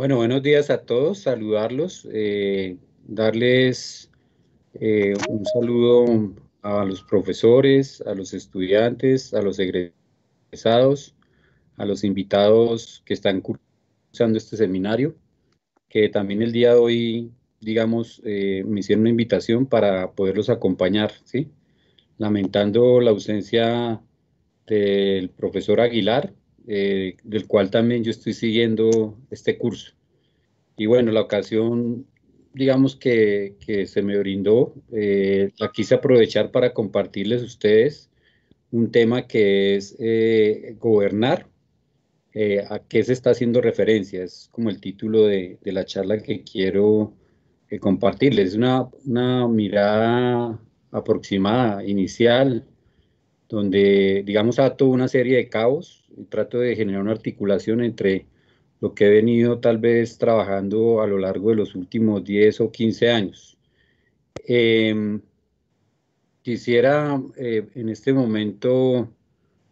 Bueno, buenos días a todos, saludarlos, eh, darles eh, un saludo a los profesores, a los estudiantes, a los egresados, a los invitados que están cursando este seminario, que también el día de hoy, digamos, eh, me hicieron una invitación para poderlos acompañar, ¿sí? Lamentando la ausencia del profesor Aguilar, eh, del cual también yo estoy siguiendo este curso. Y bueno, la ocasión, digamos que, que se me brindó, eh, la quise aprovechar para compartirles a ustedes un tema que es eh, gobernar, a qué se está haciendo referencia, es como el título de, de la charla que quiero compartirles. Es una, una mirada aproximada, inicial, donde, digamos, ato una serie de cabos y trato de generar una articulación entre lo que he venido tal vez trabajando a lo largo de los últimos 10 o 15 años. Em, quisiera eh, en este momento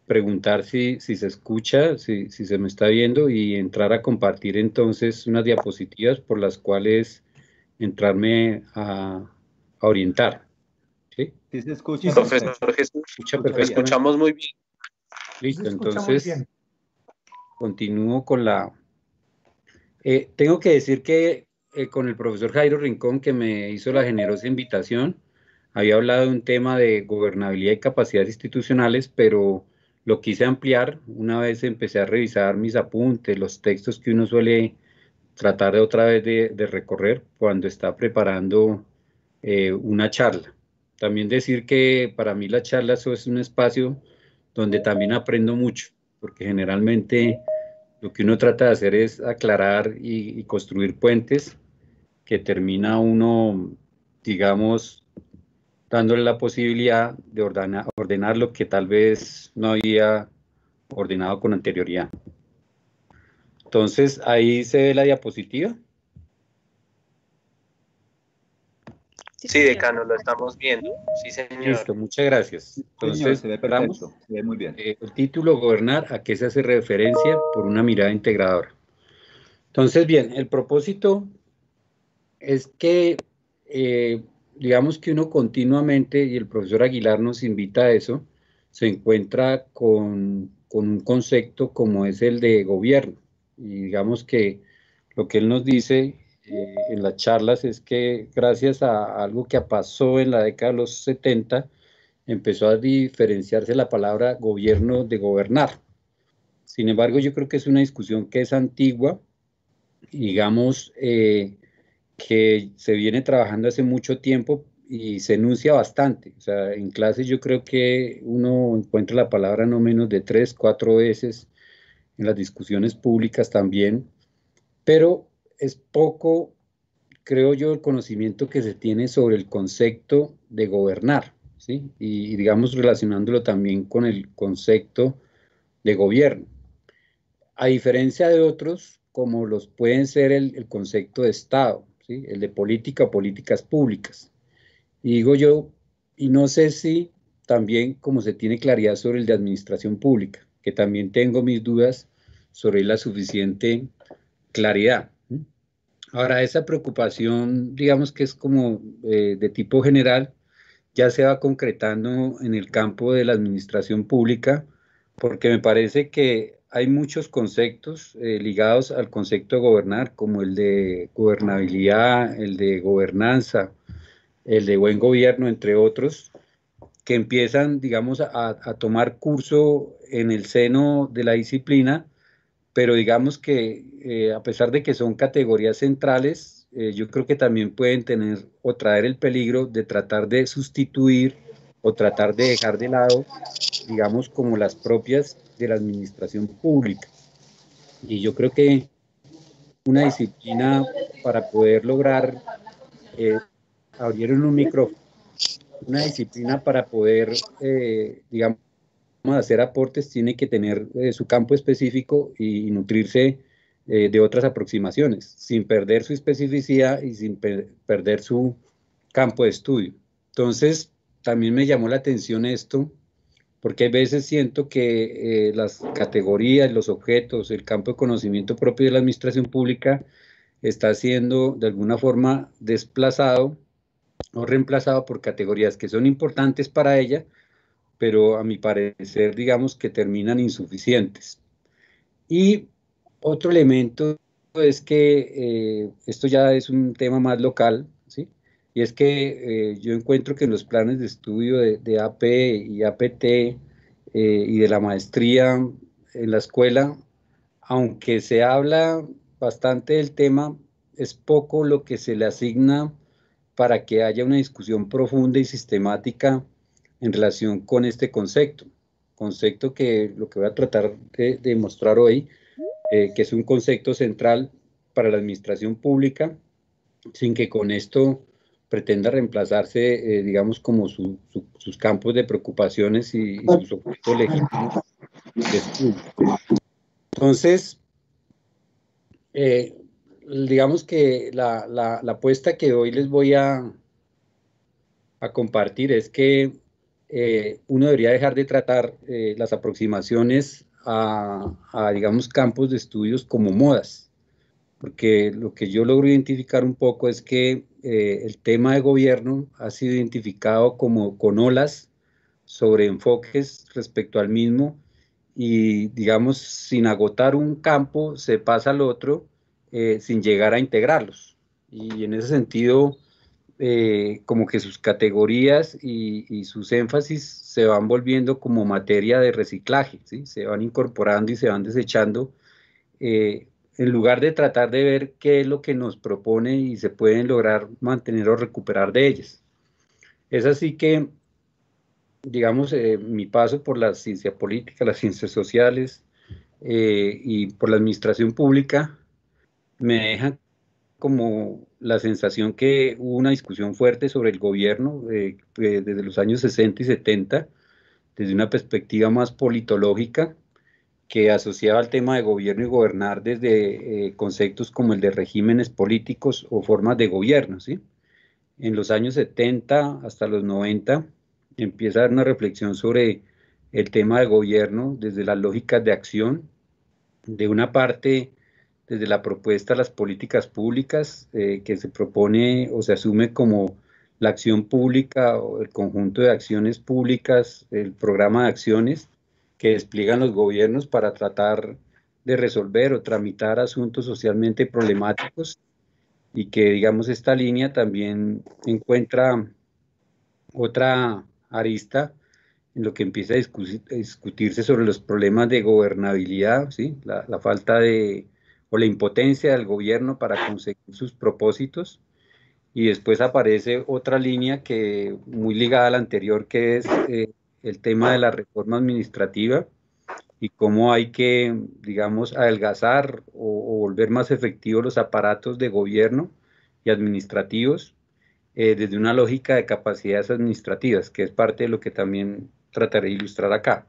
preguntar si, si se escucha, si, si, se me está viendo y entrar a compartir entonces unas diapositivas por las cuales entrarme a, a orientar. Sí, se escucha. Profesor Jesús, escuchamos muy bien. Listo, entonces continúo con la... Eh, tengo que decir que eh, con el profesor Jairo Rincón, que me hizo la generosa invitación, había hablado de un tema de gobernabilidad y capacidades institucionales, pero lo quise ampliar una vez empecé a revisar mis apuntes, los textos que uno suele tratar de otra vez de, recorrer cuando está preparando eh, una charla. También decir que para mí la charla eso es un espacio donde también aprendo mucho, porque generalmente lo que uno trata de hacer es aclarar y, construir puentes que termina uno, digamos, dándole la posibilidad de ordenar, ordenar lo que tal vez no había ordenado con anterioridad. Entonces, ahí se ve la diapositiva. Sí, decano, lo estamos viendo. Sí, señor. Listo, muchas gracias. Entonces, se ve perfecto, se ve muy bien. Eh, el título Gobernar, ¿a qué se hace referencia por una mirada integradora? Entonces, bien, el propósito es que, eh, digamos que uno continuamente, y el profesor Aguilar nos invita a eso, se encuentra con, con un concepto como es el de gobierno. Y digamos que lo que él nos dice eh, en las charlas es que gracias a algo que pasó en la década de los 70, empezó a diferenciarse la palabra gobierno de gobernar. Sin embargo, yo creo que es una discusión que es antigua, digamos, eh, que se viene trabajando hace mucho tiempo y se enuncia bastante. O sea, en clases yo creo que uno encuentra la palabra no menos de tres, cuatro veces en las discusiones públicas también, pero es poco, creo yo, el conocimiento que se tiene sobre el concepto de gobernar, ¿sí? Y, digamos relacionándolo también con el concepto de gobierno. A diferencia de otros, como los pueden ser el, concepto de Estado, ¿sí? El de política o políticas públicas. Y digo yo, y no sé si también como se tiene claridad sobre el de administración pública, que también tengo mis dudas sobre la suficiente claridad. Ahora, esa preocupación, digamos que es como eh, de tipo general, ya se va concretando en el campo de la administración pública, porque me parece que hay muchos conceptos eh, ligados al concepto de gobernar, como el de gobernabilidad, el de gobernanza, el de buen gobierno, entre otros, que empiezan, digamos, a, a tomar curso en el seno de la disciplina pero digamos que eh, a pesar de que son categorías centrales, eh, yo creo que también pueden tener o traer el peligro de tratar de sustituir o tratar de dejar de lado, digamos, como las propias de la administración pública. Y yo creo que una disciplina para poder lograr, eh, abrieron un micrófono, una disciplina para poder, eh, digamos, hacer aportes tiene que tener eh, su campo específico y, nutrirse eh, de otras aproximaciones, sin perder su especificidad y sin perder su campo de estudio. Entonces, también me llamó la atención esto, porque a veces siento que eh, las categorías, los objetos, el campo de conocimiento propio de la administración pública está siendo de alguna forma desplazado o reemplazado por categorías que son importantes para ella, pero a mi parecer, digamos que terminan insuficientes. Y otro elemento es que eh, esto ya es un tema más local, ¿sí? Y es que eh, yo encuentro que en los planes de estudio de, AP y APT eh, y de la maestría en la escuela, aunque se habla bastante del tema, es poco lo que se le asigna para que haya una discusión profunda y sistemática en relación con este concepto. Concepto que lo que voy a tratar de, de mostrar hoy, eh, que es un concepto central para la administración pública, sin que con esto pretenda reemplazarse, eh, digamos, como sus campos de preocupaciones y, sus objetos legítimos Entonces, eh, digamos que la, la, apuesta que hoy les voy a, a compartir es que eh, uno debería dejar de tratar eh, las aproximaciones a, digamos, campos de estudios como modas, porque lo que yo logro identificar un poco es que eh, el tema de gobierno ha sido identificado como con olas sobre enfoques respecto al mismo y, digamos, sin agotar un campo se pasa al otro sin llegar a integrarlos. Y en ese sentido, eh, como que sus categorías y, sus énfasis se van volviendo como materia de reciclaje, ¿sí? se van incorporando y se van desechando, eh, en lugar de tratar de ver qué es lo que nos propone y se pueden lograr mantener o recuperar de ellas. Es así que, digamos, eh, mi paso por la ciencia política, las ciencias sociales y por la administración pública me deja como la sensación que hubo una discusión fuerte sobre el gobierno eh, eh, desde los años 60 y 70, desde una perspectiva más politológica, que asociaba al tema de gobierno y gobernar desde eh, conceptos como el de regímenes políticos o formas de gobierno. ¿sí? En los años 70 hasta los 90 empieza a dar una reflexión sobre el tema de gobierno desde las lógicas de acción, de una parte desde la propuesta de las políticas públicas eh, que se propone o se asume como la acción pública o el conjunto de acciones públicas, el programa de acciones que despliegan los gobiernos para tratar de resolver o tramitar asuntos socialmente problemáticos y que digamos esta línea también encuentra otra arista en lo que empieza a, discutirse sobre los problemas de gobernabilidad, ¿sí? la falta de o la impotencia del gobierno para conseguir sus propósitos. Y después aparece otra línea que muy ligada a la anterior, que es eh, el tema de la reforma administrativa y cómo hay que, digamos, adelgazar o, volver más efectivos los aparatos de gobierno y administrativos eh, desde una lógica de capacidades administrativas, que es parte de lo que también trataré de ilustrar acá.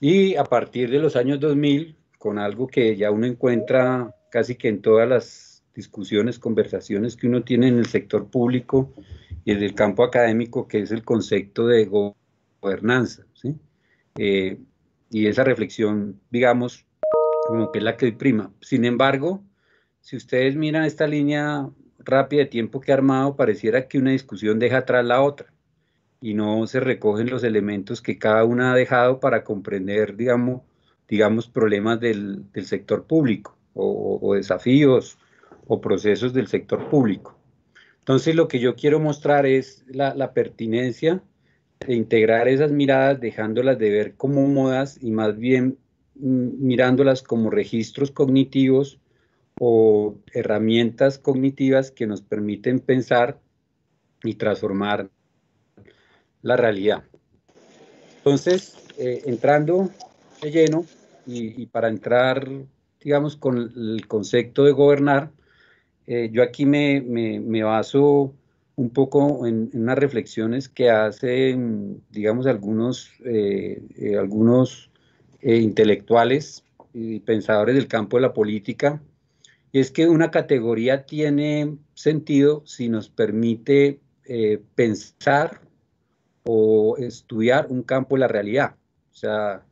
Y a partir de los años 2000, con algo que ya uno encuentra casi que en todas las discusiones, conversaciones que uno tiene en el sector público y en el campo académico, que es el concepto de gobernanza. ¿sí? Eh, y esa reflexión, digamos, como que es la que prima. Sin embargo, si ustedes miran esta línea rápida de tiempo que ha armado, pareciera que una discusión deja atrás la otra y no se recogen los elementos que cada una ha dejado para comprender, digamos, digamos, problemas del, sector público o, desafíos o procesos del sector público. Entonces, lo que yo quiero mostrar es la, pertinencia de integrar esas miradas, dejándolas de ver como modas y más bien mm, mirándolas como registros cognitivos o herramientas cognitivas que nos permiten pensar y transformar la realidad. Entonces, eh, entrando de lleno, y, para entrar, digamos, con el concepto de gobernar, eh, yo aquí me, me, baso un poco en, unas reflexiones que hacen, digamos, algunos, eh, eh, algunos intelectuales y pensadores del campo de la política, y es que una categoría tiene sentido si nos permite pensar o estudiar un campo de la realidad. O sea,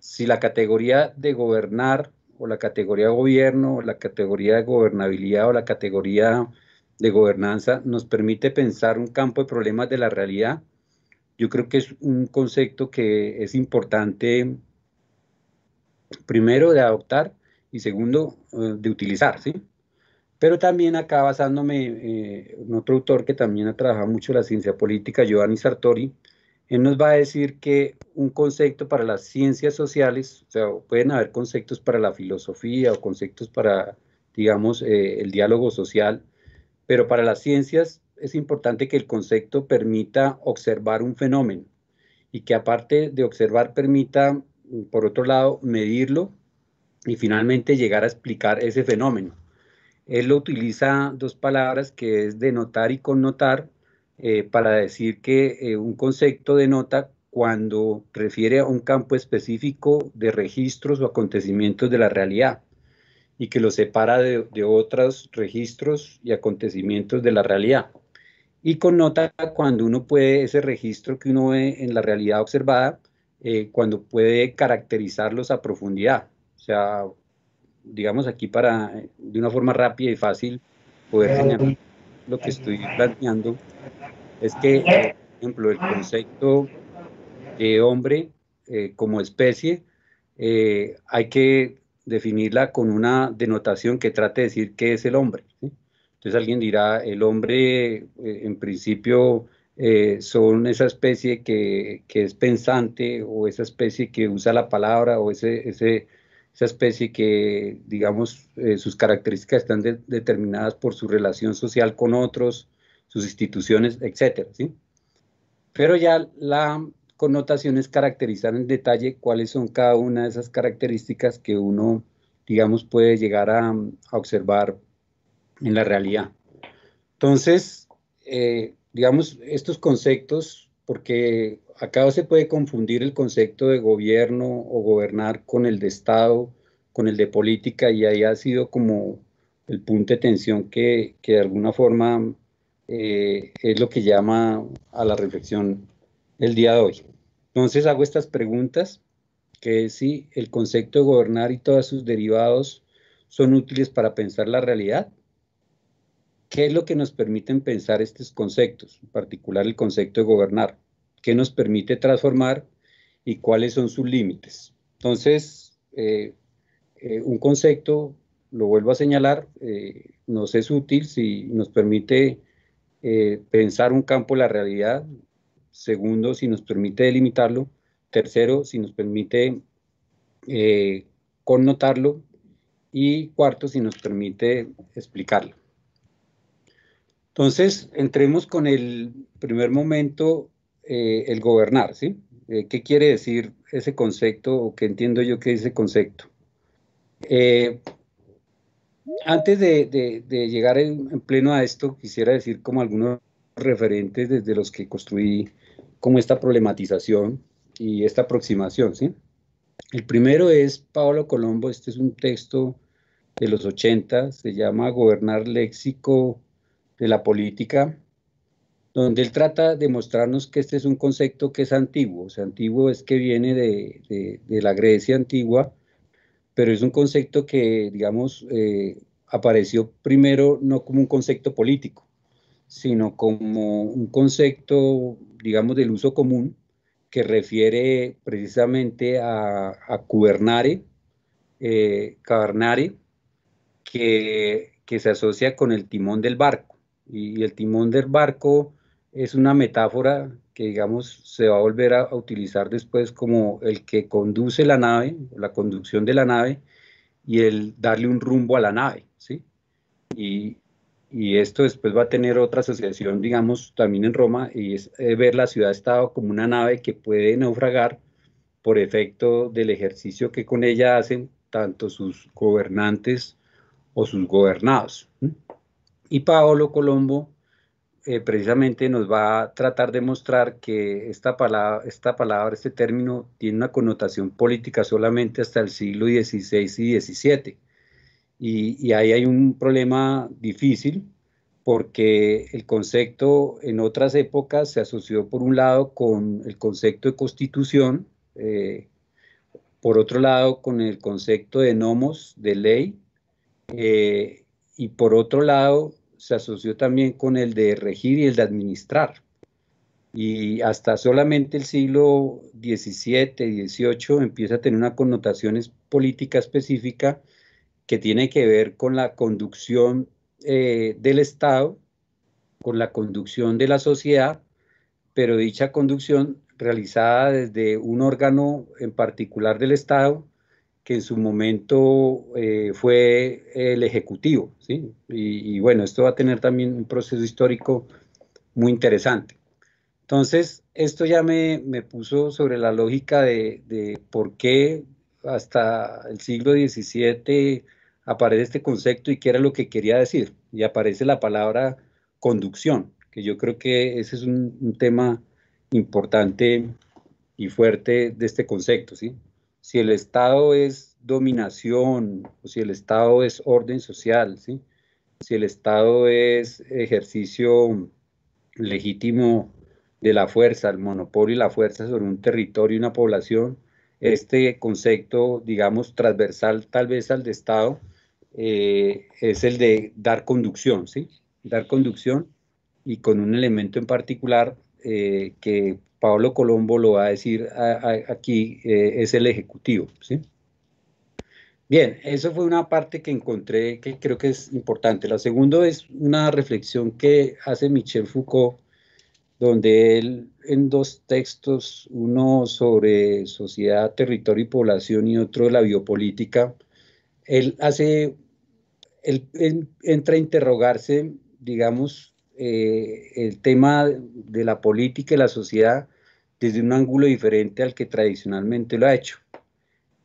si la categoría de gobernar o la categoría de gobierno o la categoría de gobernabilidad o la categoría de gobernanza nos permite pensar un campo de problemas de la realidad, yo creo que es un concepto que es importante, primero, de adoptar y segundo, eh, de utilizar, ¿sí? Pero también acá basándome eh, en otro autor que también ha trabajado mucho la ciencia política, Giovanni Sartori, él nos va a decir que un concepto para las ciencias sociales, o sea, pueden haber conceptos para la filosofía o conceptos para, digamos, eh, el diálogo social, pero para las ciencias es importante que el concepto permita observar un fenómeno y que aparte de observar permita, por otro lado, medirlo y finalmente llegar a explicar ese fenómeno. Él lo utiliza dos palabras que es denotar y connotar eh, para decir que eh, un concepto denota cuando refiere a un campo específico de registros o acontecimientos de la realidad y que lo separa de, otros registros y acontecimientos de la realidad. Y connota cuando uno puede, ese registro que uno ve en la realidad observada, eh, cuando puede caracterizarlos a profundidad. O sea, digamos aquí para, de una forma rápida y fácil, poder generar lo que estoy planteando, es que, por ejemplo, el concepto de hombre eh, como especie, eh, hay que definirla con una denotación que trate de decir qué es el hombre. Entonces alguien dirá, el hombre eh, en principio son esa especie que, que, es pensante o esa especie que usa la palabra o ese, ese esa especie que, digamos, sus características están determinadas por su relación social con otros, sus instituciones, etcétera, ¿sí? Pero ya la connotación es caracterizar en detalle cuáles son cada una de esas características que uno, digamos, puede llegar a, observar en la realidad. Entonces, eh, digamos, estos conceptos, porque acá se puede confundir el concepto de gobierno o gobernar con el de Estado, con el de política, y ahí ha sido como el punto de tensión que, de alguna forma eh, es lo que llama a la reflexión el día de hoy. Entonces hago estas preguntas, que es si el concepto de gobernar y todos sus derivados son útiles para pensar la realidad. ¿Qué es lo que nos permiten pensar estos conceptos, en particular el concepto de gobernar? qué nos permite transformar y cuáles son sus límites. Entonces, eh, eh, un concepto, lo vuelvo a señalar, nos es útil si nos permite pensar un campo la realidad. Segundo, si nos permite delimitarlo. Tercero, si nos permite connotarlo. Y cuarto, si nos permite explicarlo. Entonces, entremos con el primer momento eh, el gobernar, ¿sí? Eh, ¿Qué quiere decir ese concepto o qué entiendo yo que es ese concepto? Antes de, llegar en, pleno a esto, quisiera decir como algunos referentes desde los que construí como esta problematización y esta aproximación, ¿sí? El primero es Pablo Colombo, este es un texto de los 80, se llama Gobernar Léxico de la Política, donde él trata de mostrarnos que este es un concepto que es antiguo, o sea, antiguo es que viene de, la Grecia antigua, pero es un concepto que, digamos, eh, apareció primero no como un concepto político, sino como un concepto, digamos, del uso común, que refiere precisamente a, a cubernare, eh, que, que, se asocia con el timón del barco. y el timón del barco es una metáfora que, digamos, se va a volver a, utilizar después como el que conduce la nave, la conducción de la nave, y el darle un rumbo a la nave, ¿sí? Y, esto después va a tener otra asociación, digamos, también en Roma, y es eh, ver la ciudad-estado como una nave que puede naufragar por efecto del ejercicio que con ella hacen tanto sus gobernantes o sus gobernados. Y Paolo Colombo eh, precisamente nos va a tratar de mostrar que esta palabra, esta palabra, este término, tiene una connotación política solamente hasta el siglo XVI y XVII. Y, ahí hay un problema difícil, porque el concepto en otras épocas se asoció por un lado con el concepto de constitución, eh, por otro lado con el concepto de nomos, de ley, eh, y por otro lado se asoció también con el de regir y el de administrar. Y hasta solamente el siglo XVII, XVIII empieza a tener una connotación política específica que tiene que ver con la conducción eh, del Estado, con la conducción de la sociedad, pero dicha conducción realizada desde un órgano en particular del Estado, que en su momento eh, fue el Ejecutivo. ¿sí? Y, bueno, esto va a tener también un proceso histórico muy interesante. Entonces, esto ya me, me puso sobre la lógica de, por qué hasta el siglo XVII aparece este concepto y qué era lo que quería decir. Y aparece la palabra conducción, que yo creo que ese es un tema importante y fuerte de este concepto, ¿sí? Si el Estado es dominación, o si el Estado es orden social, ¿sí? Si el Estado es ejercicio legítimo de la fuerza, el monopolio y la fuerza sobre un territorio y una población, este concepto, digamos, transversal tal vez al de Estado, eh, es el de dar conducción, ¿sí? Dar conducción y con un elemento en particular eh, que Pablo Colombo lo va a decir aquí, eh, es el ejecutivo. ¿sí? Bien, eso fue una parte que encontré que creo que es importante. La segunda es una reflexión que hace Michel Foucault, donde él en dos textos, uno sobre sociedad, territorio y población y otro de la biopolítica, él hace, él entra a interrogarse, digamos, eh, el tema de la política y la sociedad desde un ángulo diferente al que tradicionalmente lo ha hecho,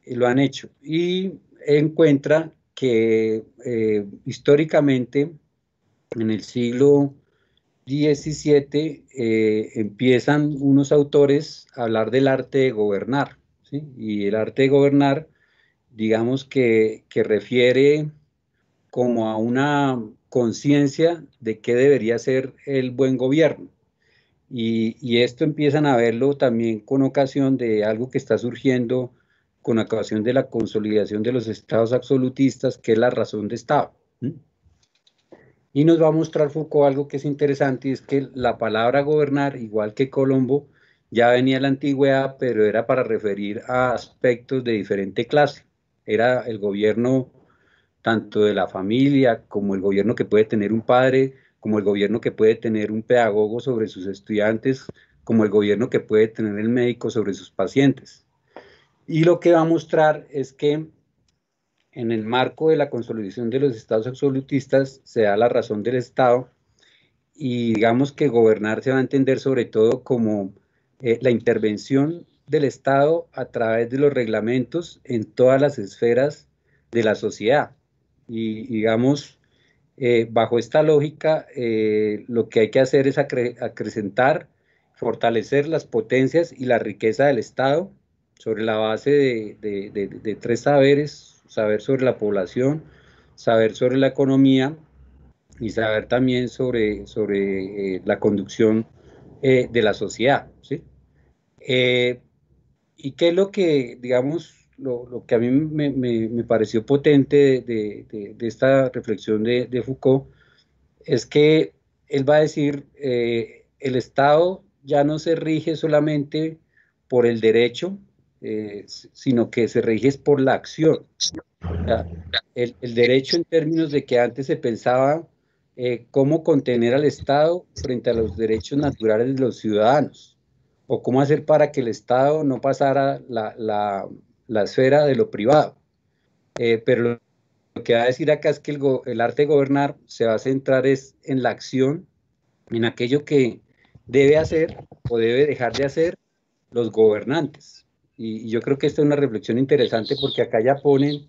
eh, lo han hecho. Y encuentra que eh, históricamente en el siglo XVII empiezan unos autores a hablar del arte de gobernar, y el arte de gobernar, digamos que, que refiere como a una conciencia de qué debería ser el buen gobierno. Y, esto empiezan a verlo también con ocasión de algo que está surgiendo con ocasión de la consolidación de los estados absolutistas, que es la razón de Estado. Y nos va a mostrar Foucault algo que es interesante, y es que la palabra gobernar, igual que Colombo, ya venía de la antigüedad, pero era para referir a aspectos de diferente clase. Era el gobierno tanto de la familia como el gobierno que puede tener un padre, como el gobierno que puede tener un pedagogo sobre sus estudiantes, como el gobierno que puede tener el médico sobre sus pacientes. Y lo que va a mostrar es que en el marco de la consolidación de los estados absolutistas se da la razón del Estado y digamos que gobernar se va a entender sobre todo como eh, la intervención del Estado a través de los reglamentos en todas las esferas de la sociedad y digamos, eh, bajo esta lógica, eh, lo que hay que hacer es acrecentar, fortalecer las potencias y la riqueza del Estado sobre la base de, tres saberes, saber sobre la población, saber sobre la economía y saber también sobre, sobre eh, la conducción de la sociedad. ¿sí? ¿Y qué es lo que, digamos, lo, que a mí me, pareció potente de, esta reflexión de, Foucault es que él va a decir, eh, el Estado ya no se rige solamente por el derecho, eh, sino que se rige por la acción. el, derecho en términos de que antes se pensaba eh, cómo contener al Estado frente a los derechos naturales de los ciudadanos, o cómo hacer para que el Estado no pasara la esfera de lo privado. Eh, pero lo que va a decir acá es que el, arte de gobernar se va a centrar es en la acción, en aquello que debe hacer o debe dejar de hacer los gobernantes. Y, yo creo que esta es una reflexión interesante porque acá ya ponen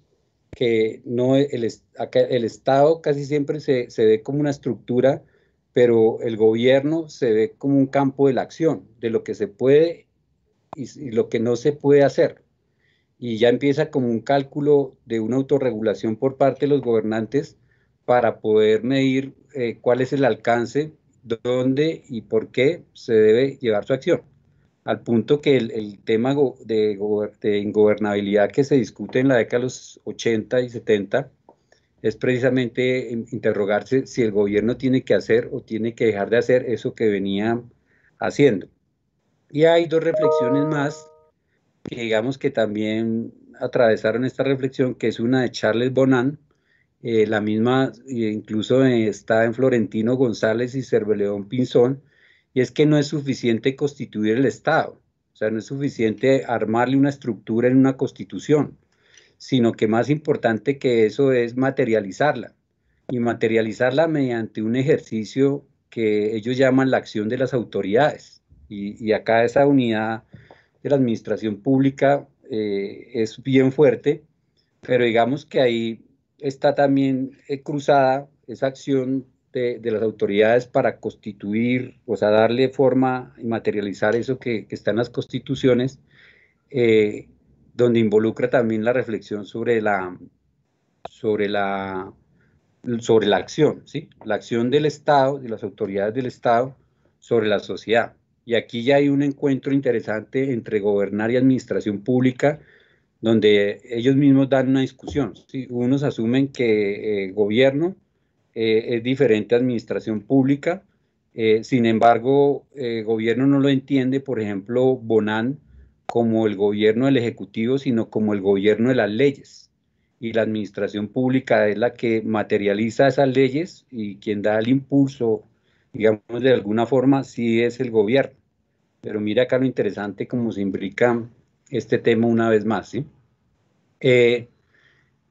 que no el, el Estado casi siempre se, ve como una estructura, pero el gobierno se ve como un campo de la acción, de lo que se puede y lo que no se puede hacer y ya empieza como un cálculo de una autorregulación por parte de los gobernantes para poder medir eh, cuál es el alcance, dónde y por qué se debe llevar su acción. Al punto que el, tema de, de, ingobernabilidad que se discute en la década de los 80 y 70 es precisamente interrogarse si el gobierno tiene que hacer o tiene que dejar de hacer eso que venía haciendo. Y hay dos reflexiones más que digamos que también atravesaron esta reflexión, que es una de Charles Bonan, eh, la misma incluso está en Florentino González y Cerveleón Pinzón, y es que no es suficiente constituir el Estado, o sea, no es suficiente armarle una estructura en una constitución, sino que más importante que eso es materializarla, y materializarla mediante un ejercicio que ellos llaman la acción de las autoridades. Y, y acá esa unidad de la administración pública eh, es bien fuerte, pero digamos que ahí está también eh, cruzada esa acción de, las autoridades para constituir, o sea, darle forma y materializar eso que, está en las constituciones, eh, donde involucra también la reflexión sobre la, sobre la, sobre la acción, ¿sí? La acción del Estado, de las autoridades del Estado sobre la sociedad. Y aquí ya hay un encuentro interesante entre gobernar y administración pública, donde ellos mismos dan una discusión. Unos asumen que eh, gobierno eh, es diferente a administración pública, eh, sin embargo, gobierno no lo entiende, por ejemplo, Bonan, como el gobierno del Ejecutivo, sino como el gobierno de las leyes. Y la administración pública es la que materializa esas leyes y quien da el impulso digamos, de alguna forma sí es el gobierno. Pero mira acá lo interesante como se imbrica este tema una vez más, ¿sí? Eh,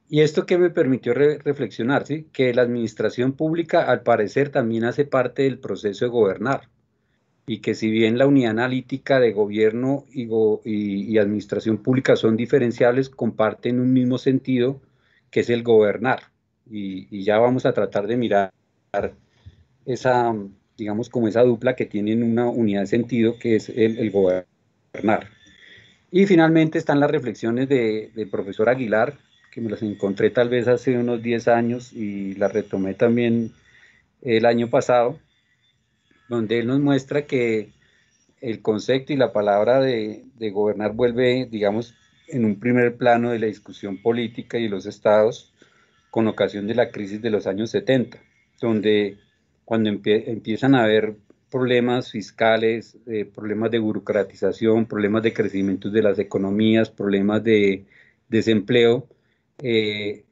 y esto que me permitió reflexionar, ¿sí? Que la administración pública al parecer también hace parte del proceso de gobernar y que si bien la unidad analítica de gobierno y, y administración pública son diferenciables, comparten un mismo sentido que es el gobernar. Y ya vamos a tratar de mirar esa, digamos, como esa dupla que tienen una unidad de sentido que es el, gobernar. Y finalmente están las reflexiones del profesor Aguilar, que me las encontré tal vez hace unos 10 años y las retomé también el año pasado, donde él nos muestra que el concepto y la palabra de, de gobernar vuelve, digamos, en un primer plano de la discusión política y los estados con ocasión de la crisis de los años 70, donde cuando empiezan a haber problemas fiscales, eh, problemas de burocratización, problemas de crecimiento de las economías, problemas de desempleo, eh,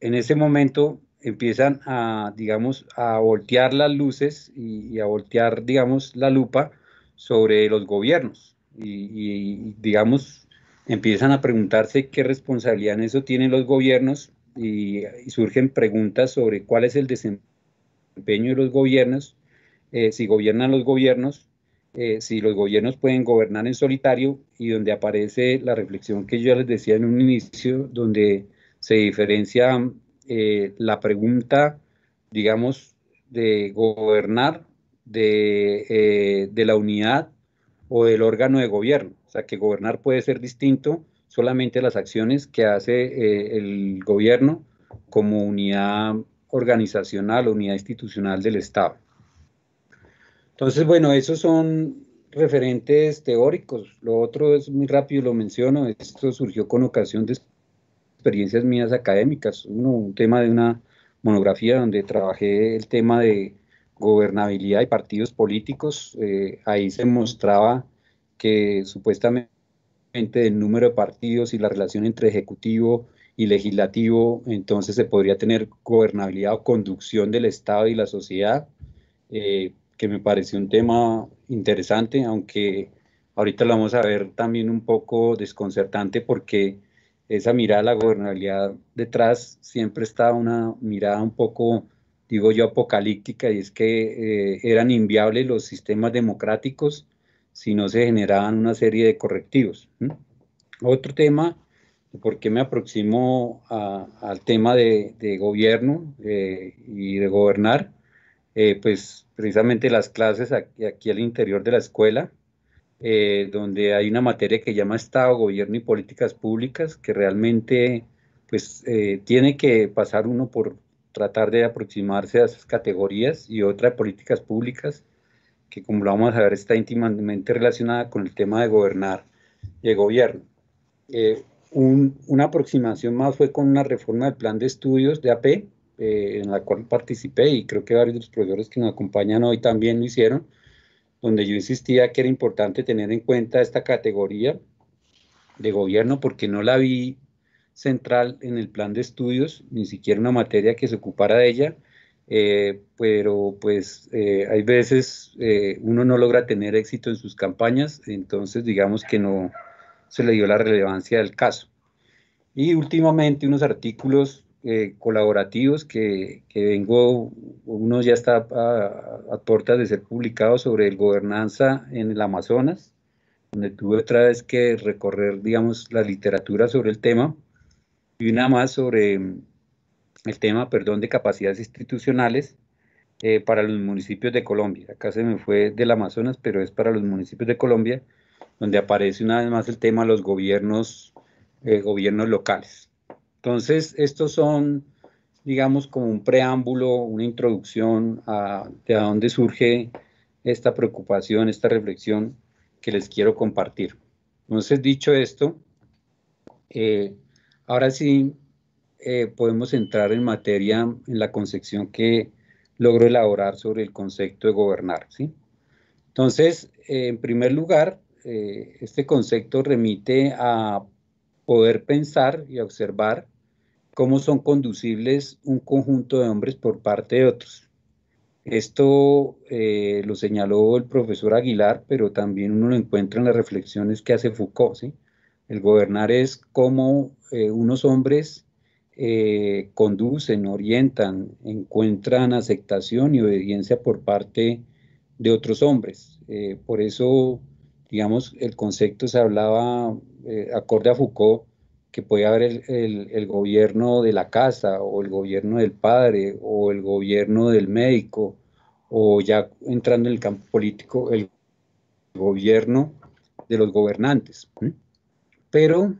en ese momento empiezan a, digamos, a voltear las luces y, a voltear, digamos, la lupa sobre los gobiernos. Y, digamos, empiezan a preguntarse qué responsabilidad en eso tienen los gobiernos y, y surgen preguntas sobre cuál es el desempleo desempeño de los gobiernos, eh, si gobiernan los gobiernos, eh, si los gobiernos pueden gobernar en solitario y donde aparece la reflexión que yo les decía en un inicio, donde se diferencia eh, la pregunta, digamos, de gobernar de, de, la unidad o del órgano de gobierno. O sea, que gobernar puede ser distinto solamente las acciones que hace el gobierno como unidad organizacional o unidad institucional del Estado. Entonces, bueno, esos son referentes teóricos. Lo otro es muy rápido, lo menciono, esto surgió con ocasión de experiencias mías académicas. Uno, un tema de una monografía donde trabajé el tema de gobernabilidad y partidos políticos. Eh, ahí se mostraba que supuestamente el número de partidos y la relación entre ejecutivo y legislativo, entonces se podría tener gobernabilidad o conducción del Estado y la sociedad, eh, que me pareció un tema interesante, aunque ahorita lo vamos a ver también un poco desconcertante porque esa mirada a la gobernabilidad detrás siempre está una mirada un poco, digo yo, apocalíptica, y es que eh, eran inviables los sistemas democráticos si no se generaban una serie de correctivos. Otro tema por qué me aproximo al tema de, gobierno eh, y de gobernar, eh, pues precisamente las clases aquí, al interior de la escuela, eh, donde hay una materia que llama Estado, Gobierno y Políticas Públicas, que realmente pues tiene que pasar uno por tratar de aproximarse a esas categorías y otra de políticas públicas que como lo vamos a ver está íntimamente relacionada con el tema de gobernar y de gobierno. Eh, una aproximación más fue con una reforma del plan de estudios de AP, eh, en la cual participé y creo que varios de los profesores que nos acompañan hoy también lo hicieron, donde yo insistía que era importante tener en cuenta esta categoría de gobierno porque no la vi central en el plan de estudios, ni siquiera una materia que se ocupara de ella, eh, pero pues eh, hay veces uno no logra tener éxito en sus campañas, entonces digamos que no se le dio la relevancia del caso. Y últimamente unos artículos colaborativos que, que, vengo, uno ya está a, a puertas de ser publicado sobre el gobernanza en el Amazonas, donde tuve otra vez que recorrer, digamos, la literatura sobre el tema, y una más sobre el tema, perdón, de capacidades institucionales eh, para los municipios de Colombia. Acá se me fue del Amazonas, pero es para los municipios de Colombia, donde aparece una vez más el tema de los gobiernos, eh, gobiernos locales. Entonces, estos son, digamos, como un preámbulo, una introducción a, de dónde surge esta preocupación, esta reflexión que les quiero compartir. Entonces, dicho esto, eh, ahora sí eh, podemos entrar en materia en la concepción que logro elaborar sobre el concepto de gobernar. ¿sí? Entonces, en primer lugar, eh, este concepto remite a poder pensar y observar cómo son conducibles un conjunto de hombres por parte de otros. Esto lo señaló el profesor Aguilar, pero también uno lo encuentra en las reflexiones que hace Foucault. El gobernar es cómo unos hombres eh, conducen, orientan, encuentran aceptación y obediencia por parte de otros hombres. Eh, por eso, digamos, el concepto se hablaba, eh, acorde a Foucault, que puede haber el, gobierno de la casa o el gobierno del padre o el gobierno del médico o ya entrando en el campo político, el gobierno de los gobernantes. Pero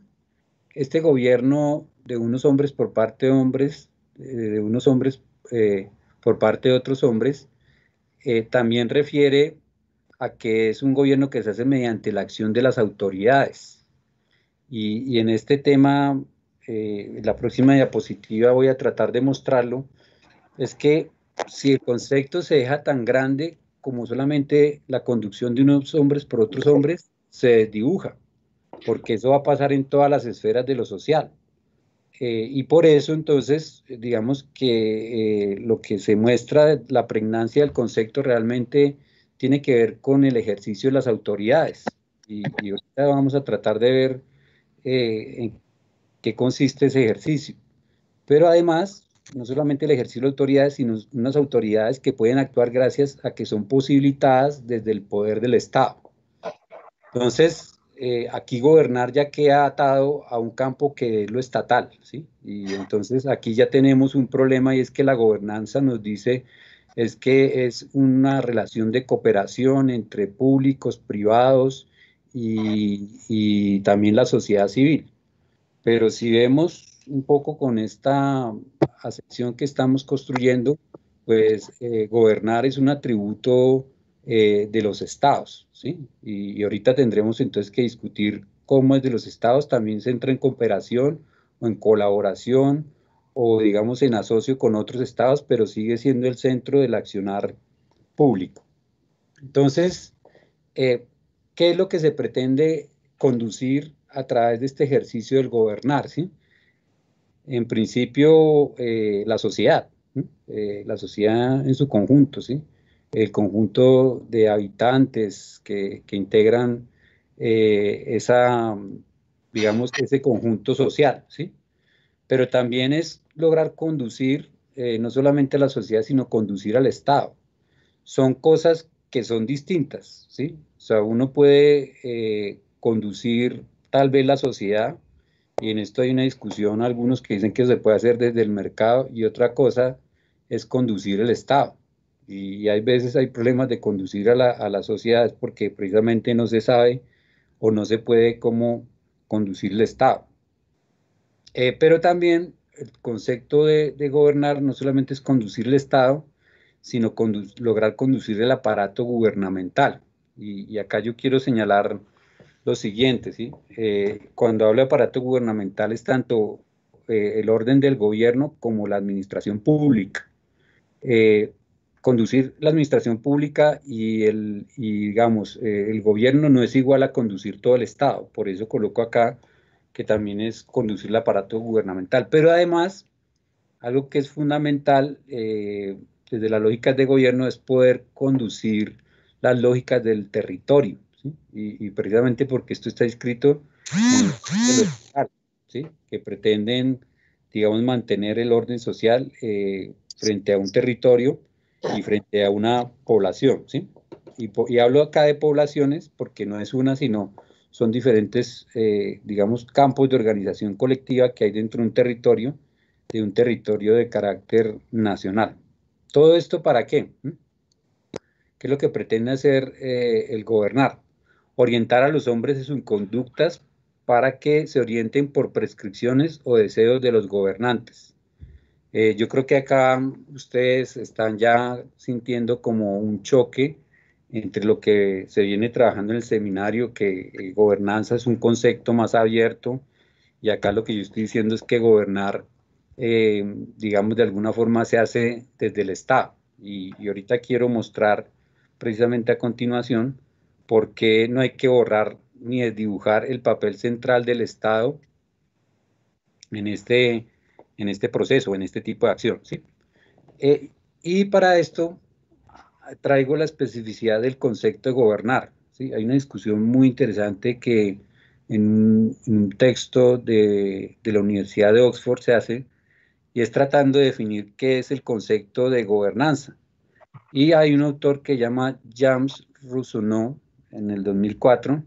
este gobierno de unos hombres por parte de hombres, eh, de unos hombres eh, por parte de otros hombres, también refiere a que es un gobierno que se hace mediante la acción de las autoridades. Y, en este tema, la próxima diapositiva voy a tratar de mostrarlo, es que si el concepto se deja tan grande como solamente la conducción de unos hombres por otros hombres, se desdibuja, porque eso va a pasar en todas las esferas de lo social. Eh, y por eso entonces, digamos que eh, lo que se muestra, la pregnancia del concepto realmente tiene que ver con el ejercicio de las autoridades. Y, ahorita vamos a tratar de ver eh, en qué consiste ese ejercicio. Pero además, no solamente el ejercicio de autoridades, sino unas autoridades que pueden actuar gracias a que son posibilitadas desde el poder del Estado. Entonces, eh, aquí gobernar ya queda atado a un campo que es lo estatal, ¿sí? Y entonces aquí ya tenemos un problema y es que la gobernanza nos dice es que es una relación de cooperación entre públicos, privados y, también la sociedad civil. Pero si vemos un poco con esta acepción que estamos construyendo, pues eh, gobernar es un atributo eh, de los estados, ¿sí? Y, ahorita tendremos entonces que discutir cómo es de los estados, también se entra en cooperación o en colaboración o digamos en asocio con otros estados, pero sigue siendo el centro del accionar público. Entonces, eh, ¿qué es lo que se pretende conducir a través de este ejercicio del gobernar? ¿sí? En principio, eh, la sociedad, la sociedad en su conjunto, ¿sí? el conjunto de habitantes que, integran eh, esa, digamos, ese conjunto social, ¿sí? Pero también es lograr conducir eh, no solamente a la sociedad, sino conducir al Estado. Son cosas que son distintas, ¿sí? O sea, uno puede eh, conducir tal vez la sociedad, y en esto hay una discusión, algunos que dicen que se puede hacer desde el mercado, y otra cosa es conducir el Estado. Y hay veces hay problemas de conducir a la, a la sociedad porque precisamente no se sabe o no se puede cómo conducir el Estado. Eh, pero también el concepto de, gobernar no solamente es conducir el Estado, sino lograr conducir el aparato gubernamental. Y, acá yo quiero señalar lo siguiente. Eh, cuando hablo de aparato gubernamental es tanto eh, el orden del gobierno como la administración pública. Eh, conducir la administración pública y, el, digamos, el gobierno no es igual a conducir todo el Estado. Por eso coloco acá que también es conducir el aparato gubernamental. Pero además, algo que es fundamental desde las lógicas de gobierno es poder conducir las lógicas del territorio, y, precisamente porque esto está escrito ¿sí? que pretenden, digamos, mantener el orden social eh, frente a un territorio y frente a una población, ¿sí? Y, hablo acá de poblaciones porque no es una, sino son diferentes, eh, digamos, campos de organización colectiva que hay dentro de un territorio, de un territorio de carácter nacional. ¿Todo esto para qué? ¿Qué es lo que pretende hacer eh, el gobernar? Orientar a los hombres en sus conductas para que se orienten por prescripciones o deseos de los gobernantes. Eh, yo creo que acá ustedes están ya sintiendo como un choque entre lo que se viene trabajando en el seminario, que eh, gobernanza es un concepto más abierto, y acá lo que yo estoy diciendo es que gobernar, digamos, de alguna forma se hace desde el Estado. y ahorita quiero mostrar precisamente a continuación, por qué no hay que borrar ni desdibujar el papel central del Estado en este, en este proceso, en este tipo de acción. ¿sí? Eh, y para esto traigo la especificidad del concepto de gobernar. ¿sí? Hay una discusión muy interesante que en un, texto de, de, la Universidad de Oxford se hace y es tratando de definir qué es el concepto de gobernanza. Y hay un autor que llama James Rousseau en el 2004,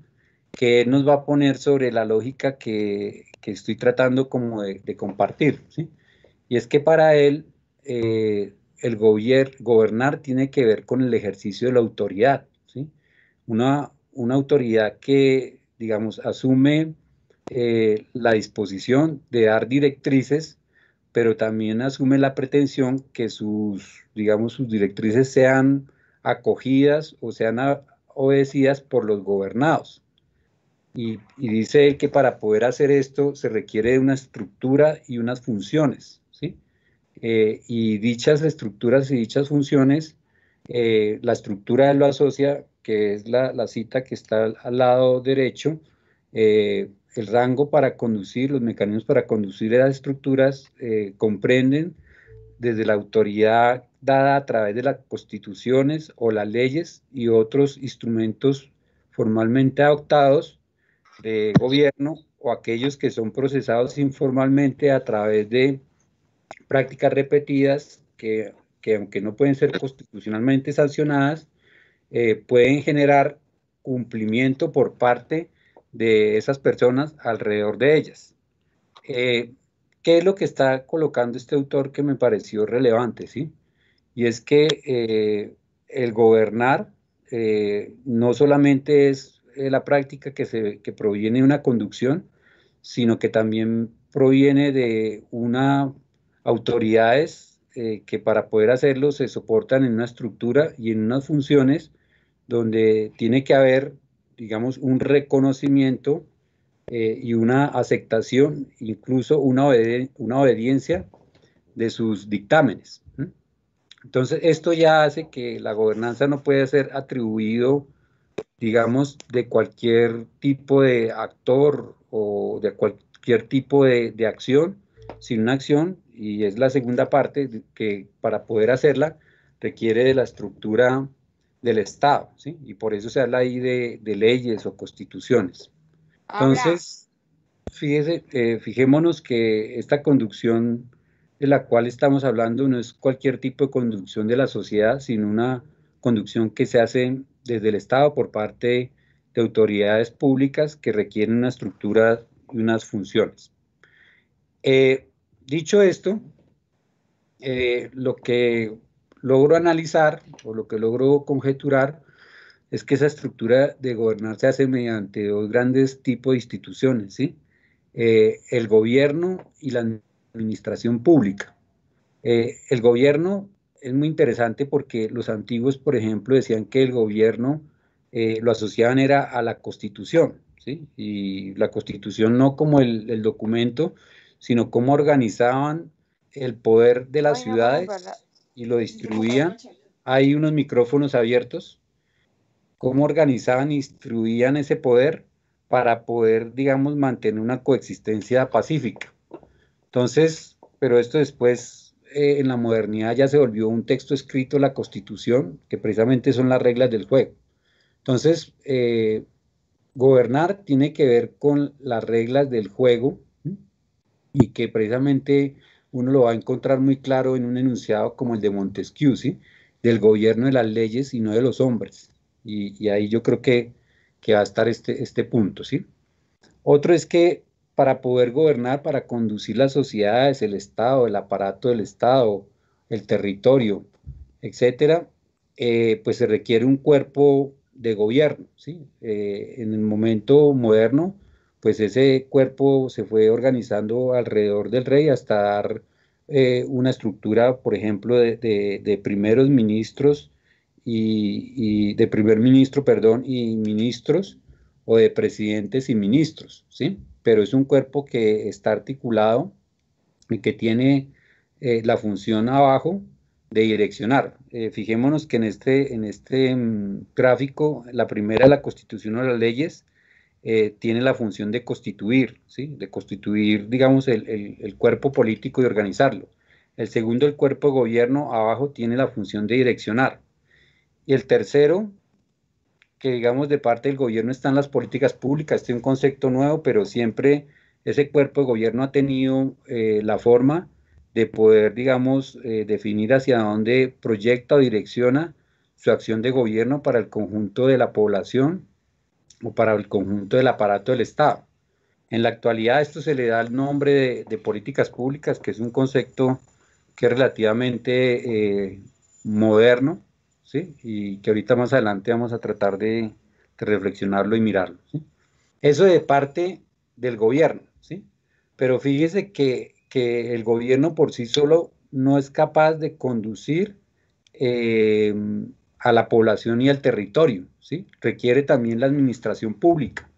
que nos va a poner sobre la lógica que, que estoy tratando como de, compartir. ¿sí? Y es que para él eh, el gobernar tiene que ver con el ejercicio de la autoridad. Una, autoridad que, digamos, asume eh, la disposición de dar directrices pero también asume la pretensión que sus, digamos, sus directrices sean acogidas o sean obedecidas por los gobernados. Y, dice él que para poder hacer esto se requiere una estructura y unas funciones. Eh, y dichas estructuras y dichas funciones, eh, la estructura él lo asocia, que es la, cita que está al lado derecho, eh, el rango para conducir, los mecanismos para conducir las estructuras comprenden desde la autoridad dada a través de las constituciones o las leyes y otros instrumentos formalmente adoptados de gobierno o aquellos que son procesados informalmente a través de prácticas repetidas que, aunque no pueden ser constitucionalmente sancionadas, eh, pueden generar cumplimiento por parte de esas personas alrededor de ellas. Eh, ¿Qué es lo que está colocando este autor que me pareció relevante? ¿sí? Y es que eh, el gobernar no solamente es la práctica que, se, que proviene de una conducción, sino que también proviene de una autoridades que para poder hacerlo se soportan en una estructura y en unas funciones donde tiene que haber digamos, un reconocimiento eh, y una aceptación, incluso una, obediencia de sus dictámenes. Entonces, esto ya hace que la gobernanza no pueda ser atribuido, digamos, de cualquier tipo de actor o de cualquier tipo de, acción, sino una acción, y es la segunda parte, que para poder hacerla requiere de la estructura del Estado, ¿sí? Y por eso se habla ahí de, leyes o constituciones. Entonces, fíjese, eh, fijémonos que esta conducción de la cual estamos hablando no es cualquier tipo de conducción de la sociedad, sino una conducción que se hace desde el Estado por parte de autoridades públicas que requieren una estructura y unas funciones. Eh, dicho esto, eh, lo que logro analizar o lo que logro conjeturar es que esa estructura de gobernar se hace mediante dos grandes tipos de instituciones, ¿sí? Eh, el gobierno y la administración pública. Eh, el gobierno es muy interesante porque los antiguos, por ejemplo, decían que el gobierno lo asociaban era a la constitución, ¿sí? Y la constitución no como el, documento, sino cómo organizaban el poder de las ciudades y lo distribuían. Hay unos micrófonos abiertos, cómo organizaban y distribuían ese poder para poder, digamos, mantener una coexistencia pacífica. Entonces, pero esto después eh, en la modernidad ya se volvió un texto escrito, la constitución, que precisamente son las reglas del juego. Entonces, eh, gobernar tiene que ver con las reglas del juego y que precisamente uno lo va a encontrar muy claro en un enunciado como el de Montesquieu, del gobierno de las leyes y no de los hombres. Y, ahí yo creo que, que, va a estar este, este punto. ¿sí? Otro es que para poder gobernar, para conducir las sociedades, el Estado, el aparato del Estado, el territorio, etcétera, eh, pues se requiere un cuerpo de gobierno. ¿sí? Eh, en el momento moderno, pues ese cuerpo se fue organizando alrededor del rey hasta dar eh, una estructura, por ejemplo, de, primeros ministros y, de primer ministro, perdón, y ministros o de presidentes y ministros, ¿sí? Pero es un cuerpo que está articulado y que tiene eh, la función abajo de direccionar. Eh, fijémonos que en este, en este mm, gráfico, la primera, la constitución o las leyes, eh, tiene la función de constituir, ¿sí? de constituir, digamos, el, cuerpo político y organizarlo. El segundo, el cuerpo de gobierno, abajo tiene la función de direccionar. Y el tercero, que digamos de parte del gobierno están las políticas públicas, este es un concepto nuevo, pero siempre ese cuerpo de gobierno ha tenido eh, la forma de poder, digamos, eh, definir hacia dónde proyecta o direcciona su acción de gobierno para el conjunto de la población o para el conjunto del aparato del Estado. En la actualidad esto se le da el nombre de, políticas públicas, que es un concepto que es relativamente eh, moderno, ¿sí? y que ahorita más adelante vamos a tratar de, reflexionarlo y mirarlo. Eso de parte del gobierno, ¿sí? pero fíjese que que el gobierno por sí solo no es capaz de conducir eh, a la población y al territorio, ¿sí? Requiere también la administración pública.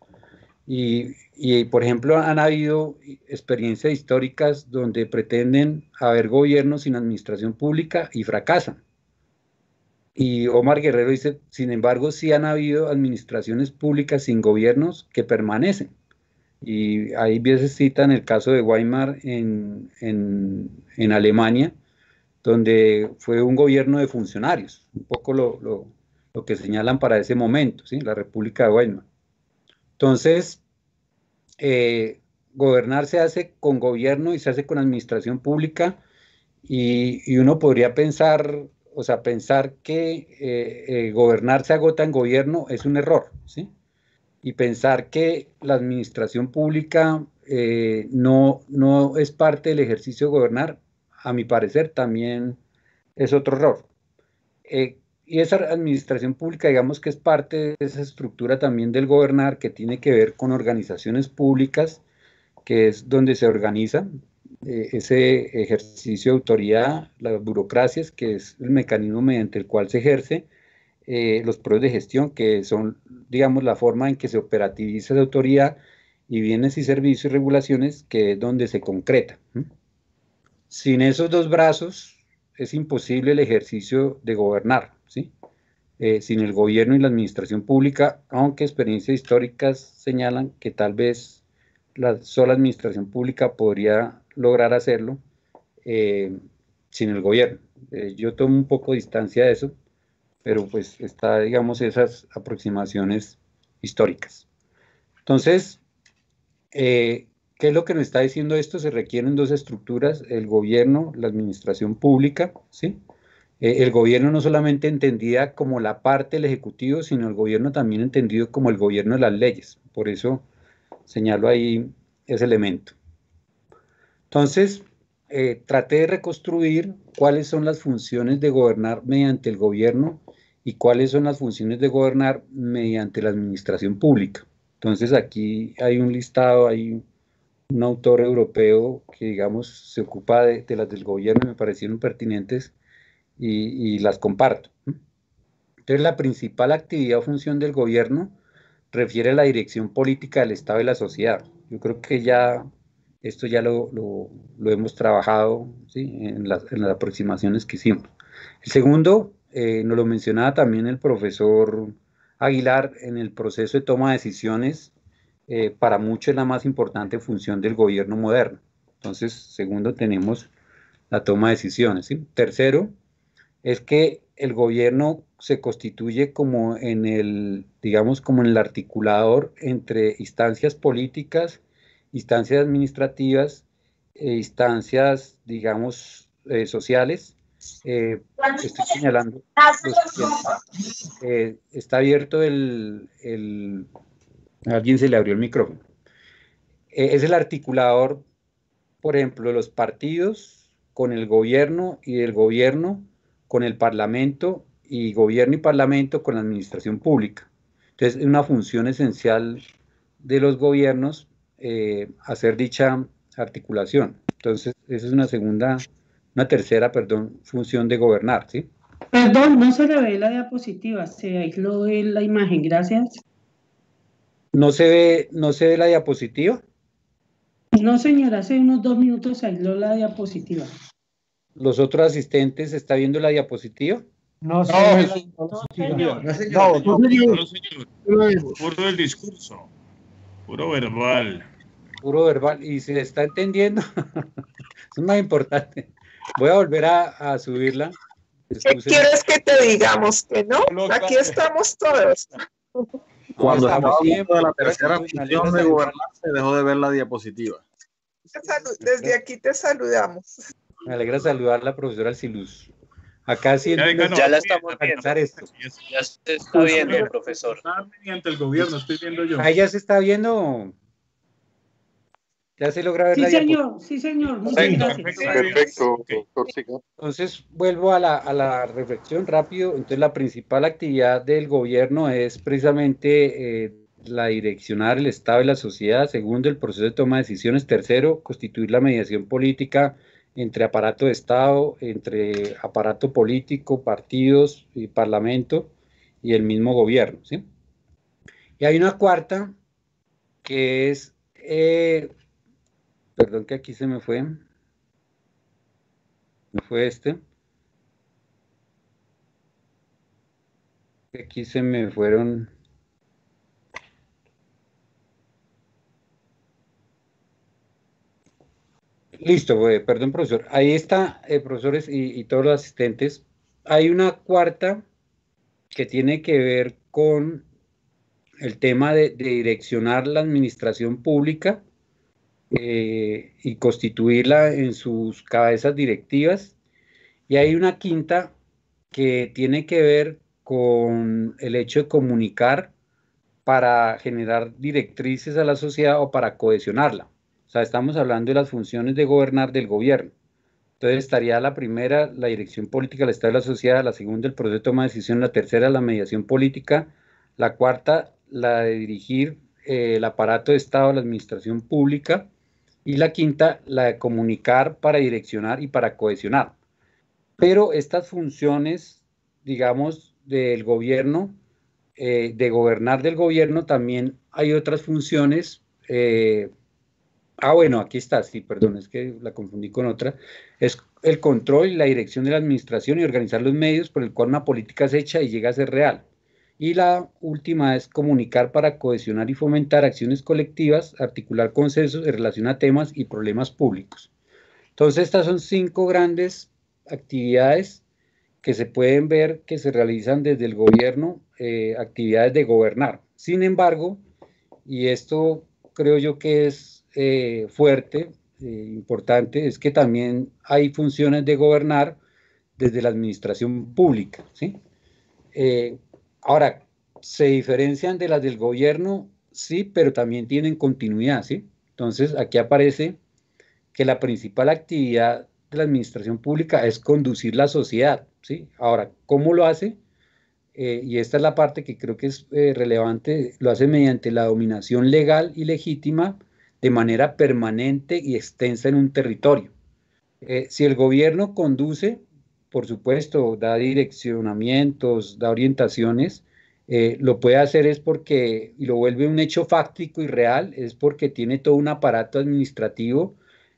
Y, por ejemplo, han habido experiencias históricas donde pretenden haber gobiernos sin administración pública y fracasan. Y Omar Guerrero dice, sin embargo, sí han habido administraciones públicas sin gobiernos que permanecen. Y ahí veces citan el caso de Weimar en, en, Alemania, donde fue un gobierno de funcionarios, un poco lo, lo, que señalan para ese momento, ¿sí? la República de Weimar. Entonces, eh, gobernar se hace con gobierno y se hace con administración pública y, uno podría pensar, o sea, pensar que eh, eh, gobernar se agota en gobierno es un error, ¿sí? y pensar que la administración pública no, no es parte del ejercicio de gobernar, a mi parecer también es otro error. Eh, y esa administración pública, digamos que es parte de esa estructura también del gobernar que tiene que ver con organizaciones públicas, que es donde se organiza eh, ese ejercicio de autoridad, las burocracias, que es el mecanismo mediante el cual se ejerce, eh, los procesos de gestión, que son, digamos, la forma en que se operativiza la autoridad, y bienes y servicios y regulaciones, que es donde se concreta. Sin esos dos brazos es imposible el ejercicio de gobernar, ¿sí? Eh, sin el gobierno y la administración pública, aunque experiencias históricas señalan que tal vez la sola administración pública podría lograr hacerlo eh, sin el gobierno. yo tomo un poco de distancia de eso, pero pues está, digamos, esas aproximaciones históricas. Entonces, eh, ¿qué es lo que nos está diciendo esto? Se requieren dos estructuras, el gobierno, la administración pública, ¿sí? Eh, el gobierno no solamente entendida como la parte del Ejecutivo, sino el gobierno también entendido como el gobierno de las leyes. Por eso señalo ahí ese elemento. Entonces, eh, traté de reconstruir cuáles son las funciones de gobernar mediante el gobierno y cuáles son las funciones de gobernar mediante la administración pública. Entonces aquí hay un listado, hay un autor europeo que, digamos, se ocupa de, las del gobierno, me parecieron pertinentes y, las comparto. Entonces, la principal actividad o función del gobierno refiere a la dirección política del Estado y la sociedad. Yo creo que ya esto ya lo, hemos trabajado en, las, aproximaciones que hicimos. El segundo, eh, nos lo mencionaba también el profesor Aguilar, en el proceso de toma de decisiones eh, para muchos es la más importante función del gobierno moderno. Entonces, segundo, tenemos la toma de decisiones. Tercero, es que el gobierno se constituye como en el, digamos, como en el articulador entre instancias políticas, instancias administrativas e instancias, digamos, eh, sociales. Eh, estoy señalando. está abierto el, alguien se le abrió el micrófono. Eh, es el articulador, por ejemplo, de los partidos con el gobierno y del gobierno con el parlamento y gobierno y parlamento con la administración pública. Entonces, es una función esencial de los gobiernos eh, hacer dicha articulación. Entonces, esa es una segunda, una tercera, perdón, función de gobernar, ¿sí? Perdón, no se le ve la diapositiva, se aisló la imagen, gracias. ¿No se ve, no se ve la diapositiva? No, señora, hace unos dos minutos aisló la diapositiva. ¿Los otros asistentes está viendo la diapositiva? No, señor. No, señor. No, señor. Puro el discurso. Puro verbal. Puro verbal. ¿Y se está entendiendo? es más importante. Voy a volver a, subirla. ¿Qué quieres que te digamos? Que no. Aquí estamos todos. Cuando estamos viendo de la tercera función de gobernar, se dejó de ver la diapositiva. Desde aquí te saludamos. Me alegra saludar a la profesora Siluz. Acá sí ya, la estamos viendo. Ya se está viendo, profesor. Mediante el gobierno, estoy viendo yo. Ahí ya se está viendo. Ya se logra ver sí, señor, Sí, señor, Muchas gracias. Perfecto, doctor Entonces, vuelvo a la, a la, reflexión rápido. Entonces, la principal actividad del gobierno es precisamente eh, la direccionar el Estado y la sociedad. Segundo, el proceso de toma de decisiones. Tercero, constituir la mediación política entre aparato de Estado, entre aparato político, partidos y parlamento y el mismo gobierno. ¿sí? Y hay una cuarta que es eh, Perdón que aquí se me fue. Me fue este. Aquí se me fueron. Listo, perdón, profesor. Ahí está, eh, profesores y, todos los asistentes. Hay una cuarta que tiene que ver con el tema de direccionar la administración pública eh, y constituirla en sus cabezas directivas. Y hay una quinta que tiene que ver con el hecho de comunicar para generar directrices a la sociedad o para cohesionarla. O sea, estamos hablando de las funciones de gobernar del gobierno. Entonces estaría la primera, la dirección política del Estado y la sociedad, la segunda, el proceso de toma de decisión, la tercera, la mediación política, la cuarta, la de dirigir eh, el aparato de Estado, la administración pública, y la quinta, la de comunicar para direccionar y para cohesionar. Pero estas funciones, digamos, del gobierno, eh, de gobernar del gobierno, también hay otras funciones. Eh, ah, bueno, aquí está, sí, perdón, es que la confundí con otra. Es el control y la dirección de la administración y organizar los medios por el cual una política es hecha y llega a ser real. Y la última es comunicar para cohesionar y fomentar acciones colectivas, articular consensos en relación a temas y problemas públicos. Entonces, estas son cinco grandes actividades que se pueden ver que se realizan desde el gobierno, eh, actividades de gobernar. Sin embargo, y esto creo yo que es eh, fuerte, eh, importante, es que también hay funciones de gobernar desde la administración pública. ¿sí? Ahora, se diferencian de las del gobierno, sí, pero también tienen continuidad, ¿sí? Entonces, aquí aparece que la principal actividad de la administración pública es conducir la sociedad, ¿sí? Ahora, ¿cómo lo hace? Eh, y esta es la parte que creo que es eh, relevante, lo hace mediante la dominación legal y legítima de manera permanente y extensa en un territorio. Eh, si el gobierno conduce, por supuesto, da direccionamientos, da orientaciones, eh, lo puede hacer es porque, y lo vuelve un hecho fáctico y real, es porque tiene todo un aparato administrativo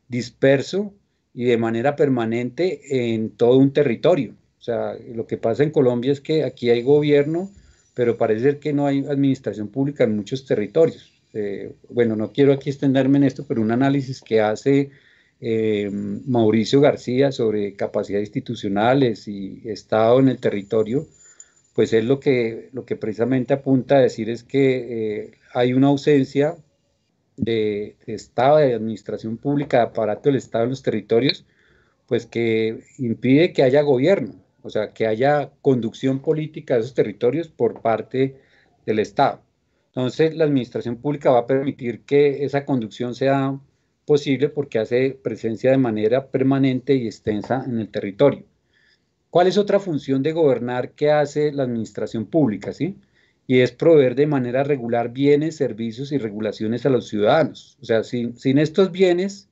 disperso y de manera permanente en todo un territorio. O sea, lo que pasa en Colombia es que aquí hay gobierno, pero parece ser que no hay administración pública en muchos territorios. Eh, bueno, no quiero aquí extenderme en esto, pero un análisis que hace eh, Mauricio García sobre capacidades institucionales y Estado en el territorio, pues es lo que, lo que precisamente apunta a decir es que eh, hay una ausencia de, Estado, de administración pública, de aparato del Estado en los territorios, pues que impide que haya gobierno, o sea, que haya conducción política de esos territorios por parte del Estado. Entonces, la administración pública va a permitir que esa conducción sea posible porque hace presencia de manera permanente y extensa en el territorio. ¿Cuál es otra función de gobernar que hace la administración pública? ¿sí? Y es proveer de manera regular bienes, servicios y regulaciones a los ciudadanos. O sea, sin, estos bienes,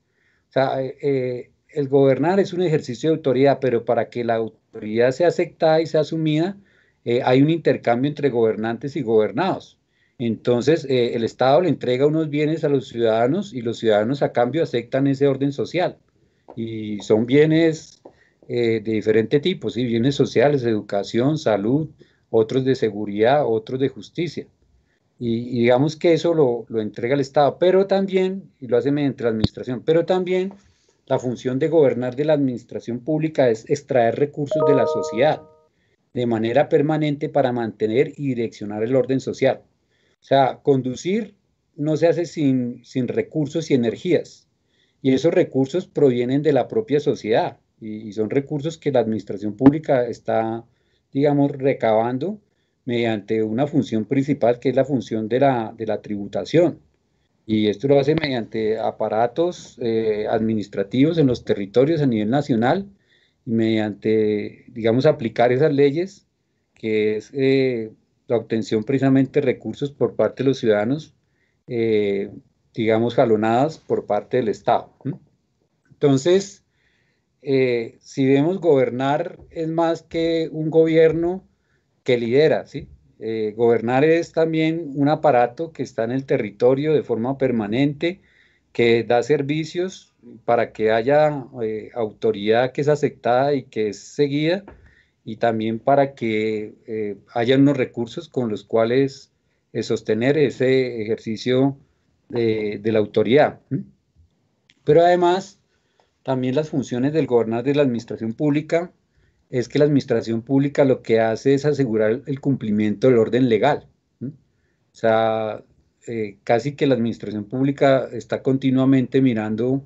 o sea, eh, eh, el gobernar es un ejercicio de autoridad, pero para que la autoridad sea aceptada y sea asumida, eh, hay un intercambio entre gobernantes y gobernados. Entonces, eh, el Estado le entrega unos bienes a los ciudadanos y los ciudadanos a cambio aceptan ese orden social. Y son bienes eh, de diferente tipo, ¿sí? bienes sociales, educación, salud, otros de seguridad, otros de justicia. Y, digamos que eso lo, lo, entrega el Estado, pero también, y lo hace mediante la administración, pero también la función de gobernar de la administración pública es extraer recursos de la sociedad de manera permanente para mantener y direccionar el orden social. O sea, conducir no se hace sin, recursos y energías. Y esos recursos provienen de la propia sociedad y, son recursos que la administración pública está, digamos, recabando mediante una función principal que es la función de la, tributación. Y esto lo hace mediante aparatos eh, administrativos en los territorios a nivel nacional y mediante, digamos, aplicar esas leyes, que es eh, la obtención precisamente de recursos por parte de los ciudadanos, eh, digamos, jalonadas por parte del Estado. Entonces, eh, si vemos gobernar es más que un gobierno que lidera, ¿sí? Eh, gobernar es también un aparato que está en el territorio de forma permanente, que da servicios para que haya autoridad que es aceptada y que es seguida, y también para que eh, haya unos recursos con los cuales eh, sostener ese ejercicio de, la autoridad. Pero además, también las funciones del gobernador de la administración pública es que la administración pública lo que hace es asegurar el cumplimiento del orden legal. O sea, eh, casi que la administración pública está continuamente mirando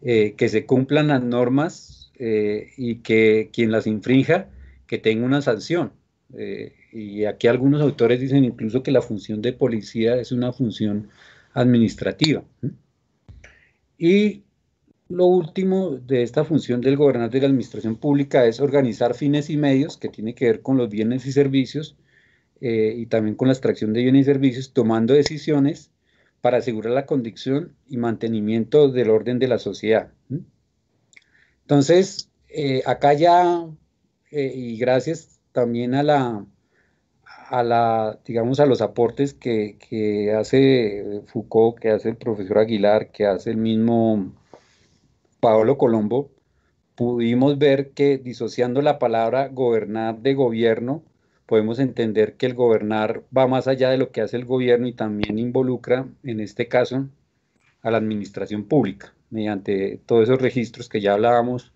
que se cumplan las normas y que quien las infrinja que tenga una sanción. Eh, y aquí algunos autores dicen incluso que la función de policía es una función administrativa. Y lo último de esta función del gobernante de la administración pública es organizar fines y medios que tiene que ver con los bienes y servicios eh, y también con la extracción de bienes y servicios, tomando decisiones para asegurar la condición y mantenimiento del orden de la sociedad. Entonces, eh, acá ya eh, y gracias también a la, a la, digamos, a los aportes que, que, hace Foucault, que hace el profesor Aguilar, que hace el mismo Pablo Colombo, pudimos ver que disociando la palabra gobernar de gobierno, podemos entender que el gobernar va más allá de lo que hace el gobierno y también involucra, en este caso, a la administración pública, mediante todos esos registros que ya hablábamos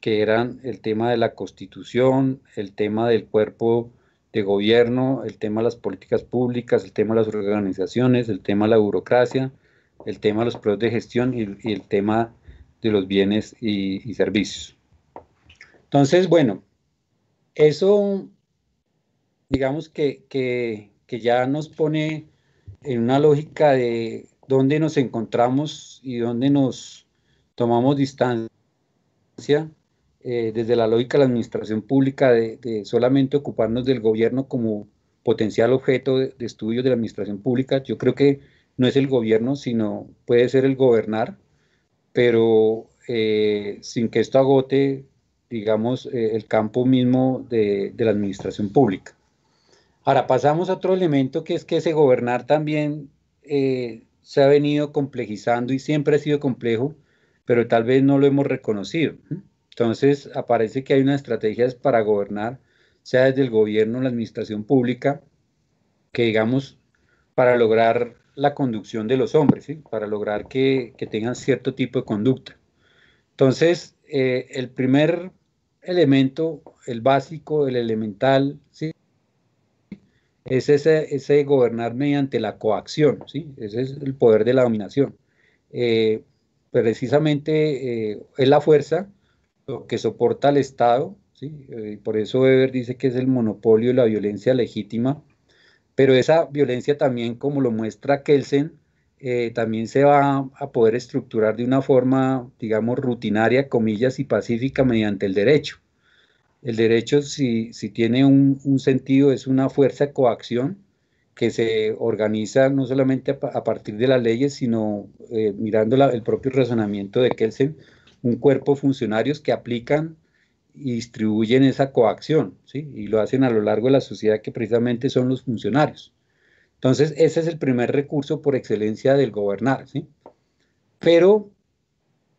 que eran el tema de la constitución, el tema del cuerpo de gobierno, el tema de las políticas públicas, el tema de las organizaciones, el tema de la burocracia, el tema de los proyectos de gestión y, el tema de los bienes y, servicios. Entonces, bueno, eso digamos que, que, que ya nos pone en una lógica de dónde nos encontramos y dónde nos tomamos distancia eh, desde la lógica de la administración pública de, solamente ocuparnos del gobierno como potencial objeto de, estudio de la administración pública. Yo creo que no es el gobierno, sino puede ser el gobernar, pero eh, sin que esto agote, digamos, eh, el campo mismo de, la administración pública. Ahora pasamos a otro elemento que es que ese gobernar también eh, se ha venido complejizando y siempre ha sido complejo, pero tal vez no lo hemos reconocido. Entonces aparece que hay unas estrategias para gobernar, sea desde el gobierno, la administración pública, que digamos, para lograr la conducción de los hombres, para lograr que, tengan cierto tipo de conducta. Entonces, eh, el primer elemento, el básico, el elemental, ¿sí? es ese, gobernar mediante la coacción, ¿sí? ese es el poder de la dominación. Eh, precisamente eh, es la fuerza lo que soporta al Estado, ¿sí? por eso Weber dice que es el monopolio de la violencia legítima pero esa violencia también, como lo muestra Kelsen, eh, también se va a poder estructurar de una forma, digamos, rutinaria, comillas, y pacífica mediante el derecho. El derecho, si, si tiene un, sentido, es una fuerza coacción que se organiza no solamente a, partir de las leyes, sino eh, mirando el propio razonamiento de Kelsen, un cuerpo de funcionarios que aplican y distribuyen esa coacción, ¿sí? Y lo hacen a lo largo de la sociedad que precisamente son los funcionarios. Entonces, ese es el primer recurso por excelencia del gobernar, ¿sí? Pero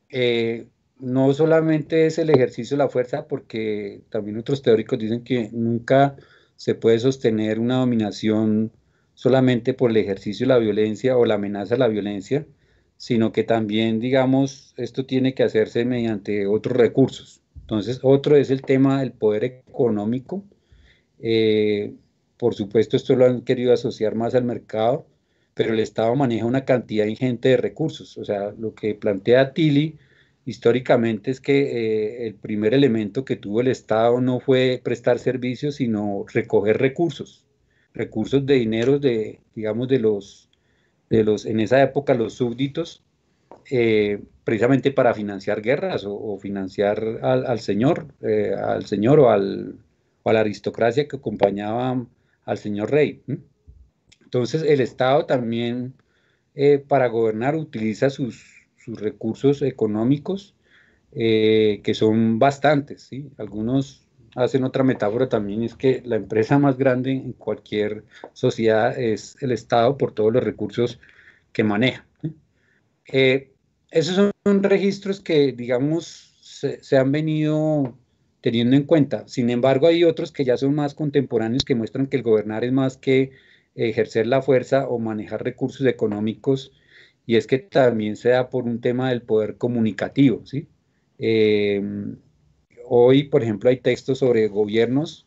eh, no solamente es el ejercicio de la fuerza, porque también otros teóricos dicen que nunca se puede sostener una dominación solamente por el ejercicio de la violencia o la amenaza de la violencia, sino que también, digamos, esto tiene que hacerse mediante otros recursos. Entonces, otro es el tema del poder económico. Eh, por supuesto, esto lo han querido asociar más al mercado, pero el Estado maneja una cantidad ingente de recursos. O sea, lo que plantea Tilly históricamente es que eh, el primer elemento que tuvo el Estado no fue prestar servicios, sino recoger recursos, recursos de dinero de, digamos, de los, de los, en esa época los súbditos, eh, precisamente para financiar guerras o, financiar al, señor, eh, al señor o, al, a la aristocracia que acompañaba al señor rey. Entonces el Estado también eh, para gobernar utiliza sus, recursos económicos, que son bastantes. ¿sí? Algunos hacen otra metáfora también, es que la empresa más grande en cualquier sociedad es el Estado por todos los recursos que maneja. Eh, esos son registros que, digamos, se, han venido teniendo en cuenta. Sin embargo, hay otros que ya son más contemporáneos que muestran que el gobernar es más que ejercer la fuerza o manejar recursos económicos, y es que también se da por un tema del poder comunicativo. ¿sí? Em, hoy, por ejemplo, hay textos sobre gobiernos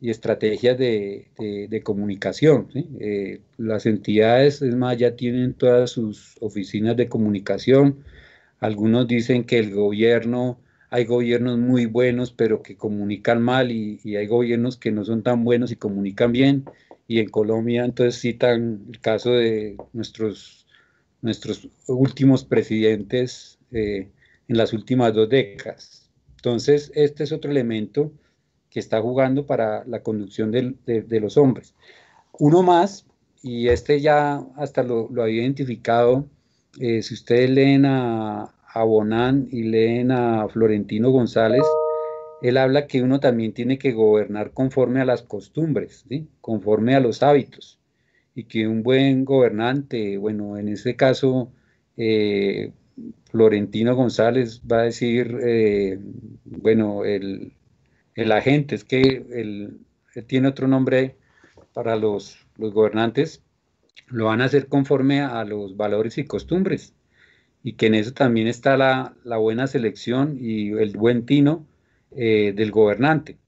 y estrategias de, comunicación. Eh, las entidades, es más, ya tienen todas sus oficinas de comunicación. Algunos dicen que el gobierno, hay gobiernos muy buenos, pero que comunican mal, y, hay gobiernos que no son tan buenos y comunican bien. Y en Colombia, entonces citan el caso de nuestros, nuestros últimos presidentes eh, en las últimas dos décadas. Entonces, este es otro elemento que está jugando para la conducción de, los hombres. Uno más, y este ya hasta lo, había identificado, eh, si ustedes leen a, Bonan y leen a Florentino González, él habla que uno también tiene que gobernar conforme a las costumbres, conforme a los hábitos, y que un buen gobernante, bueno, en este caso, eh, Florentino González va a decir, eh, bueno, el, el agente, es que él, tiene otro nombre para los, gobernantes, lo van a hacer conforme a los valores y costumbres, y que en eso también está la, buena selección y el buen tino eh, del gobernante.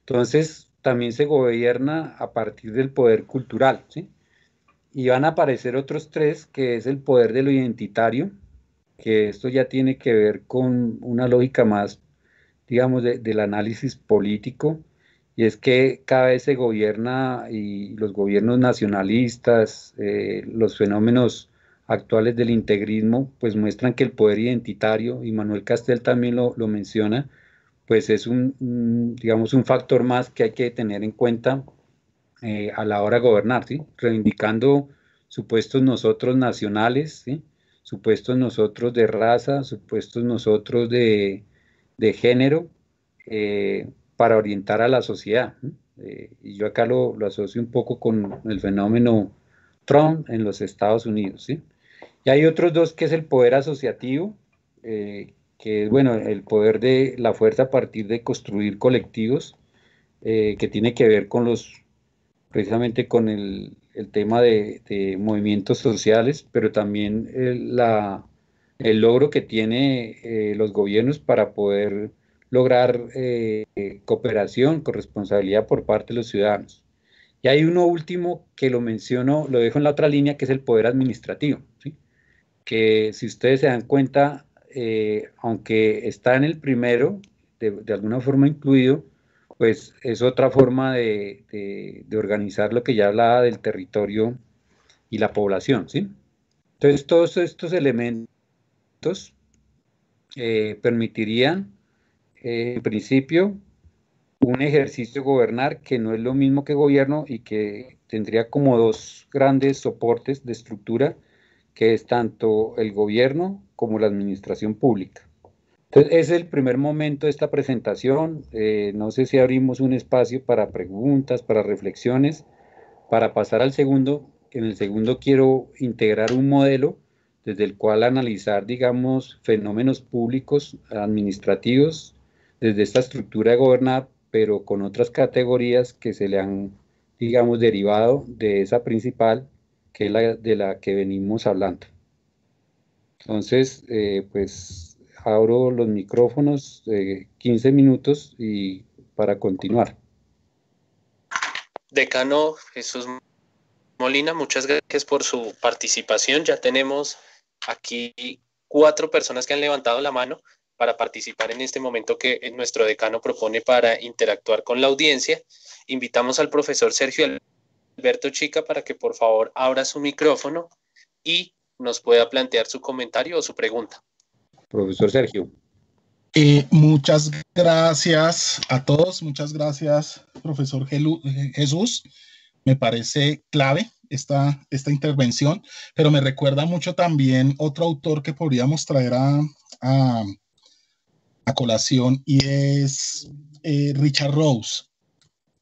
Entonces, también se gobierna a partir del poder cultural. Y van a aparecer otros tres, que es el poder de lo identitario, que esto ya tiene que ver con una lógica más digamos, del análisis político, y es que cada vez se gobierna y los gobiernos nacionalistas, eh, los fenómenos actuales del integrismo, pues muestran que el poder identitario, y Manuel Castel también lo, menciona, pues es un, digamos, un factor más que hay que tener en cuenta eh, a la hora de gobernar, ¿sí? reivindicando supuestos nosotros nacionales, supuestos nosotros de raza, supuestos nosotros de, género, eh, para orientar a la sociedad. Eh, y yo acá lo, asocio un poco con el fenómeno Trump en los Estados Unidos. Y hay otros dos que es el poder asociativo, eh, que es bueno, el poder de la fuerza a partir de construir colectivos, que tiene que ver con los, precisamente con el, el tema de, movimientos sociales, pero también el, la, el logro que tiene eh, los gobiernos para poder lograr eh, cooperación, corresponsabilidad por parte de los ciudadanos. Y hay uno último que lo menciono, lo dejo en la otra línea, que es el poder administrativo, que si ustedes se dan cuenta, eh, aunque está en el primero, de, de alguna forma incluido, pues es otra forma de, organizar lo que ya hablaba del territorio y la población, ¿sí? Entonces, todos estos elementos eh, permitirían, eh, en principio, un ejercicio gobernar que no es lo mismo que gobierno y que tendría como dos grandes soportes de estructura, que es tanto el gobierno como la administración pública. Entonces, es el primer momento de esta presentación. Eh, no sé si abrimos un espacio para preguntas, para reflexiones, para pasar al segundo. En el segundo quiero integrar un modelo desde el cual analizar, digamos, fenómenos públicos, administrativos, desde esta estructura de gobernar, pero con otras categorías que se le han, digamos, derivado de esa principal, que es la de la que venimos hablando. Entonces, eh, pues abro los micrófonos de 15 minutos y para continuar. Decano Jesús Molina, muchas gracias por su participación. Ya tenemos aquí cuatro personas que han levantado la mano para participar en este momento que nuestro decano propone para interactuar con la audiencia. Invitamos al profesor Sergio Alberto Chica para que por favor abra su micrófono y nos pueda plantear su comentario o su pregunta. Profesor Sergio. Eh, muchas gracias a todos, muchas gracias, profesor Jesús. Me parece clave esta, esta intervención, pero me recuerda mucho también otro autor que podríamos traer a, a, colación y es eh, Richard Rose.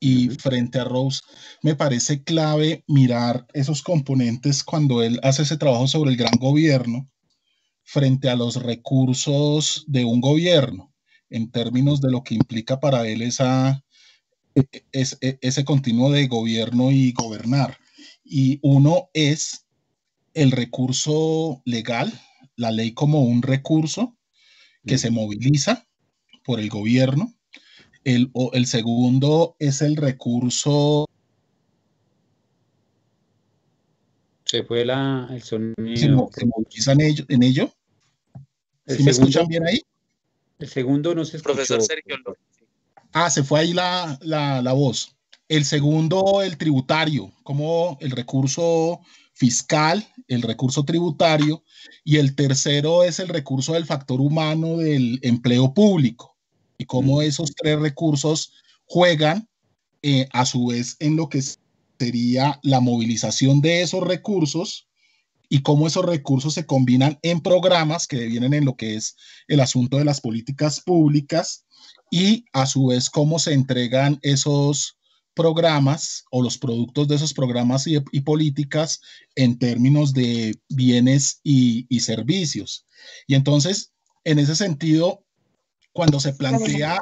Y frente a Rose, me parece clave mirar esos componentes cuando él hace ese trabajo sobre el gran gobierno frente a los recursos de un gobierno en términos de lo que implica para él esa, e, e, ese continuo de gobierno y gobernar. Y uno es el recurso legal, la ley como un recurso que se moviliza por el gobierno. El, el segundo es el recurso Se fue la, el sonido. ¿Se, movilizan en ello? ¿Sí me escuchan bien ahí? El segundo no se escuchó. Profesor Sergio. Ah, se fue ahí la, la, la voz. El segundo, el tributario, como el recurso fiscal, el recurso tributario, y el tercero es el recurso del factor humano del empleo público, y cómo esos tres recursos juegan eh, a su vez en lo que sería la movilización de esos recursos y cómo esos recursos se combinan en programas que vienen en lo que es el asunto de las políticas públicas y a su vez cómo se entregan esos programas o los productos de esos programas y, políticas en términos de bienes y, y servicios. Y entonces, en ese sentido, cuando se plantea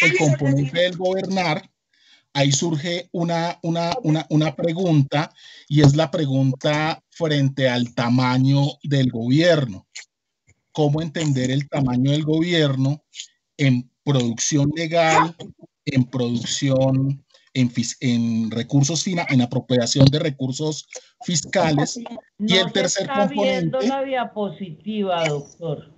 el componente del gobernar, ahí surge una, una, una, una, pregunta y es la pregunta frente al tamaño del gobierno. ¿Cómo entender el tamaño del gobierno en producción legal, en producción, en, en recursos, en apropiación de recursos fiscales? y el tercer componente... la diapositiva, doctor.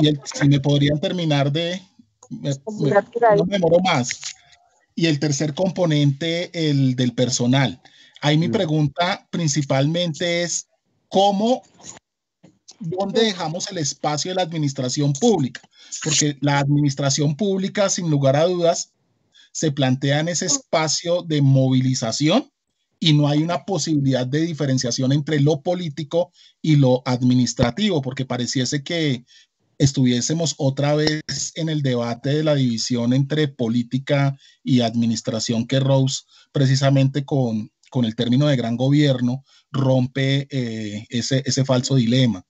Y si me podrían terminar de... no me demoro más y el tercer componente, el del personal. Ahí mi mm. pregunta principalmente es, ¿cómo, dónde dejamos el espacio de la administración pública? Porque la administración pública, sin lugar a dudas, se plantea en ese espacio de movilización y no hay una posibilidad de diferenciación entre lo político y lo administrativo, porque pareciese que estuviésemos otra vez en el debate de la división entre política y administración que Rose precisamente con, con el término de gran gobierno rompe eh, ese, ese, falso dilema.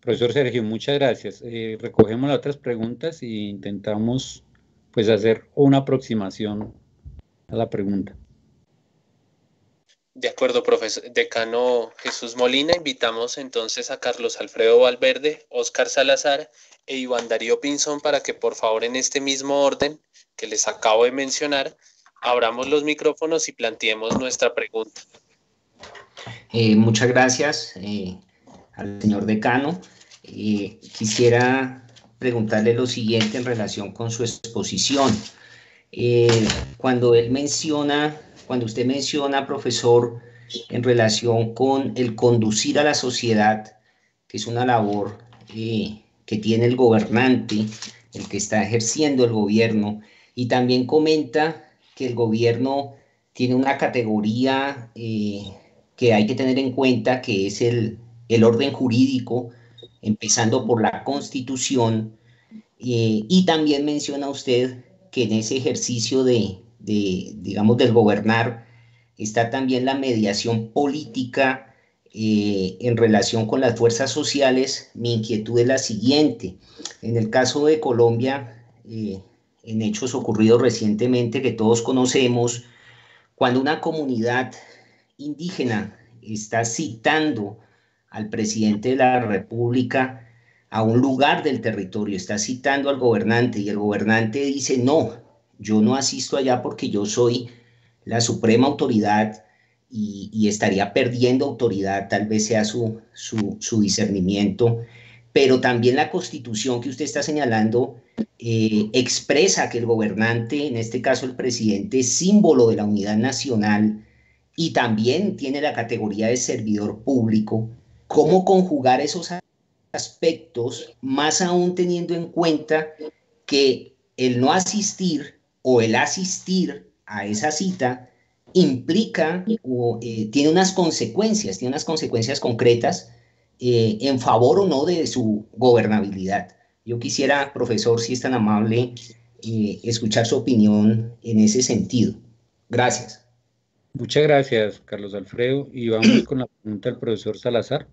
Profesor Sergio, muchas gracias. Eh, recogemos las otras preguntas e intentamos pues hacer una aproximación a la pregunta. De acuerdo, profesor. Decano Jesús Molina, invitamos entonces a Carlos Alfredo Valverde, Oscar Salazar e Iván Darío Pinzón para que por favor en este mismo orden que les acabo de mencionar, abramos los micrófonos y planteemos nuestra pregunta. Eh, muchas gracias eh, al señor decano. Eh, quisiera preguntarle lo siguiente en relación con su exposición. cuando él menciona cuando usted menciona, profesor, en relación con el conducir a la sociedad, que es una labor eh, que tiene el gobernante, el que está ejerciendo el gobierno, y también comenta que el gobierno tiene una categoría eh, que hay que tener en cuenta, que es el, orden jurídico, empezando por la constitución, eh, y también menciona usted que en ese ejercicio de, digamos, del gobernar, está también la mediación política eh, en relación con las fuerzas sociales. Mi inquietud es la siguiente. En el caso de Colombia, eh, en hechos ocurridos recientemente que todos conocemos, cuando una comunidad indígena está citando al presidente de la República a un lugar del territorio, está citando al gobernante y el gobernante dice, no, yo no asisto allá porque yo soy la suprema autoridad y, estaría perdiendo autoridad, tal vez sea su, su, discernimiento, pero también la constitución que usted está señalando eh, expresa que el gobernante, en este caso el presidente, es símbolo de la unidad nacional y también tiene la categoría de servidor público. ¿Cómo conjugar esos aspectos, más aún teniendo en cuenta que el no asistir o el asistir a esa cita implica o eh, tiene unas consecuencias, tiene unas consecuencias concretas eh, en favor o no de su gobernabilidad. Yo quisiera, profesor, si es tan amable, eh, escuchar su opinión en ese sentido. Gracias. Muchas gracias, Carlos Alfredo. Y vamos con la pregunta del profesor Salazar.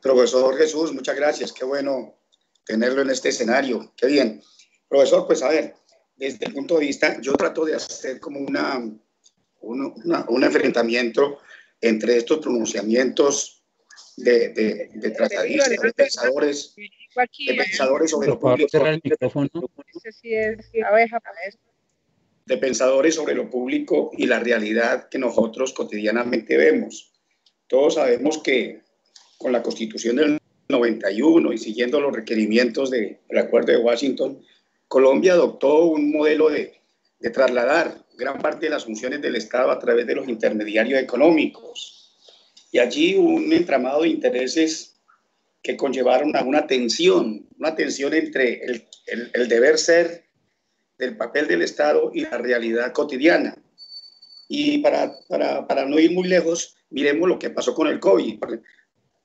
Profesor Jesús, muchas gracias. Qué bueno tenerlo en este escenario. Qué bien. Profesor, pues a ver, desde el punto de vista, yo trato de hacer como una, un enfrentamiento entre estos pronunciamientos de, de, de tratadistas, de pensadores, de pensadores sobre lo público. De pensadores sobre lo público y la realidad que nosotros cotidianamente vemos. Todos sabemos que con la constitución del 91 y siguiendo los requerimientos del Acuerdo de Washington, Colombia adoptó un modelo de, trasladar gran parte de las funciones del Estado a través de los intermediarios económicos. Y allí un entramado de intereses que conllevaron a una tensión, una tensión entre el, deber ser del papel del Estado y la realidad cotidiana. Y para, para, para, no ir muy lejos, miremos lo que pasó con el COVID.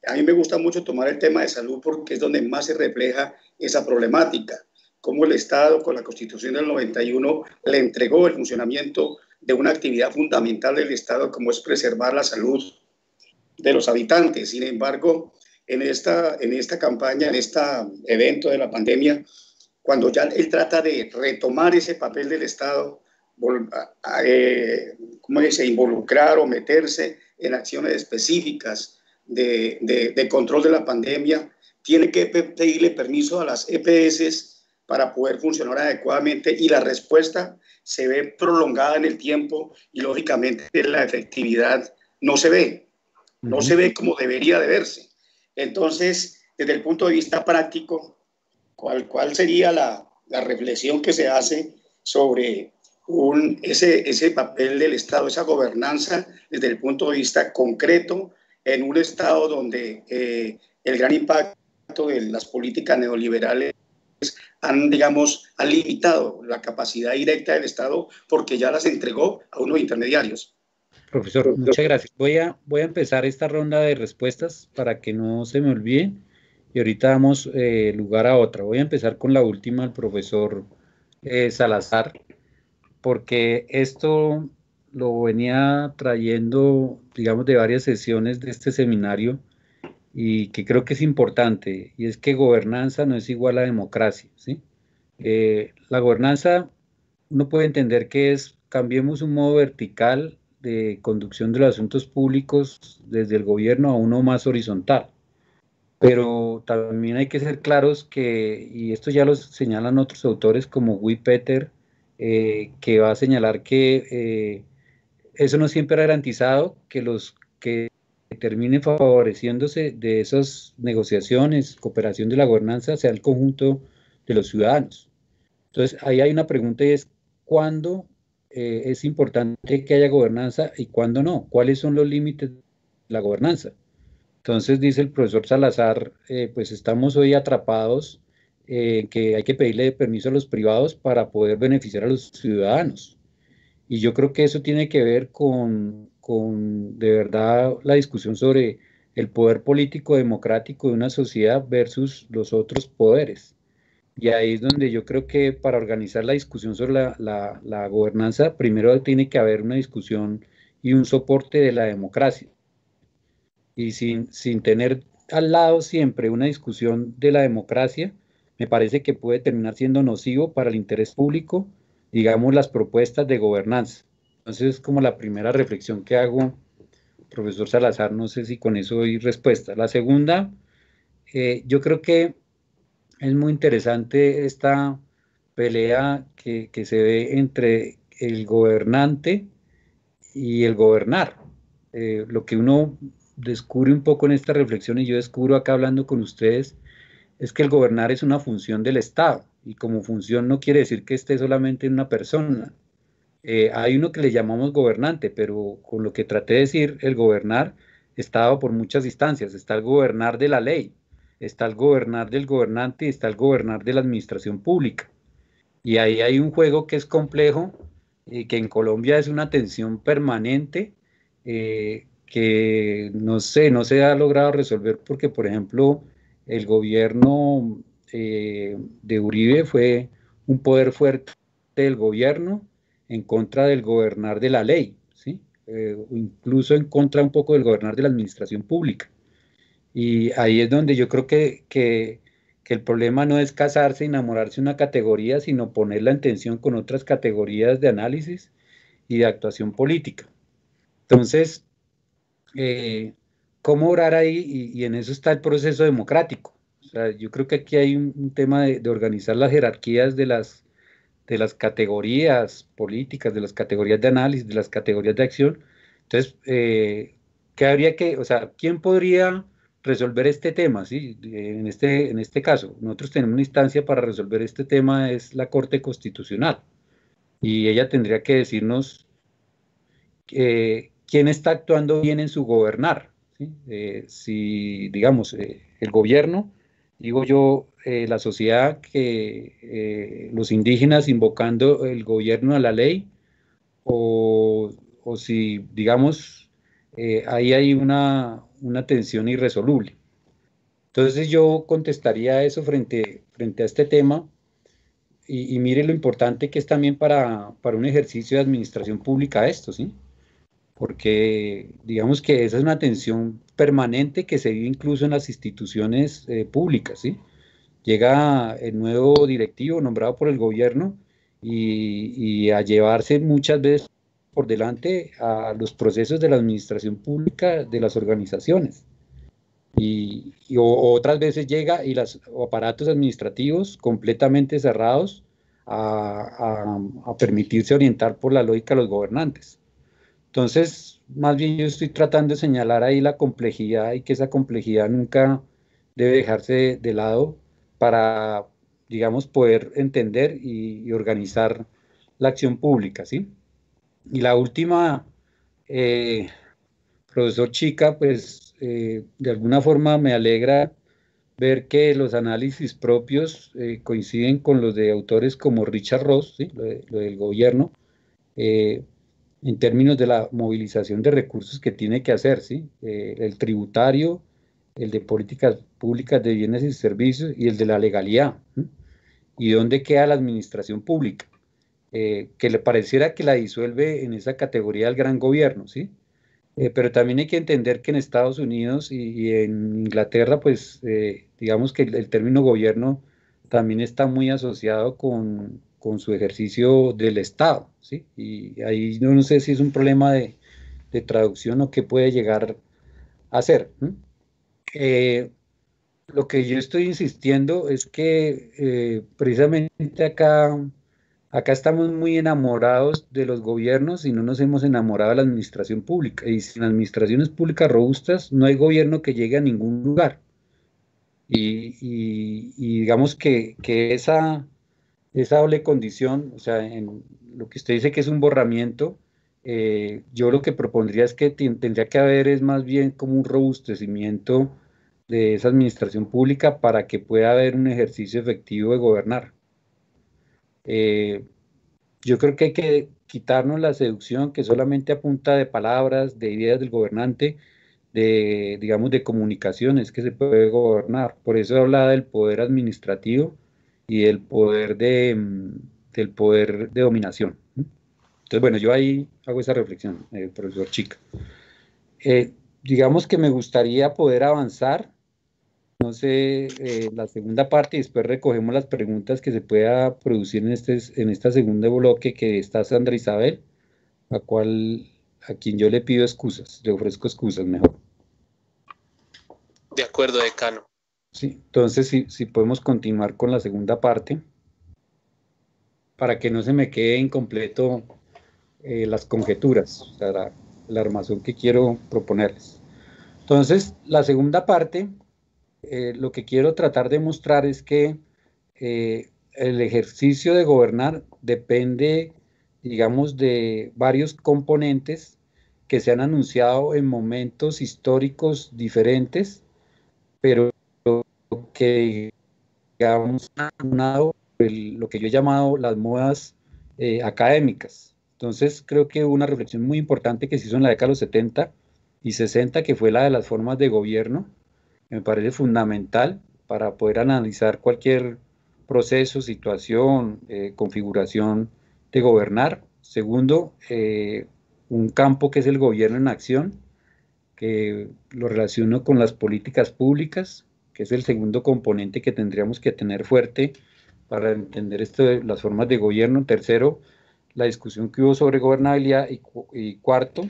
A mí me gusta mucho tomar el tema de salud porque es donde más se refleja esa problemática cómo el Estado, con la Constitución del 91, le entregó el funcionamiento de una actividad fundamental del Estado, como es preservar la salud de los habitantes. Sin embargo, en esta, en esta campaña, en este evento de la pandemia, cuando ya él trata de retomar ese papel del Estado, eh, ¿cómo dice?, involucrar o meterse en acciones específicas de, de, de control de la pandemia, tiene que pedirle permiso a las EPS para poder funcionar adecuadamente y la respuesta se ve prolongada en el tiempo y lógicamente la efectividad no se ve, no se ve como debería de verse. Entonces, desde el punto de vista práctico, ¿cuál, cuál sería la, la reflexión que se hace sobre un, ese, ese papel del Estado, esa gobernanza desde el punto de vista concreto en un Estado donde eh, el gran impacto de las políticas neoliberales han, digamos, han limitado la capacidad directa del Estado porque ya las entregó a unos intermediarios. Profesor, muchas gracias. Voy a, voy a empezar esta ronda de respuestas para que no se me olvide y ahorita damos eh, lugar a otra. Voy a empezar con la última, el profesor eh, Salazar, porque esto lo venía trayendo, digamos, de varias sesiones de este seminario y que creo que es importante, y es que gobernanza no es igual a democracia, ¿sí? Eh, la gobernanza, uno puede entender que es, cambiemos un modo vertical de conducción de los asuntos públicos desde el gobierno a uno más horizontal. Pero también hay que ser claros que, y esto ya lo señalan otros autores como Guy Peter, eh, que va a señalar que eh, eso no siempre ha garantizado que los que terminen favoreciéndose de esas negociaciones, cooperación de la gobernanza, sea el conjunto de los ciudadanos. Entonces, ahí hay una pregunta y es, ¿cuándo eh, es importante que haya gobernanza y cuándo no? ¿Cuáles son los límites de la gobernanza? Entonces, dice el profesor Salazar, eh, pues estamos hoy atrapados en que hay que pedirle permiso a los privados para poder beneficiar a los ciudadanos. Y yo creo que eso tiene que ver con, con de verdad la discusión sobre el poder político democrático de una sociedad versus los otros poderes. Y ahí es donde yo creo que para organizar la discusión sobre la, la, gobernanza, primero tiene que haber una discusión y un soporte de la democracia. Y sin, sin tener al lado siempre una discusión de la democracia, me parece que puede terminar siendo nocivo para el interés público, digamos, las propuestas de gobernanza. Entonces es como la primera reflexión que hago, profesor Salazar, no sé si con eso doy respuesta. La segunda, eh, yo creo que es muy interesante esta pelea que, se ve entre el gobernante y el gobernar. Eh, lo que uno descubre un poco en esta reflexión y yo descubro acá hablando con ustedes es que el gobernar es una función del Estado y como función no quiere decir que esté solamente en una persona, eh, hay uno que le llamamos gobernante, pero con lo que traté de decir, el gobernar está por muchas instancias. Está el gobernar de la ley, está el gobernar del gobernante y está el gobernar de la administración pública. Y ahí hay un juego que es complejo, y que en Colombia es una tensión permanente, eh, que no se ha logrado resolver porque, por ejemplo, el gobierno eh, de Uribe fue un poder fuerte del gobierno, en contra del gobernar de la ley, ¿sí? Eh, incluso en contra un poco del gobernar de la administración pública. Y ahí es donde yo creo que, que, el problema no es casarse, enamorarse una categoría, sino ponerla en tensión con otras categorías de análisis y de actuación política. Entonces, eh, ¿cómo orar ahí? Y, en eso está el proceso democrático. O sea, yo creo que aquí hay un, tema de, organizar las jerarquías de las de las categorías políticas, de las categorías de análisis, de las categorías de acción. Entonces, eh, ¿qué habría que, o sea, quién podría resolver este tema? ¿sí? En, este, en este caso, nosotros tenemos una instancia para resolver este tema, es la Corte Constitucional. Y ella tendría que decirnos eh, quién está actuando bien en su gobernar. Eh, si, digamos, el gobierno digo yo, eh, la sociedad que eh, los indígenas invocando el gobierno a la ley, o, si, digamos, eh, ahí hay una, una, tensión irresoluble. Entonces yo contestaría eso frente, frente a este tema, y, y, mire lo importante que es también para, para un ejercicio de administración pública esto, ¿sí? Porque digamos que esa es una tensión permanente que se vive incluso en las instituciones eh, públicas, ¿sí? Llega el nuevo directivo nombrado por el gobierno y, a llevarse muchas veces por delante a los procesos de la administración pública de las organizaciones. Y, otras veces llega y los aparatos administrativos completamente cerrados a, a permitirse orientar por la lógica de los gobernantes. Entonces, más bien yo estoy tratando de señalar ahí la complejidad y que esa complejidad nunca debe dejarse de lado para, digamos, poder entender y, organizar la acción pública, ¿sí? Y la última, eh, profesor Chica, pues eh, de alguna forma me alegra ver que los análisis propios eh, coinciden con los de autores como Richard Ross, ¿sí? lo, del gobierno, en términos de la movilización de recursos que tiene que hacer, ¿sí? Eh, el tributario, el de políticas públicas de bienes y servicios y el de la legalidad. ¿Y dónde queda la administración pública? Eh, que le pareciera que la disuelve en esa categoría del gran gobierno, ¿sí? Eh, pero también hay que entender que en Estados Unidos y, en Inglaterra, pues digamos que el, término gobierno también está muy asociado con, con su ejercicio del Estado, ¿sí? Y ahí no, sé si es un problema de, traducción o qué puede llegar a ser. Eh, lo que yo estoy insistiendo es que eh, precisamente acá, acá estamos muy enamorados de los gobiernos y no nos hemos enamorado de la administración pública. Y sin administraciones públicas robustas no hay gobierno que llegue a ningún lugar. Y, digamos que esa esa doble condición, o sea, lo que usted dice que es un borramiento, eh, yo lo que propondría es que tendría que haber es más bien como un robustecimiento de esa administración pública para que pueda haber un ejercicio efectivo de gobernar. Eh, yo creo que hay que quitarnos la seducción que solamente apunta de palabras, de ideas del gobernante, de, digamos, de comunicaciones que se puede gobernar. Por eso hablaba del poder administrativo y el poder de, mm, del poder de dominación. Entonces, bueno, yo ahí hago esa reflexión, eh, profesor Chica. Eh, digamos que me gustaría poder avanzar, no sé, eh, la segunda parte y después recogemos las preguntas que se pueda producir en, este, en esta segunda bloque que está Sandra Isabel, a, cual, a quien yo le pido excusas, le ofrezco excusas mejor. De acuerdo, decano. Sí, entonces si, podemos continuar con la segunda parte, para que no se me quede incompleto eh, las conjeturas, o sea, la, armazón que quiero proponerles. Entonces, la segunda parte, eh, lo que quiero tratar de mostrar es que eh, el ejercicio de gobernar depende, digamos, de varios componentes que se han anunciado en momentos históricos diferentes, pero que digamos lo que yo he llamado las modas eh, académicas. Entonces creo que una reflexión muy importante que se hizo en la década de los 70 y 60, que fue la de las formas de gobierno. Me parece fundamental para poder analizar cualquier proceso, situación, eh, configuración de gobernar. Segundo, eh, un campo que es el gobierno en acción, que lo relaciono con las políticas públicas, que es el segundo componente que tendríamos que tener fuerte para entender esto de las formas de gobierno. Tercero, la discusión que hubo sobre gobernabilidad. Y, cuarto,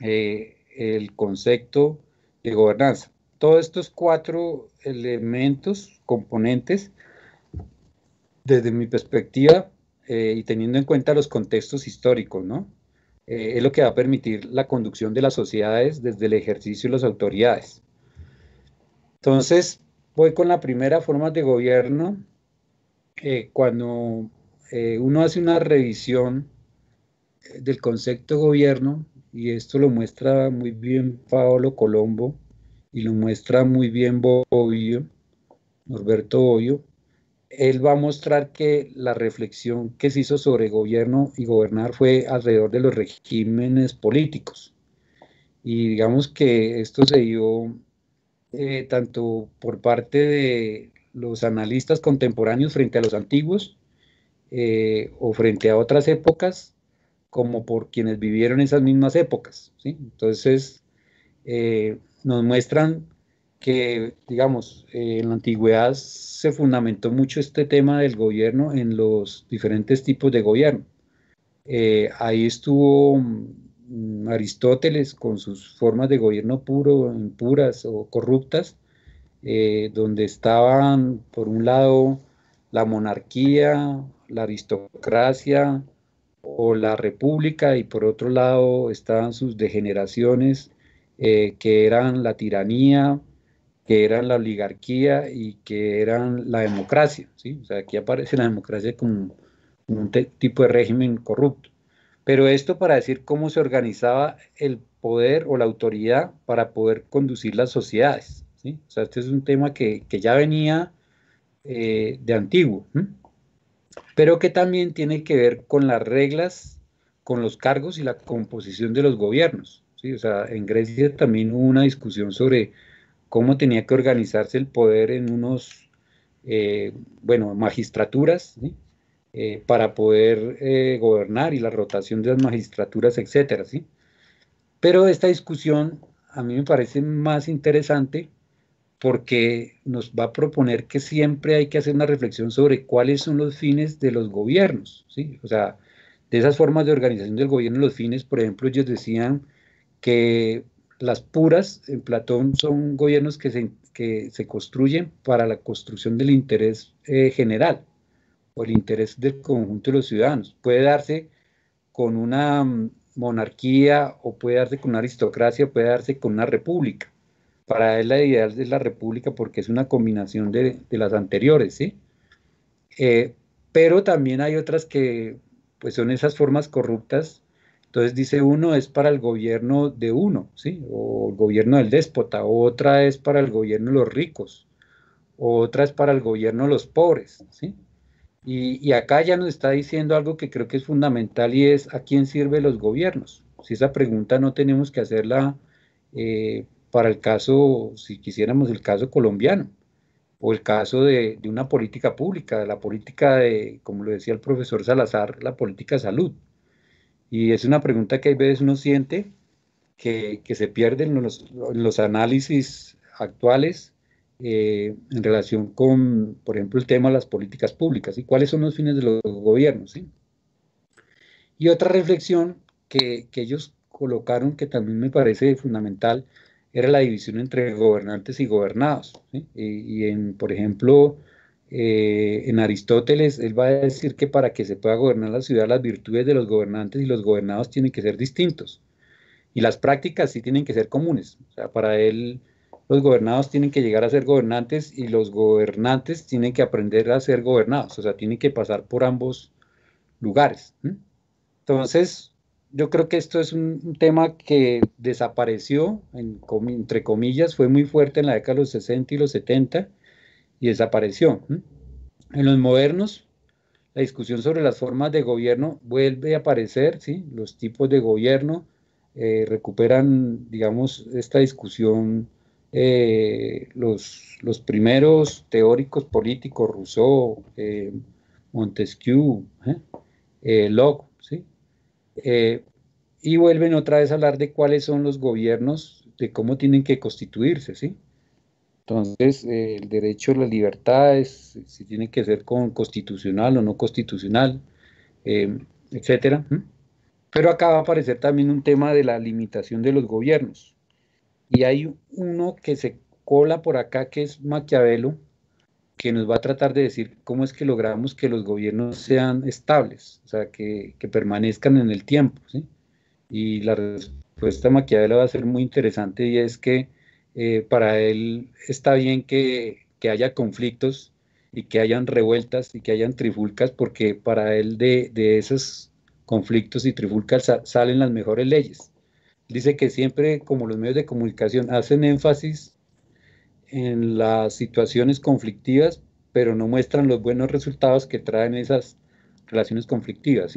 eh, el concepto de gobernanza. Todos estos cuatro elementos, componentes, desde mi perspectiva eh, y teniendo en cuenta los contextos históricos, ¿no? Eh, es lo que va a permitir la conducción de las sociedades desde el ejercicio de las autoridades. Entonces, voy con la primera forma de gobierno. Eh, cuando eh, uno hace una revisión eh, del concepto gobierno, y esto lo muestra muy bien Paolo Colombo y lo muestra muy bien Bobbio, Norberto Bobbio, él va a mostrar que la reflexión que se hizo sobre gobierno y gobernar fue alrededor de los regímenes políticos. Y digamos que esto se dio eh, tanto por parte de los analistas contemporáneos frente a los antiguos eh, o frente a otras épocas, como por quienes vivieron esas mismas épocas. Entonces, eh, nos muestran que, digamos, en la antigüedad se fundamentó mucho este tema del gobierno en los diferentes tipos de gobierno. ahí estuvo Aristóteles con sus formas de gobierno puro, puras o corruptas, eh, donde estaban por un lado la monarquía, la aristocracia o la república y por otro lado estaban sus degeneraciones eh, que eran la tiranía, que eran la oligarquía y que eran la democracia. aquí aparece la democracia como un tipo de régimen corrupto. Pero esto para decir cómo se organizaba el poder o la autoridad para poder conducir las sociedades. ¿sí? O sea, este es un tema que, ya venía eh, de antiguo, pero que también tiene que ver con las reglas con los cargos y la composición de los gobiernos. O sea, en Grecia también hubo una discusión sobre cómo tenía que organizarse el poder en unos, eh, bueno, magistraturas, eh, para poder eh, gobernar y la rotación de las magistraturas, etcétera, ¿sí? Pero esta discusión a mí me parece más interesante porque nos va a proponer que siempre hay que hacer una reflexión sobre cuáles son los fines de los gobiernos, ¿sí? O sea, de esas formas de organización del gobierno, los fines, por ejemplo, ellos decían que las puras en Platón son gobiernos que se, que se construyen para la construcción del interés eh, general o el interés del conjunto de los ciudadanos. Puede darse con una mm, monarquía o puede darse con una aristocracia, puede darse con una república. Para él la ideal es la república porque es una combinación de, las anteriores, ¿sí? Eh, pero también hay otras que pues son esas formas corruptas entonces dice uno es para el gobierno de uno, ¿sí? O el gobierno del déspota, otra es para el gobierno de los ricos, otra es para el gobierno de los pobres, ¿sí? Y, acá ya nos está diciendo algo que creo que es fundamental y es a quién sirven los gobiernos. Si esa pregunta no tenemos que hacerla eh, para el caso, si quisiéramos el caso colombiano, o el caso de, una política pública, de la política de, como lo decía el profesor Salazar, la política de salud. Y es una pregunta que a veces uno siente que, se pierden los, los análisis actuales eh, en relación con, por ejemplo, el tema de las políticas públicas y cuáles son los fines de los gobiernos. Y otra reflexión que, ellos colocaron que también me parece fundamental era la división entre gobernantes y gobernados. Y, en, por ejemplo, eh, en Aristóteles, él va a decir que para que se pueda gobernar la ciudad, las virtudes de los gobernantes y los gobernados tienen que ser distintos. Y las prácticas sí tienen que ser comunes. Para él, los gobernados tienen que llegar a ser gobernantes y los gobernantes tienen que aprender a ser gobernados. O sea, tienen que pasar por ambos lugares. Entonces, yo creo que esto es un, tema que desapareció, entre comillas, fue muy fuerte en la década de los 60 y los 70 y desapareció. En los modernos, la discusión sobre las formas de gobierno vuelve a aparecer, ¿sí? los tipos de gobierno eh, recuperan, digamos, esta discusión, eh, los, los, primeros teóricos políticos, Rousseau, eh, Montesquieu, Locke, ¿sí? y vuelven otra vez a hablar de cuáles son los gobiernos, de cómo tienen que constituirse, ¿sí? Entonces, eh, el derecho a la libertad es, si tiene que ser con constitucional o no constitucional, eh, etcétera. Pero acá va a aparecer también un tema de la limitación de los gobiernos. Y hay uno que se cola por acá, que es Maquiavelo, que nos va a tratar de decir cómo es que logramos que los gobiernos sean estables, o sea, que, que permanezcan en el tiempo. ¿sí? Y la respuesta de Maquiavelo va a ser muy interesante y es que eh, para él está bien que, haya conflictos y que hayan revueltas y que hayan trifulcas, porque para él de, esos conflictos y trifulcas salen las mejores leyes. Dice que siempre, como los medios de comunicación, hacen énfasis en las situaciones conflictivas, pero no muestran los buenos resultados que traen esas relaciones conflictivas.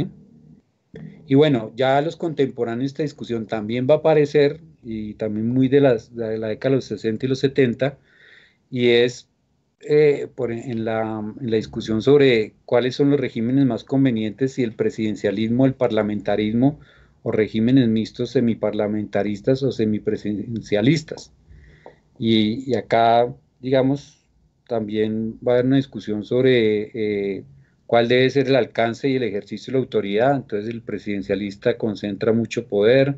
Y bueno, ya los contemporáneos esta discusión también va a aparecer y también muy de, las, de la década de los 60 y los 70, y es eh, por, en, la, en, la, discusión sobre cuáles son los regímenes más convenientes, si el presidencialismo, el parlamentarismo o regímenes mixtos semiparlamentaristas o semipresidencialistas. Y, y acá, digamos, también va a haber una discusión sobre eh, cuál debe ser el alcance y el ejercicio de la autoridad. Entonces el presidencialista concentra mucho poder,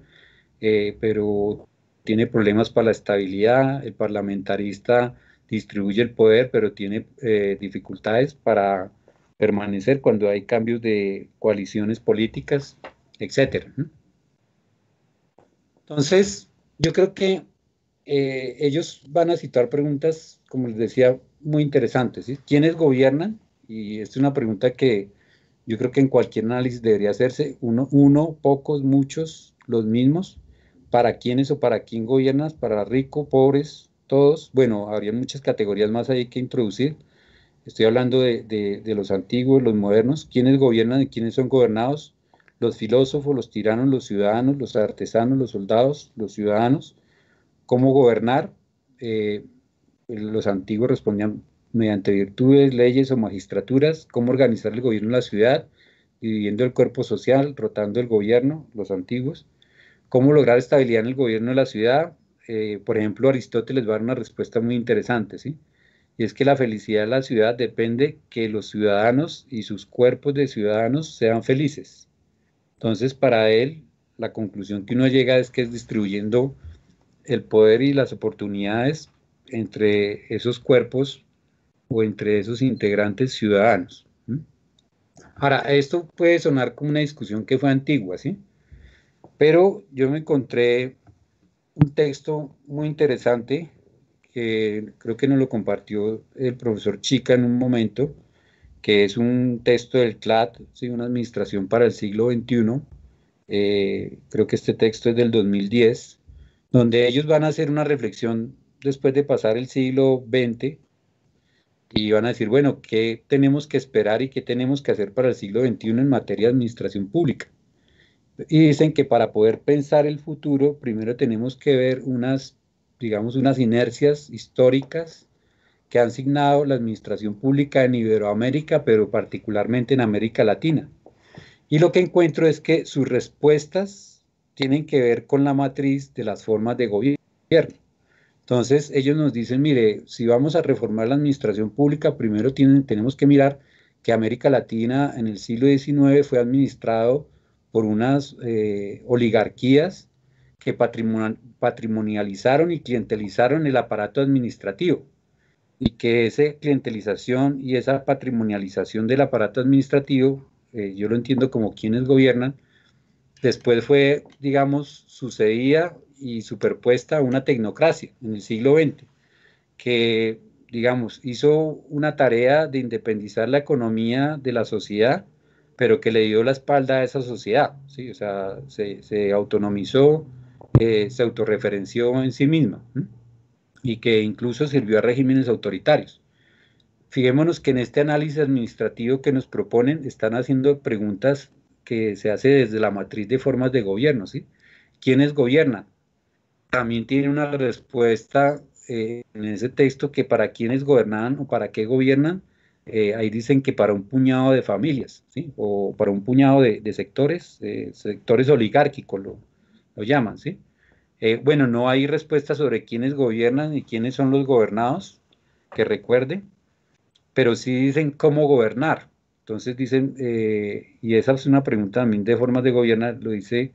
eh, pero tiene problemas para la estabilidad, el parlamentarista distribuye el poder, pero tiene eh, dificultades para permanecer cuando hay cambios de coaliciones políticas, etc. Entonces, yo creo que eh, ellos van a citar preguntas, como les decía, muy interesantes. ¿Quiénes gobiernan? Y es una pregunta que yo creo que en cualquier análisis debería hacerse. Uno, uno pocos, muchos, los mismos para quiénes o para quién gobiernas, para ricos, pobres, todos. Bueno, habría muchas categorías más ahí que introducir. Estoy hablando de, los antiguos, los modernos, quiénes gobiernan y quiénes son gobernados, los filósofos, los tiranos, los ciudadanos, los artesanos, los soldados, los ciudadanos, cómo gobernar. Eh, los antiguos respondían mediante virtudes, leyes o magistraturas, cómo organizar el gobierno en la ciudad, dividiendo el cuerpo social, rotando el gobierno, los antiguos, cómo lograr estabilidad en el gobierno de la ciudad. Eh, por ejemplo, Aristóteles va a dar una respuesta muy interesante, ¿sí? Y es que la felicidad de la ciudad depende que los ciudadanos y sus cuerpos de ciudadanos sean felices. Entonces, para él, la conclusión que uno llega es que es distribuyendo el poder y las oportunidades entre esos cuerpos o entre esos integrantes ciudadanos. Ahora, esto puede sonar como una discusión que fue antigua, ¿sí? Pero yo me encontré un texto muy interesante que creo que nos lo compartió el profesor Chica en un momento, que es un texto del CLAT, ¿sí? una administración para el siglo XXI. Eh, creo que este texto es del 2010, donde ellos van a hacer una reflexión después de pasar el siglo XX y van a decir, bueno, ¿qué tenemos que esperar y qué tenemos que hacer para el siglo XXI en materia de administración pública? Y dicen que para poder pensar el futuro, primero tenemos que ver unas, digamos, unas inercias históricas que han signado la administración pública en Iberoamérica, pero particularmente en América Latina. Y lo que encuentro es que sus respuestas tienen que ver con la matriz de las formas de gobierno. Entonces, ellos nos dicen, mire, si vamos a reformar la administración pública, primero tenemos que mirar que América Latina en el siglo XIX fue administrado por unas eh, oligarquías que patrimonializaron y clientelizaron el aparato administrativo y que esa clientelización y esa patrimonialización del aparato administrativo, eh, yo lo entiendo como quienes gobiernan, después fue, digamos, sucedía y superpuesta a una tecnocracia en el siglo XX, que, digamos, hizo una tarea de independizar la economía de la sociedad, pero que le dio la espalda a esa sociedad, ¿sí? o sea, se, autonomizó, eh, se autorreferenció en sí misma, y que incluso sirvió a regímenes autoritarios. Fijémonos que en este análisis administrativo que nos proponen están haciendo preguntas que se hace desde la matriz de formas de gobierno, ¿sí? ¿Quiénes gobiernan? también tiene una respuesta eh, en ese texto que para quienes gobernan o para qué gobiernan, eh, ahí dicen que para un puñado de familias, ¿sí? o para un puñado de, sectores, sectores oligárquicos lo, lo llaman. ¿sí? Eh, bueno, no hay respuesta sobre quiénes gobiernan y quiénes son los gobernados, que recuerde, pero sí dicen cómo gobernar. Entonces dicen, y esa es una pregunta también de formas de gobernar, lo dice,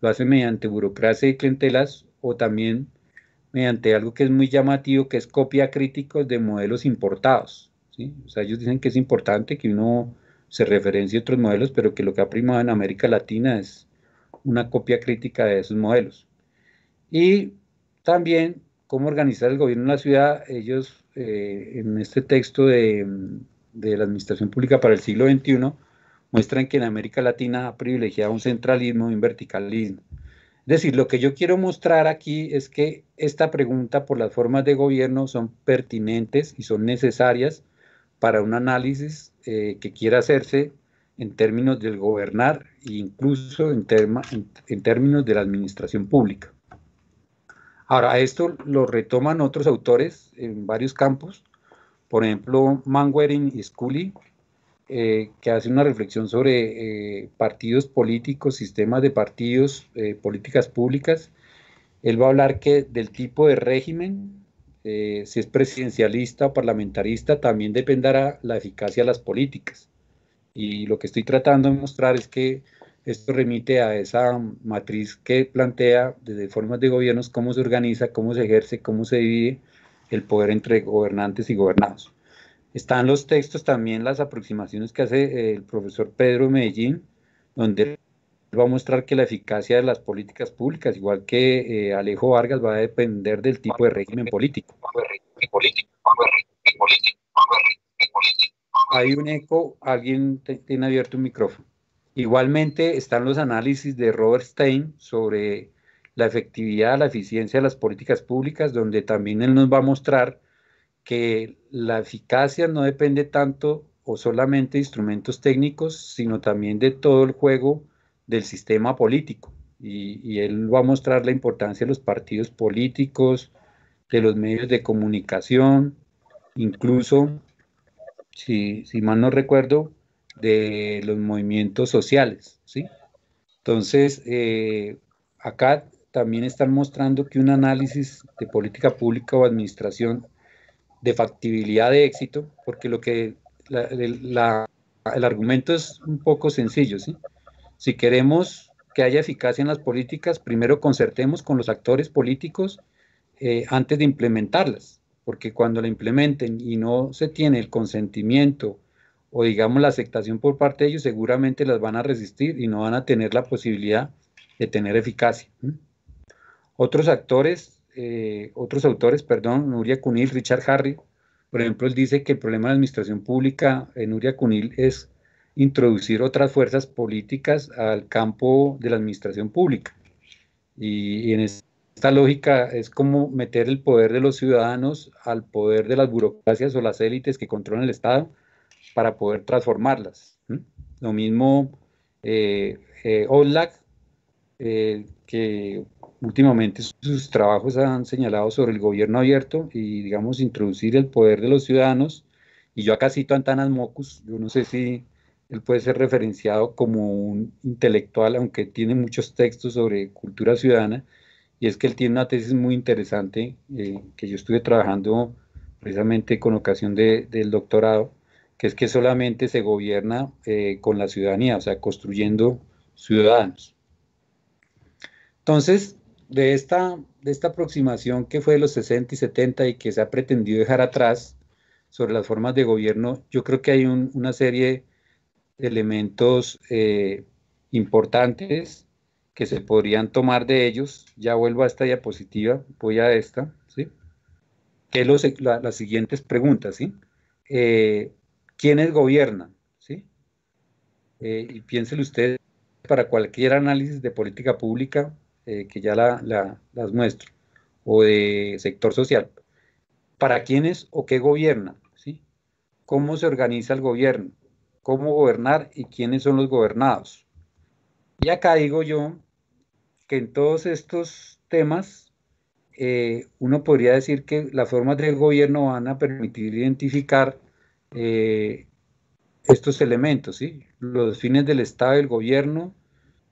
lo hace mediante burocracia y clientelas o también mediante algo que es muy llamativo, que es copia críticos de modelos importados. O sea, ellos dicen que es importante que uno se referencie a otros modelos, pero que lo que ha primado en América Latina es una copia crítica de esos modelos. Y también cómo organizar el gobierno en la ciudad. Ellos, eh, en este texto de, de, la Administración Pública para el siglo XXI, muestran que en América Latina ha privilegiado un centralismo y un verticalismo. Es decir, lo que yo quiero mostrar aquí es que esta pregunta por las formas de gobierno son pertinentes y son necesarias para un análisis eh, que quiera hacerse en términos del gobernar e incluso en, en, términos de la administración pública. Ahora, esto lo retoman otros autores en varios campos, por ejemplo, Manwaring y Scully eh, que hace una reflexión sobre eh, partidos políticos, sistemas de partidos, eh, políticas públicas. Él va a hablar que del tipo de régimen, si es presidencialista o parlamentarista, también dependerá la eficacia de las políticas. Y lo que estoy tratando de mostrar es que esto remite a esa matriz que plantea desde formas de gobiernos cómo se organiza, cómo se ejerce, cómo se divide el poder entre gobernantes y gobernados. Están los textos también, las aproximaciones que hace eh, el profesor Pedro Medellín, donde va a mostrar que la eficacia de las políticas públicas, igual que eh, Alejo Vargas, va a depender del tipo de régimen político. Hay un eco, alguien tiene abierto un micrófono. Igualmente están los análisis de Robert Stein sobre la efectividad, la eficiencia de las políticas públicas, donde también él nos va a mostrar que la eficacia no depende tanto o solamente de instrumentos técnicos, sino también de todo el juego del sistema político. Y, él va a mostrar la importancia de los partidos políticos, de los medios de comunicación, incluso, si, si mal no recuerdo, de los movimientos sociales, ¿sí? Entonces, eh, acá también están mostrando que un análisis de política pública o administración de factibilidad de éxito, porque lo que el argumento es un poco sencillo, ¿sí? Si queremos que haya eficacia en las políticas, primero concertemos con los actores políticos eh, antes de implementarlas, porque cuando la implementen y no se tiene el consentimiento o digamos la aceptación por parte de ellos, seguramente las van a resistir y no van a tener la posibilidad de tener eficacia. Otros actores, eh, otros autores, perdón, Nuria Cunil, Richard Harry, por ejemplo, él dice que el problema de la administración pública en Nuria Cunil es introducir otras fuerzas políticas al campo de la administración pública. Y, en esta lógica es como meter el poder de los ciudadanos al poder de las burocracias o las élites que controlan el Estado para poder transformarlas. Lo mismo eh, eh eh, que últimamente sus trabajos han señalado sobre el gobierno abierto y, digamos, introducir el poder de los ciudadanos. Y yo acá cito Antanas Mocus, yo no sé si él puede ser referenciado como un intelectual, aunque tiene muchos textos sobre cultura ciudadana, y es que él tiene una tesis muy interesante eh, que yo estuve trabajando precisamente con ocasión del doctorado, que es que solamente se gobierna eh, con la ciudadanía, o sea, construyendo ciudadanos. Entonces, de esta, de esta aproximación que fue de los 60 y 70 y que se ha pretendido dejar atrás sobre las formas de gobierno, yo creo que hay una serie de elementos eh, importantes que se podrían tomar de ellos. Ya vuelvo a esta diapositiva, voy a esta, ¿sí? Que los, las siguientes preguntas, ¿sí? Eh, ¿Quiénes gobiernan? ¿sí? Eh, y piénselo usted para cualquier análisis de política pública, eh, que ya las muestro, o de sector social. ¿Para quiénes o qué gobierna? ¿sí? ¿Cómo se organiza el gobierno? ¿Cómo gobernar y quiénes son los gobernados? Y acá digo yo que en todos estos temas eh, uno podría decir que las formas del gobierno van a permitir identificar eh, estos elementos, ¿sí? los fines del Estado y del gobierno,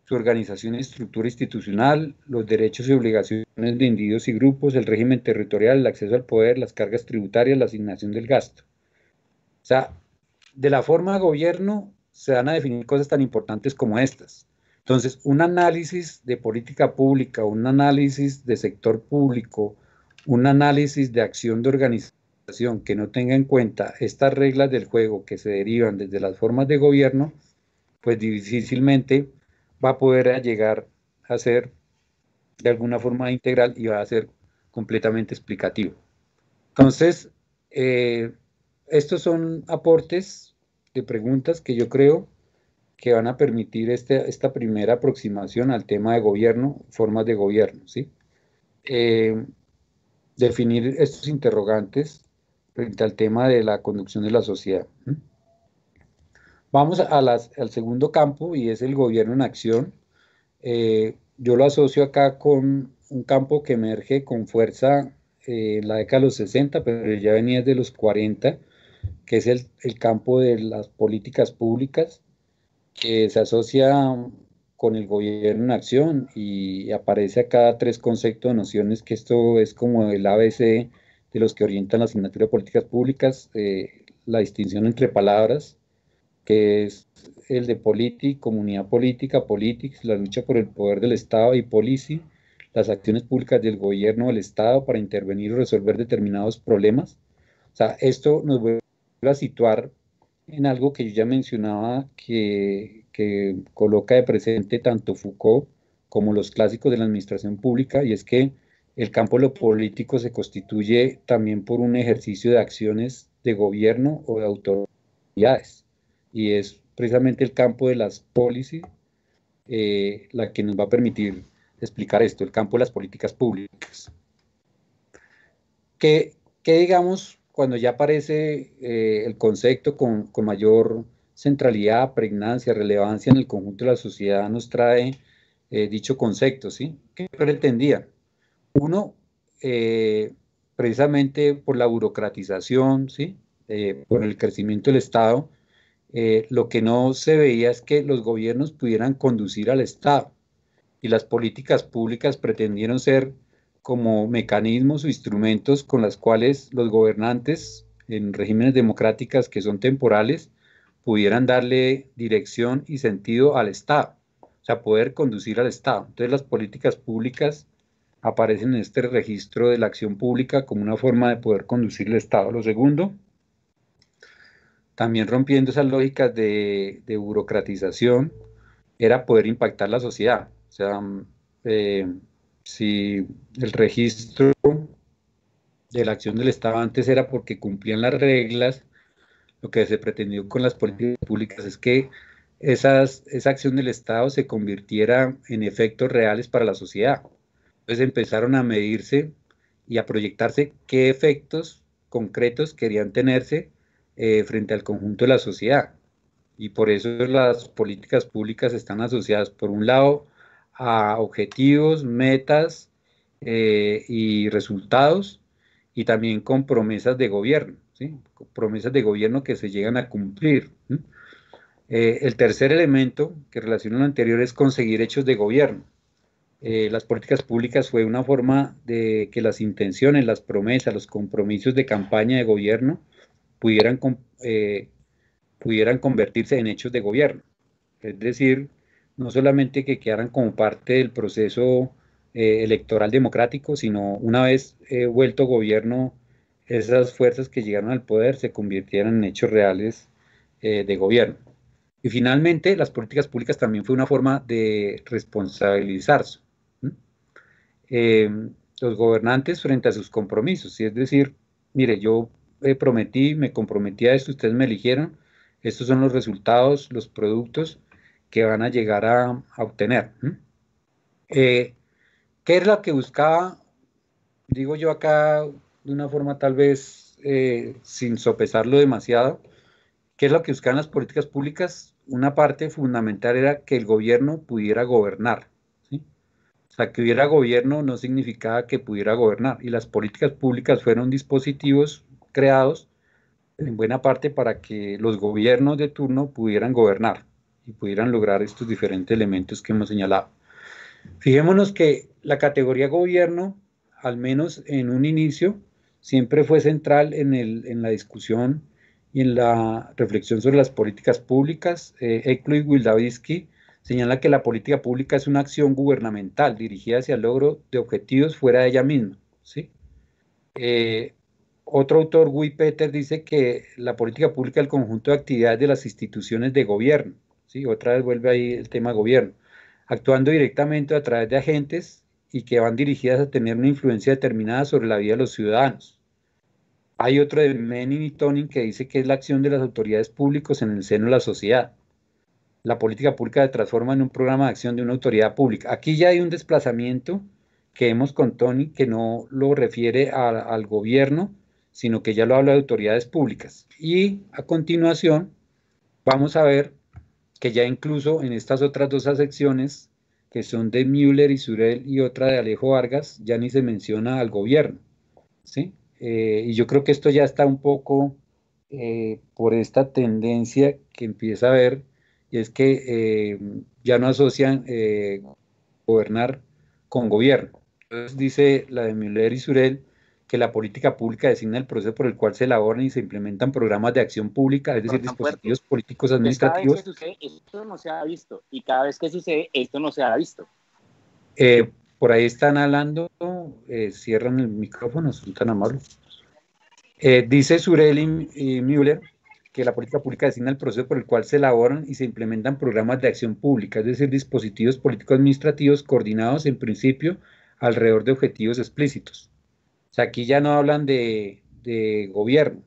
su organización y estructura institucional, los derechos y obligaciones de individuos y grupos, el régimen territorial, el acceso al poder, las cargas tributarias, la asignación del gasto. O sea, de la forma de gobierno se van a definir cosas tan importantes como estas. Entonces, un análisis de política pública, un análisis de sector público, un análisis de acción de organización que no tenga en cuenta estas reglas del juego que se derivan desde las formas de gobierno, pues difícilmente va a poder llegar a ser de alguna forma integral y va a ser completamente explicativo. Entonces, eh, estos son aportes de preguntas que yo creo que van a permitir este, esta primera aproximación al tema de gobierno, formas de gobierno, ¿sí? Eh, definir estos interrogantes frente al tema de la conducción de la sociedad. Vamos al segundo campo y es el gobierno en acción. Eh, yo lo asocio acá con un campo que emerge con fuerza eh, en la década de los 60, pero ya venía de los 40, que es el, el campo de las políticas públicas, que se asocia con el gobierno en acción y aparece acá tres conceptos, nociones, que esto es como el ABC de los que orientan la asignatura de políticas públicas, eh, la distinción entre palabras, que es el de política, comunidad política, politics, la lucha por el poder del Estado y policy, las acciones públicas del gobierno del Estado para intervenir o resolver determinados problemas. O sea, esto nos vuelve a situar en algo que yo ya mencionaba que, que coloca de presente tanto Foucault como los clásicos de la administración pública, y es que el campo de lo político se constituye también por un ejercicio de acciones de gobierno o de autoridades y es precisamente el campo de las policies eh, la que nos va a permitir explicar esto, el campo de las políticas públicas. Que, digamos, cuando ya aparece eh, el concepto con, mayor centralidad, pregnancia, relevancia en el conjunto de la sociedad nos trae eh, dicho concepto, ¿sí? ¿Qué pretendía? Uno, eh, precisamente por la burocratización, ¿sí? Eh, por el crecimiento del Estado, lo que no se veía es que los gobiernos pudieran conducir al Estado y las políticas públicas pretendieron ser como mecanismos o instrumentos con los cuales los gobernantes en regímenes democráticas que son temporales pudieran darle dirección y sentido al Estado, o sea, poder conducir al Estado. Entonces las políticas públicas aparecen en este registro de la acción pública como una forma de poder conducir el Estado. Lo segundo, también rompiendo esas lógicas de, burocratización, era poder impactar la sociedad. O sea, eh, si el registro de la acción del Estado antes era porque cumplían las reglas, lo que se pretendió con las políticas públicas es que esa acción del Estado se convirtiera en efectos reales para la sociedad. Entonces empezaron a medirse y a proyectarse qué efectos concretos querían tenerse eh, frente al conjunto de la sociedad. Y por eso las políticas públicas están asociadas, por un lado, a objetivos, metas eh, y resultados, y también con promesas de gobierno, promesas de gobierno que se llegan a cumplir. Eh, el tercer elemento que relaciona lo anterior es conseguir hechos de gobierno. Eh, las políticas públicas fue una forma de que las intenciones, las promesas, los compromisos de campaña de gobierno pudieran, eh, pudieran convertirse en hechos de gobierno. Es decir, no solamente que quedaran como parte del proceso eh, electoral democrático, sino una vez vuelto gobierno, esas fuerzas que llegaron al poder se convirtieran en hechos reales de gobierno. Y finalmente, las políticas públicas también fue una forma de responsabilizarse. Eh, los gobernantes frente a sus compromisos, y es decir, mire, yo prometí, me comprometí a esto, ustedes me eligieron, estos son los resultados, los productos que van a llegar a, obtener. ¿Qué es lo que buscaba? Digo yo acá de una forma tal vez eh, sin sopesarlo demasiado. ¿Qué es lo que buscaban las políticas públicas? Una parte fundamental era que el gobierno pudiera gobernar. Sea, que hubiera gobierno no significaba que pudiera gobernar. Y las políticas públicas fueron dispositivos creados en buena parte para que los gobiernos de turno pudieran gobernar y pudieran lograr estos diferentes elementos que hemos señalado. Fijémonos que la categoría gobierno, al menos en un inicio, siempre fue central en, el, en la discusión y en la reflexión sobre las políticas públicas. Eh, Eklund Wildavisky señala que la política pública es una acción gubernamental dirigida hacia el logro de objetivos fuera de ella misma. ¿sí? Eh, otro autor, Guy Peter, dice que la política pública es el conjunto de actividades de las instituciones de gobierno. ¿sí? Otra vez vuelve ahí el tema gobierno actuando directamente a través de agentes y que van dirigidas a tener una influencia determinada sobre la vida de los ciudadanos. Hay otro de Menin y Tonin que dice que es la acción de las autoridades públicas en el seno de la sociedad. La política pública se transforma en un programa de acción de una autoridad pública. Aquí ya hay un desplazamiento que vemos con Tony que no lo refiere al gobierno, sino que ya lo habla de autoridades públicas. Y a continuación vamos a ver que ya incluso en estas otras dos secciones, que son de Müller y Surel y otra de Alejo Vargas, ya ni se menciona al gobierno. ¿sí? Eh, y yo creo que esto ya está un poco eh, por esta tendencia que empieza a haber, y es que eh, ya no asocian gobernar con gobierno. Entonces dice la de Müller y Surel, que la política pública designa el proceso por el cual se elaboran y se implementan programas de acción pública, es decir, dispositivos políticos administrativos. esto no se ha visto y cada vez que sucede, esto no se ha visto. Eh, por ahí están hablando, eh, cierran el micrófono, son tan amables. Eh, dice Surel y, Müller que la política pública designa el proceso por el cual se elaboran y se implementan programas de acción pública, es decir, dispositivos políticos administrativos coordinados en principio alrededor de objetivos explícitos aquí ya no hablan de, gobierno.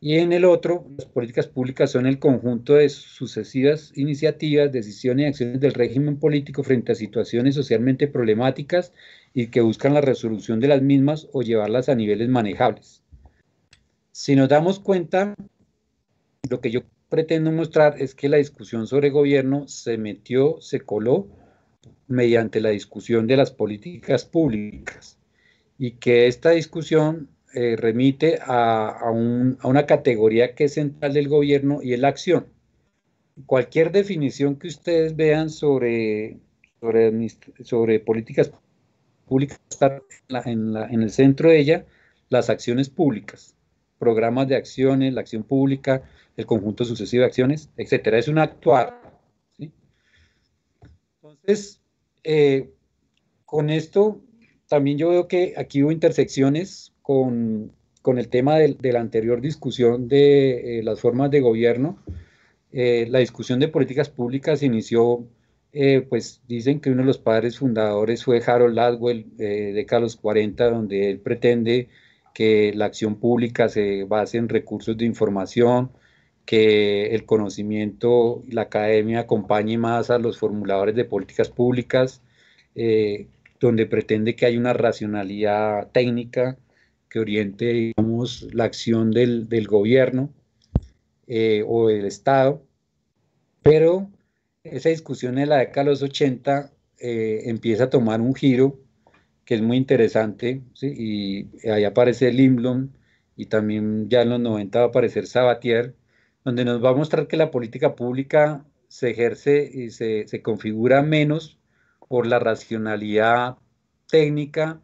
Y en el otro, las políticas públicas son el conjunto de sucesivas iniciativas, decisiones y acciones del régimen político frente a situaciones socialmente problemáticas y que buscan la resolución de las mismas o llevarlas a niveles manejables. Si nos damos cuenta, lo que yo pretendo mostrar es que la discusión sobre gobierno se metió, se coló mediante la discusión de las políticas públicas y que esta discusión eh, remite a, una categoría que es central del gobierno y es la acción. Cualquier definición que ustedes vean sobre, sobre, sobre políticas públicas está en, en el centro de ella las acciones públicas, programas de acciones, la acción pública, el conjunto sucesivo de acciones, etcétera. Es un actuar. Entonces, eh, con esto también yo veo que aquí hubo intersecciones con, el tema de, la anterior discusión de eh, las formas de gobierno. Eh, la discusión de políticas públicas inició, pues dicen que uno de los padres fundadores fue Harold Ladwell, de los 40, donde él pretende que la acción pública se base en recursos de información, que el conocimiento, la academia acompañe más a los formuladores de políticas públicas, eh, donde pretende que haya una racionalidad técnica que oriente, digamos, la acción del, gobierno eh, o del Estado. Pero esa discusión en la década de los 80 eh, empieza a tomar un giro que es muy interesante, y ahí aparece Limblom, y también ya en los 90 va a aparecer Sabatier, donde nos va a mostrar que la política pública se ejerce y se, configura menos por la racionalidad técnica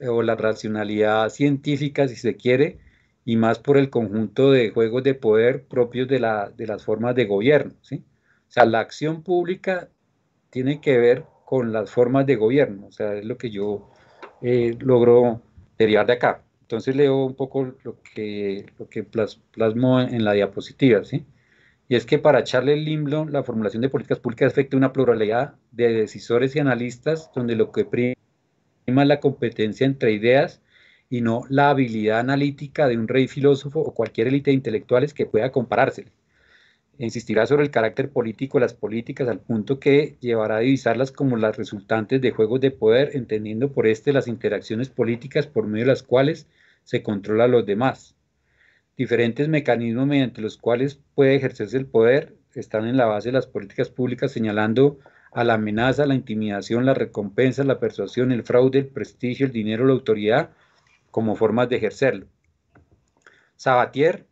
eh, o la racionalidad científica, si se quiere, y más por el conjunto de juegos de poder propios de, la, de las formas de gobierno. ¿sí? O sea, la acción pública tiene que ver con las formas de gobierno, o sea, es lo que yo eh, logro derivar de acá. Entonces leo un poco lo que, lo que plasmo en la diapositiva, ¿sí? Y es que para Charles Limblom la formulación de políticas públicas afecta una pluralidad de decisores y analistas donde lo que prima es la competencia entre ideas y no la habilidad analítica de un rey filósofo o cualquier élite de intelectuales que pueda comparársele insistirá sobre el carácter político de las políticas al punto que llevará a divisarlas como las resultantes de juegos de poder, entendiendo por este las interacciones políticas por medio de las cuales se controla a los demás. Diferentes mecanismos mediante los cuales puede ejercerse el poder están en la base de las políticas públicas señalando a la amenaza, la intimidación, la recompensa, la persuasión, el fraude, el prestigio, el dinero, la autoridad como formas de ejercerlo. Sabatier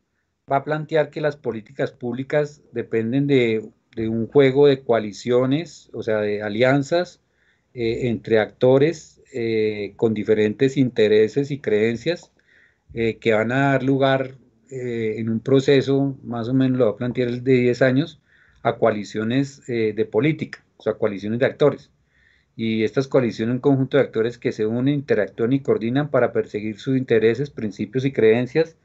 va a plantear que las políticas públicas dependen de, un juego de coaliciones, o sea, de alianzas eh, entre actores eh, con diferentes intereses y creencias eh, que van a dar lugar en un proceso, más o menos lo va a plantear el de 10 años, a coaliciones de política, o sea, coaliciones de actores. Y estas coaliciones, un conjunto de actores que se unen, interactúan y coordinan para perseguir sus intereses, principios y creencias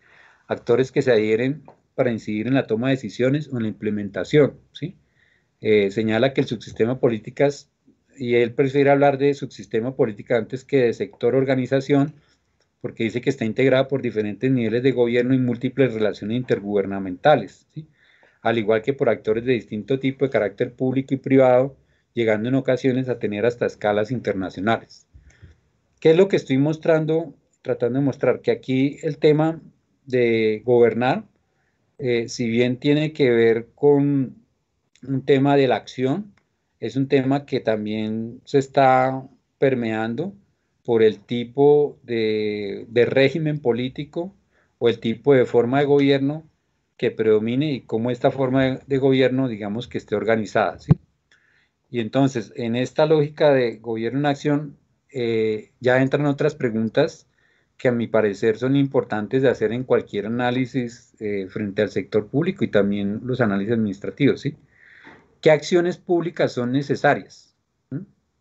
actores que se adhieren para incidir en la toma de decisiones o en la implementación. ¿sí? Eh, señala que el subsistema políticas, y él prefiere hablar de subsistema política antes que de sector organización, porque dice que está integrada por diferentes niveles de gobierno y múltiples relaciones intergubernamentales, al igual que por actores de distinto tipo de carácter público y privado, llegando en ocasiones a tener hasta escalas internacionales. ¿Qué es lo que estoy mostrando? Tratando de mostrar que aquí el tema de gobernar, eh, si bien tiene que ver con un tema de la acción, es un tema que también se está permeando por el tipo de, régimen político o el tipo de forma de gobierno que predomine y cómo esta forma de, gobierno, digamos, que esté organizada. ¿sí? Y entonces, en esta lógica de gobierno en acción, eh, ya entran otras preguntas que a mi parecer son importantes de hacer en cualquier análisis eh, frente al sector público y también los análisis administrativos, ¿sí? ¿Qué acciones públicas son necesarias?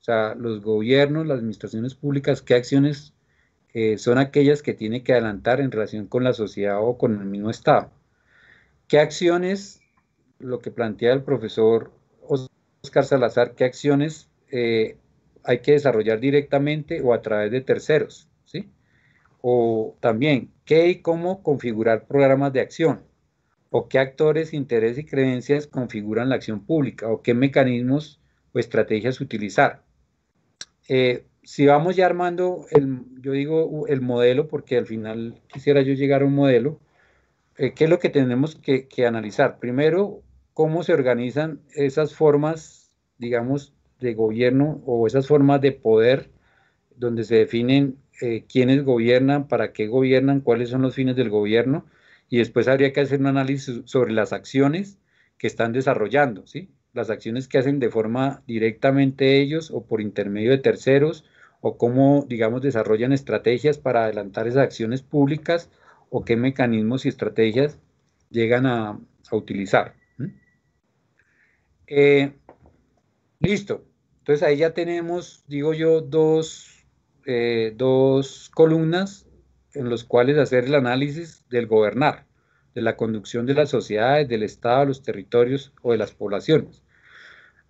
O sea, los gobiernos, las administraciones públicas, ¿qué acciones eh, son aquellas que tiene que adelantar en relación con la sociedad o con el mismo Estado? ¿Qué acciones, lo que plantea el profesor Oscar Salazar, qué acciones eh, hay que desarrollar directamente o a través de terceros? o también qué y cómo configurar programas de acción, o qué actores, intereses y creencias configuran la acción pública, o qué mecanismos o estrategias utilizar. Eh, si vamos ya armando, el, yo digo el modelo, porque al final quisiera yo llegar a un modelo, eh, ¿qué es lo que tenemos que, analizar? Primero, cómo se organizan esas formas, digamos, de gobierno o esas formas de poder donde se definen eh, quiénes gobiernan, para qué gobiernan, cuáles son los fines del gobierno, y después habría que hacer un análisis sobre las acciones que están desarrollando, ¿sí? Las acciones que hacen de forma directamente ellos o por intermedio de terceros, o cómo, digamos, desarrollan estrategias para adelantar esas acciones públicas, o qué mecanismos y estrategias llegan a, utilizar. Eh, listo. Entonces ahí ya tenemos, digo yo, dos eh, dos columnas en los cuales hacer el análisis del gobernar, de la conducción de las sociedades, del Estado, los territorios o de las poblaciones.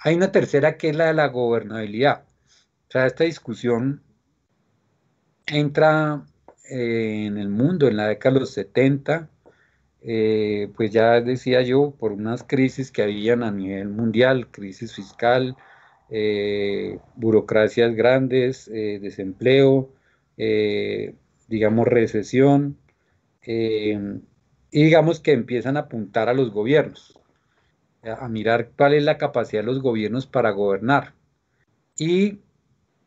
Hay una tercera que es la de la gobernabilidad. O sea, esta discusión entra eh, en el mundo en la década de los 70, eh, pues ya decía yo, por unas crisis que habían a nivel mundial, crisis fiscal, eh, burocracias grandes, desempleo, digamos recesión, y digamos que empiezan a apuntar a los gobiernos, a, mirar cuál es la capacidad de los gobiernos para gobernar. Y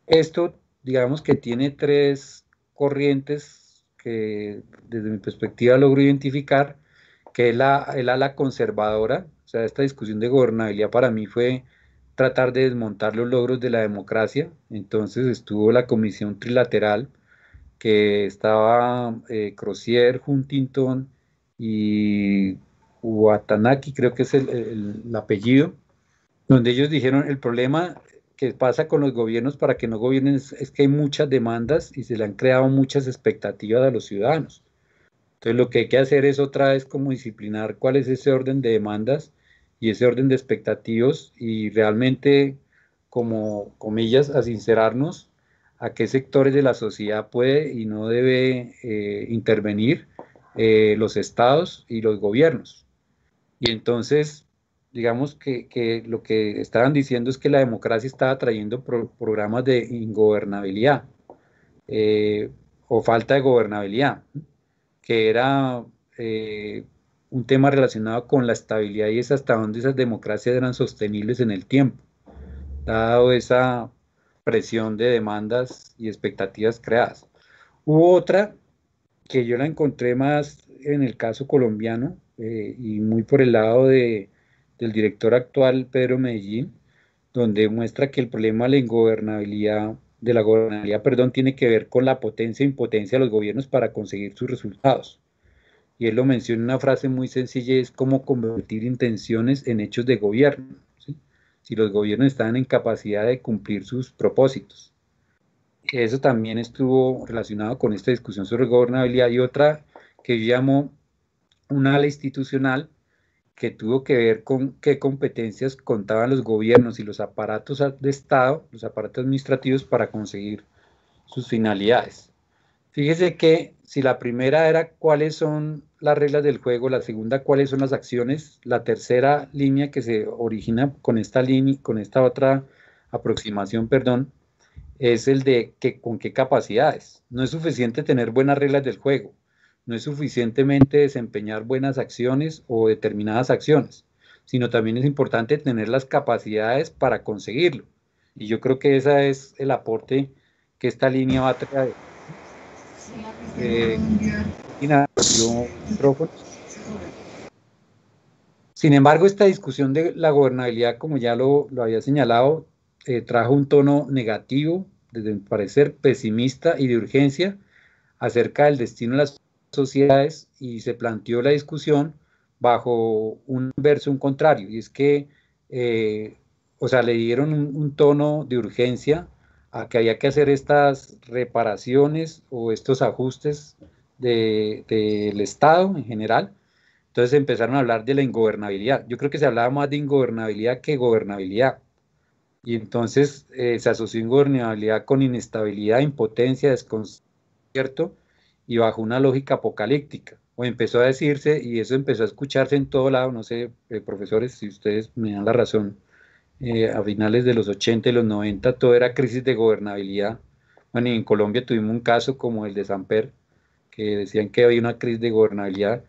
esto, digamos que tiene tres corrientes que desde mi perspectiva logro identificar, que es la, el ala conservadora, o sea, esta discusión de gobernabilidad para mí fue tratar de desmontar los logros de la democracia. Entonces estuvo la comisión trilateral que estaba eh, Crozier, Huntington y Watanaki, creo que es el, apellido, donde ellos dijeron el problema que pasa con los gobiernos para que no gobiernen es, que hay muchas demandas y se le han creado muchas expectativas a los ciudadanos. Entonces lo que hay que hacer es otra vez como disciplinar cuál es ese orden de demandas y ese orden de expectativas y realmente, como comillas, a sincerarnos a qué sectores de la sociedad puede y no debe eh, intervenir eh, los estados y los gobiernos. Y entonces, digamos que, lo que estaban diciendo es que la democracia estaba trayendo programas de ingobernabilidad eh, o falta de gobernabilidad, que era un tema relacionado con la estabilidad y es hasta dónde esas democracias eran sostenibles en el tiempo, dado esa presión de demandas y expectativas creadas. Hubo otra que yo la encontré más en el caso colombiano eh, y muy por el lado de, del director actual Pedro Medellín, donde muestra que el problema de la ingobernabilidad, de la gobernabilidad, perdón, tiene que ver con la potencia e impotencia de los gobiernos para conseguir sus resultados. Y él lo menciona en una frase muy sencilla, es cómo convertir intenciones en hechos de gobierno, si los gobiernos están en capacidad de cumplir sus propósitos. Eso también estuvo relacionado con esta discusión sobre gobernabilidad. Y otra que yo llamo una ala institucional que tuvo que ver con qué competencias contaban los gobiernos y los aparatos de Estado, los aparatos administrativos para conseguir sus finalidades. Fíjese que si la primera era cuáles son las reglas del juego, la segunda cuáles son las acciones, la tercera línea que se origina con esta línea, con esta otra aproximación, perdón, es el de que, con qué capacidades. No es suficiente tener buenas reglas del juego, no es suficientemente desempeñar buenas acciones o determinadas acciones, sino también es importante tener las capacidades para conseguirlo. Y yo creo que ese es el aporte que esta línea va a traer. Eh, Sin embargo, esta discusión de la gobernabilidad, como ya lo, había señalado, eh, trajo un tono negativo, desde parecer pesimista y de urgencia acerca del destino de las sociedades y se planteó la discusión bajo un verso, un contrario, y es que, eh, o sea, le dieron un tono de urgencia a que había que hacer estas reparaciones o estos ajustes del Estado en general. Entonces empezaron a hablar de la ingobernabilidad. Yo creo que se hablaba más de ingobernabilidad que gobernabilidad. Y entonces eh, se asoció ingobernabilidad con inestabilidad, impotencia, desconcierto y bajo una lógica apocalíptica. O empezó a decirse, y eso empezó a escucharse en todo lado, no sé, eh, profesores, si ustedes me dan la razón, eh, a finales de los 80 y los 90 todo era crisis de gobernabilidad. Bueno, y en Colombia tuvimos un caso como el de Samper, que decían que había una crisis de gobernabilidad.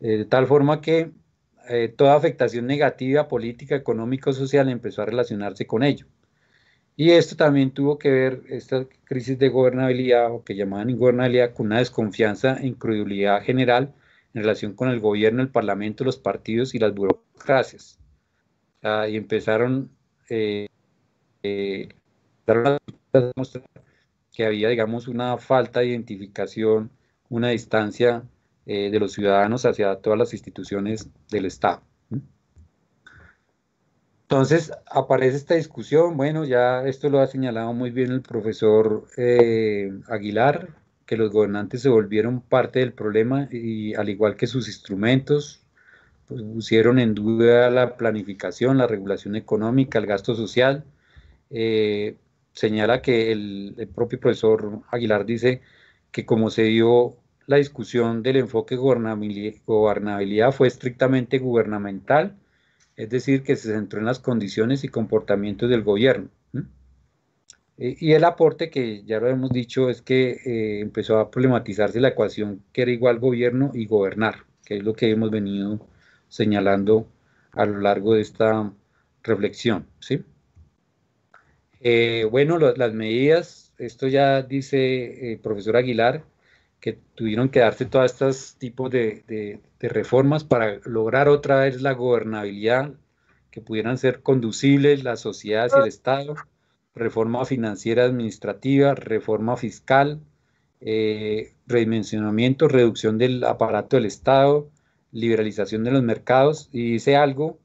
de tal forma que toda afectación negativa, política, económica o social empezó a relacionarse con ello. Y esto también tuvo que ver, esta crisis de gobernabilidad, o que llamaban ingobernabilidad, con una desconfianza e incredulidad general en relación con el gobierno, el parlamento, los partidos y las burocracias. y empezaron eh, eh, a mostrar que había, digamos, una falta de identificación, una distancia eh, de los ciudadanos hacia todas las instituciones del Estado. Entonces aparece esta discusión, bueno, ya esto lo ha señalado muy bien el profesor eh, Aguilar, que los gobernantes se volvieron parte del problema y al igual que sus instrumentos, pues, pusieron en duda la planificación, la regulación económica, el gasto social. Eh, señala que el, el, propio profesor Aguilar dice que como se dio la discusión del enfoque gobernabilidad fue estrictamente gubernamental, es decir, que se centró en las condiciones y comportamientos del gobierno. Eh, y el aporte, que ya lo hemos dicho, es que eh, empezó a problematizarse la ecuación que era igual gobierno y gobernar, que es lo que hemos venido señalando a lo largo de esta reflexión. ¿sí? Eh, bueno, las medidas, esto ya dice el profesor Aguilar, que tuvieron que darse todos estos tipos de, reformas para lograr otra vez la gobernabilidad, que pudieran ser conducibles las sociedades y el Estado, reforma financiera administrativa, reforma fiscal, eh, redimensionamiento, reducción del aparato del Estado, liberalización de los mercados, y dice algo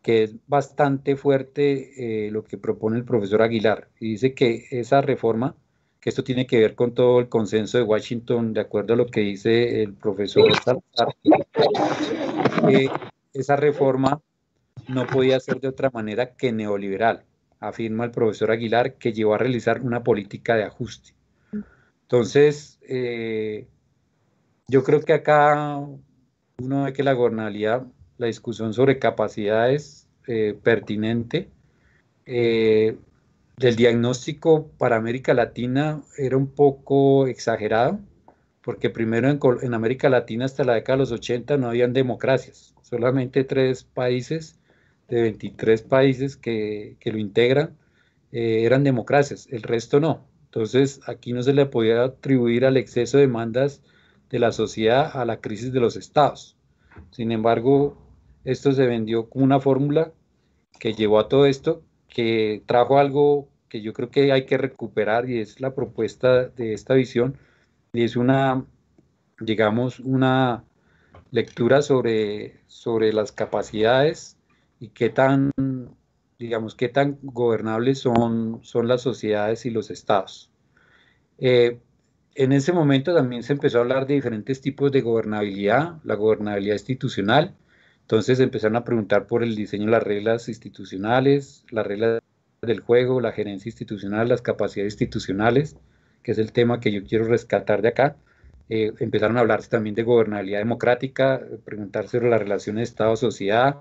que es bastante fuerte eh, lo que propone el profesor Aguilar, y dice que esa reforma que esto tiene que ver con todo el consenso de Washington, de acuerdo a lo que dice el profesor Salazar, que esa reforma no podía ser de otra manera que neoliberal, afirma el profesor Aguilar, que llevó a realizar una política de ajuste. Entonces, eh, yo creo que acá uno ve que la gobernabilidad, la discusión sobre capacidades eh, pertinente, eh, del diagnóstico para América Latina era un poco exagerado, porque primero en, América Latina hasta la década de los 80 no habían democracias, solamente tres países de 23 países que, lo integran eh, eran democracias, el resto no. Entonces aquí no se le podía atribuir al exceso de demandas de la sociedad a la crisis de los estados. Sin embargo, esto se vendió como una fórmula que llevó a todo esto, que trajo algo que yo creo que hay que recuperar y es la propuesta de esta visión y es una, digamos, una lectura sobre, sobre las capacidades y qué tan, digamos, qué tan gobernables son, son las sociedades y los estados. Eh, en ese momento también se empezó a hablar de diferentes tipos de gobernabilidad, la gobernabilidad institucional, entonces empezaron a preguntar por el diseño de las reglas institucionales, las reglas del juego, la gerencia institucional, las capacidades institucionales, que es el tema que yo quiero rescatar de acá. Eh, empezaron a hablarse también de gobernabilidad democrática, preguntarse sobre la relación Estado-sociedad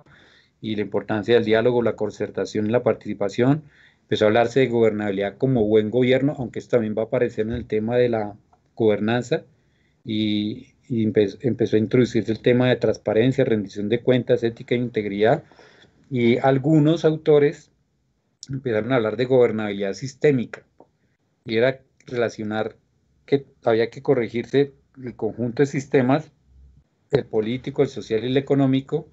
y la importancia del diálogo, la concertación y la participación. Empezó a hablarse de gobernabilidad como buen gobierno, aunque esto también va a aparecer en el tema de la gobernanza. Y, empezó a introducirse el tema de transparencia, rendición de cuentas, ética e integridad. Y algunos autores empezaron a hablar de gobernabilidad sistémica y era relacionar que había que corregirse el conjunto de sistemas, el político, el social y el económico,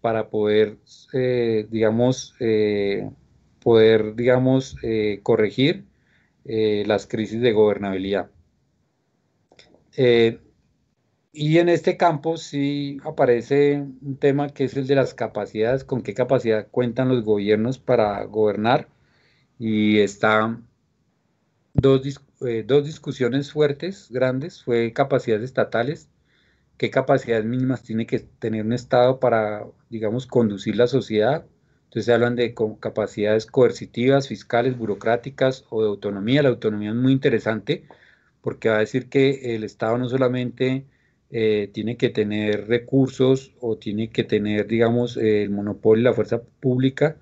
para poder, eh, digamos, eh, poder, digamos, eh, corregir las crisis de gobernabilidad. Y en este campo sí aparece un tema que es el de las capacidades, con qué capacidad cuentan los gobiernos para gobernar. Y están dos, eh, dos discusiones fuertes, grandes, fue capacidades estatales, qué capacidades mínimas tiene que tener un Estado para, digamos, conducir la sociedad. Entonces se hablan de capacidades coercitivas, fiscales, burocráticas o de autonomía. La autonomía es muy interesante porque va a decir que el Estado no solamente eh, tiene que tener recursos o tiene que tener, digamos, el monopolio y la fuerza pública,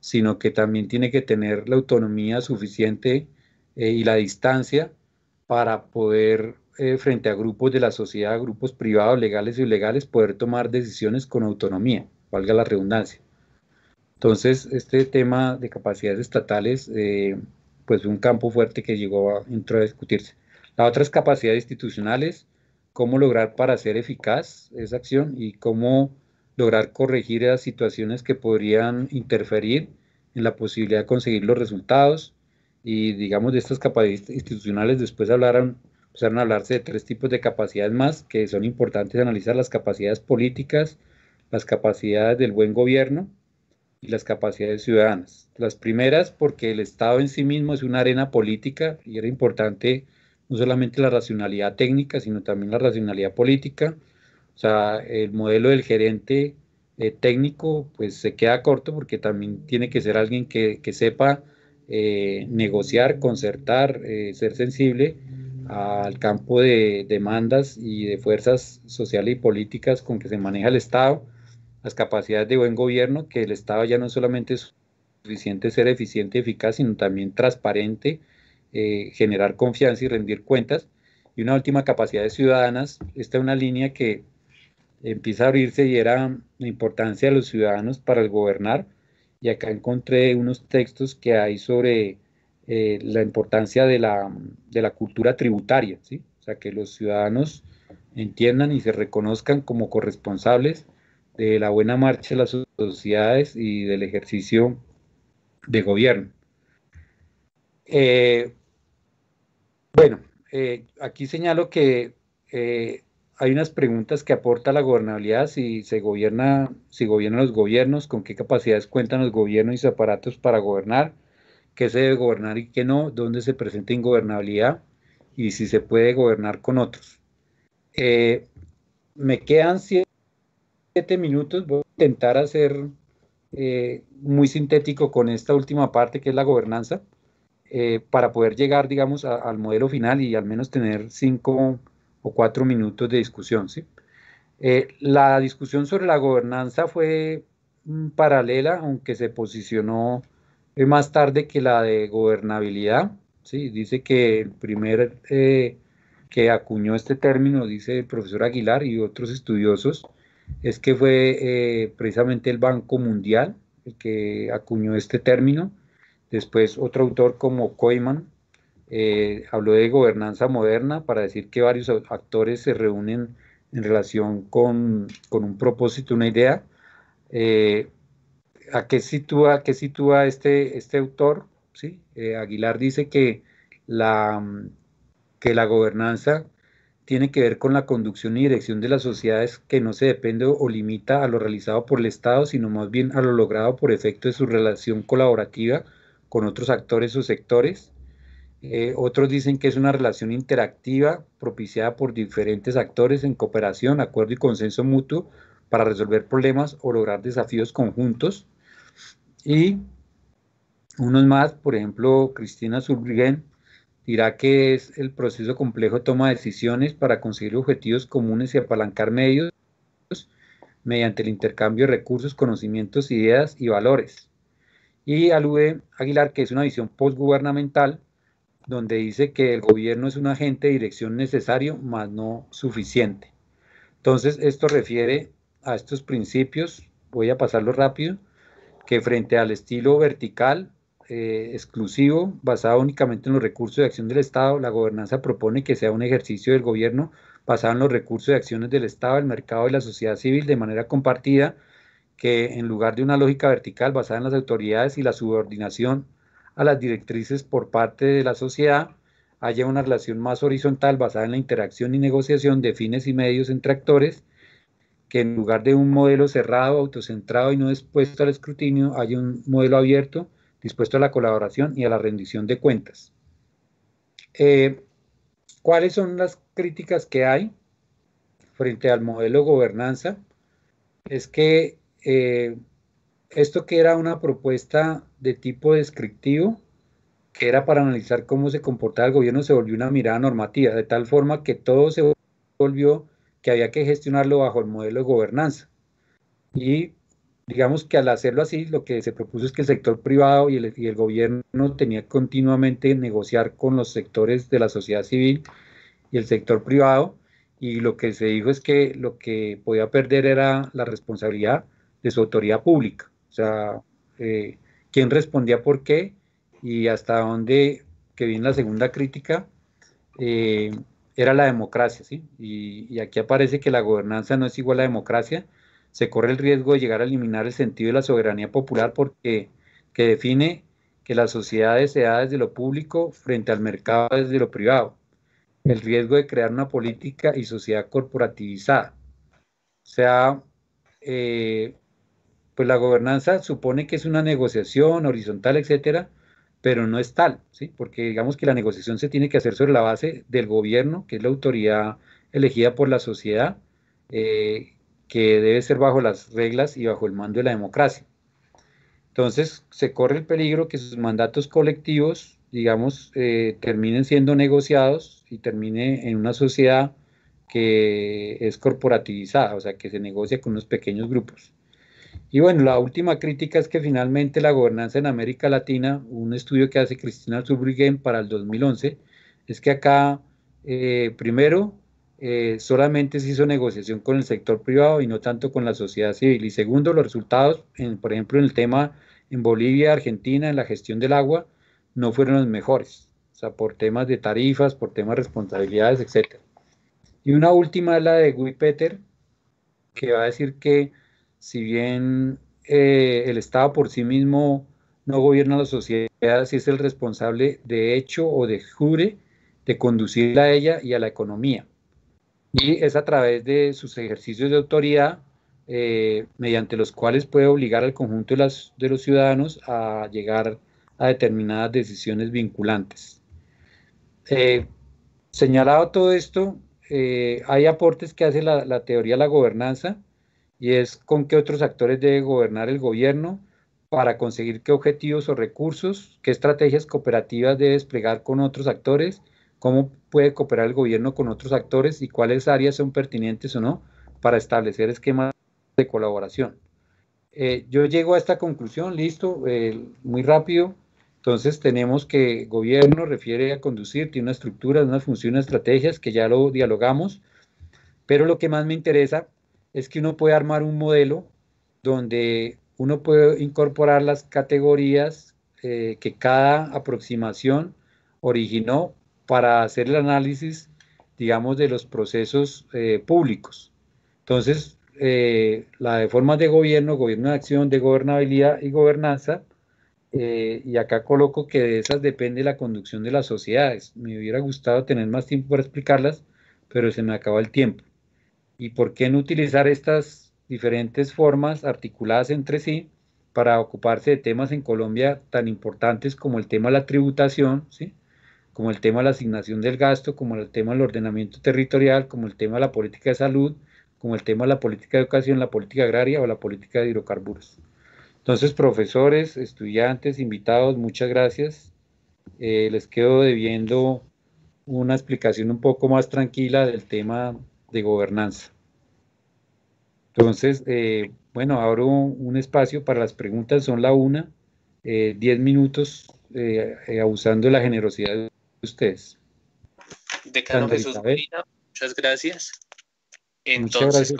sino que también tiene que tener la autonomía suficiente eh, y la distancia para poder eh, frente a grupos de la sociedad, grupos privados, legales y ilegales, poder tomar decisiones con autonomía, valga la redundancia. Entonces, este tema de capacidades estatales, eh, pues un campo fuerte que llegó a, entró a discutirse. La otra es capacidades institucionales, cómo lograr para ser eficaz esa acción y cómo lograr corregir las situaciones que podrían interferir en la posibilidad de conseguir los resultados. Y digamos de estas capacidades institucionales, después hablaron, empezaron a hablarse de tres tipos de capacidades más que son importantes analizar, las capacidades políticas, las capacidades del buen gobierno y las capacidades ciudadanas. Las primeras porque el Estado en sí mismo es una arena política y era importante no solamente la racionalidad técnica, sino también la racionalidad política. O sea, el modelo del gerente eh, técnico pues se queda corto porque también tiene que ser alguien que, sepa eh, negociar, concertar, eh, ser sensible al campo de demandas y de fuerzas sociales y políticas con que se maneja el Estado, las capacidades de buen gobierno, que el Estado ya no solamente es suficiente ser eficiente y eficaz, sino también transparente, eh, generar confianza y rendir cuentas. Y una última capacidad de ciudadanas, esta es una línea que empieza a abrirse y era la importancia de los ciudadanos para el gobernar. Y acá encontré unos textos que hay sobre eh, la importancia de la, de la cultura tributaria, ¿sí? o sea, que los ciudadanos entiendan y se reconozcan como corresponsables de la buena marcha de las sociedades y del ejercicio de gobierno. Eh, bueno, eh, aquí señalo que eh, hay unas preguntas que aporta la gobernabilidad, si se gobierna, si gobiernan los gobiernos, con qué capacidades cuentan los gobiernos y sus aparatos para gobernar, qué se debe gobernar y qué no, dónde se presenta ingobernabilidad y si se puede gobernar con otros. Eh, me quedan siete, minutos, voy a intentar hacer muy sintético con esta última parte que es la gobernanza. Eh, para poder llegar, digamos, al modelo final y al menos tener cinco o cuatro minutos de discusión. ¿sí? Eh, la discusión sobre la gobernanza fue mm, paralela, aunque se posicionó eh, más tarde que la de gobernabilidad. ¿sí? Dice que el primer que acuñó este término, dice el profesor Aguilar y otros estudiosos, es que fue precisamente el Banco Mundial el que acuñó este término Después otro autor como Koyman eh, habló de gobernanza moderna para decir que varios actores se reúnen en relación con, un propósito, una idea. Eh, ¿A qué sitúa, qué sitúa este, este autor? ¿Sí? Eh, Aguilar dice que la, que la gobernanza tiene que ver con la conducción y dirección de las sociedades que no se depende o limita a lo realizado por el Estado, sino más bien a lo logrado por efecto de su relación colaborativa con otros actores o sectores. Eh, otros dicen que es una relación interactiva propiciada por diferentes actores en cooperación, acuerdo y consenso mutuo para resolver problemas o lograr desafíos conjuntos. Y unos más, por ejemplo, Cristina Zurbriggen dirá que es el proceso complejo de toma de decisiones para conseguir objetivos comunes y apalancar medios mediante el intercambio de recursos, conocimientos, ideas y valores. Y alude Aguilar que es una visión postgubernamental donde dice que el gobierno es un agente de dirección necesario, más no suficiente. Entonces, esto refiere a estos principios, voy a pasarlo rápido, que frente al estilo vertical, eh, exclusivo, basado únicamente en los recursos de acción del Estado, la gobernanza propone que sea un ejercicio del gobierno basado en los recursos de acciones del Estado, el mercado y la sociedad civil de manera compartida, que en lugar de una lógica vertical basada en las autoridades y la subordinación a las directrices por parte de la sociedad, haya una relación más horizontal basada en la interacción y negociación de fines y medios entre actores, que en lugar de un modelo cerrado, autocentrado y no dispuesto al escrutinio, haya un modelo abierto, dispuesto a la colaboración y a la rendición de cuentas. Eh, ¿Cuáles son las críticas que hay frente al modelo gobernanza? Es que eh, esto que era una propuesta de tipo descriptivo, que era para analizar cómo se comportaba el gobierno, se volvió una mirada normativa, de tal forma que todo se volvió que había que gestionarlo bajo el modelo de gobernanza. Y digamos que al hacerlo así, lo que se propuso es que el sector privado y el, y el gobierno tenía continuamente negociar con los sectores de la sociedad civil y el sector privado, y lo que se dijo es que lo que podía perder era la responsabilidad de su autoridad pública, o sea, eh, quién respondía por qué y hasta dónde, que viene la segunda crítica, eh, era la democracia, ¿sí? Y, aquí aparece que la gobernanza no es igual a la democracia, se corre el riesgo de llegar a eliminar el sentido de la soberanía popular porque que define que la sociedad se da desde lo público frente al mercado desde lo privado. El riesgo de crear una política y sociedad corporativizada. O sea, eh, pues la gobernanza supone que es una negociación horizontal, etcétera, pero no es tal, ¿sí? Porque digamos que la negociación se tiene que hacer sobre la base del gobierno, que es la autoridad elegida por la sociedad, eh, que debe ser bajo las reglas y bajo el mando de la democracia. Entonces, se corre el peligro que sus mandatos colectivos, digamos, eh, terminen siendo negociados y termine en una sociedad que es corporativizada, o sea, que se negocia con unos pequeños grupos. Y bueno, la última crítica es que finalmente la gobernanza en América Latina, un estudio que hace Cristina Zubriguen para el 2011, es que acá, eh, primero, eh, solamente se hizo negociación con el sector privado y no tanto con la sociedad civil. Y segundo, los resultados, en, por ejemplo, en el tema en Bolivia, Argentina, en la gestión del agua, no fueron los mejores. O sea, por temas de tarifas, por temas de responsabilidades, etc. Y una última es la de Guy Peter, que va a decir que si bien eh, el Estado por sí mismo no gobierna la sociedad, si es el responsable de hecho o de jure de conducirla a ella y a la economía y es a través de sus ejercicios de autoridad eh, mediante los cuales puede obligar al conjunto de, las, de, los ciudadanos a llegar a determinadas decisiones vinculantes. Eh, señalado todo esto, hay aportes que hace la, la, teoría de la gobernanza y es con qué otros actores debe gobernar el gobierno para conseguir qué objetivos o recursos, qué estrategias cooperativas debe desplegar con otros actores cómo puede cooperar el gobierno con otros actores y cuáles áreas son pertinentes o no para establecer esquemas de colaboración. Eh, yo llego a esta conclusión, listo, eh, muy rápido. Entonces tenemos que gobierno refiere a conducir, tiene una estructura, una función, estrategias que ya lo dialogamos, pero lo que más me interesa es que uno puede armar un modelo donde uno puede incorporar las categorías eh, que cada aproximación originó para hacer el análisis, digamos, de los procesos eh, públicos. Entonces, eh, la de formas de gobierno, gobierno de acción, de gobernabilidad y gobernanza, y acá coloco que de esas depende la conducción de las sociedades. Me hubiera gustado tener más tiempo para explicarlas, pero se me acaba el tiempo. ¿Y por qué no utilizar estas diferentes formas articuladas entre sí para ocuparse de temas en Colombia tan importantes como el tema de la tributación, ¿sí? como el tema de la asignación del gasto, como el tema del ordenamiento territorial, como el tema de la política de salud, como el tema de la política de educación, la política agraria o la política de hidrocarburos. Entonces, profesores, estudiantes, invitados, muchas gracias. Eh, les quedo debiendo una explicación un poco más tranquila del tema de gobernanza. Entonces, eh, bueno, abro un espacio para las preguntas, son la una, eh, diez minutos, abusando de la generosidad ustedes. Decano Jesús muchas gracias. Entonces,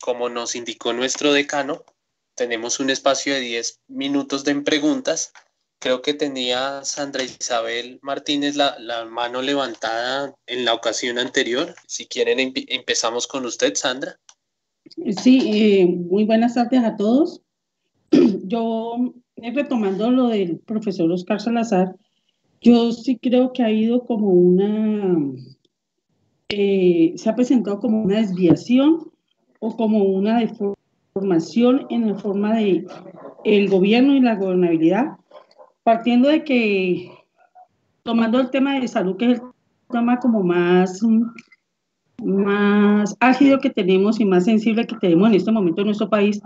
Como, nos indicó nuestro decano, tenemos un espacio de 10 minutos de preguntas. Creo que tenía Sandra Isabel Martínez la, mano levantada en la ocasión anterior. Si quieren, empezamos con usted, Sandra. Sí, eh, muy buenas tardes a todos. Yo, retomando lo del profesor Oscar Salazar, yo sí creo que ha ido como una, eh, se ha presentado como una desviación o como una deformación en la forma de el gobierno y la gobernabilidad, partiendo de que, tomando el tema de salud, que es el tema como más, más álgido que tenemos y más sensible que tenemos en este momento en nuestro país,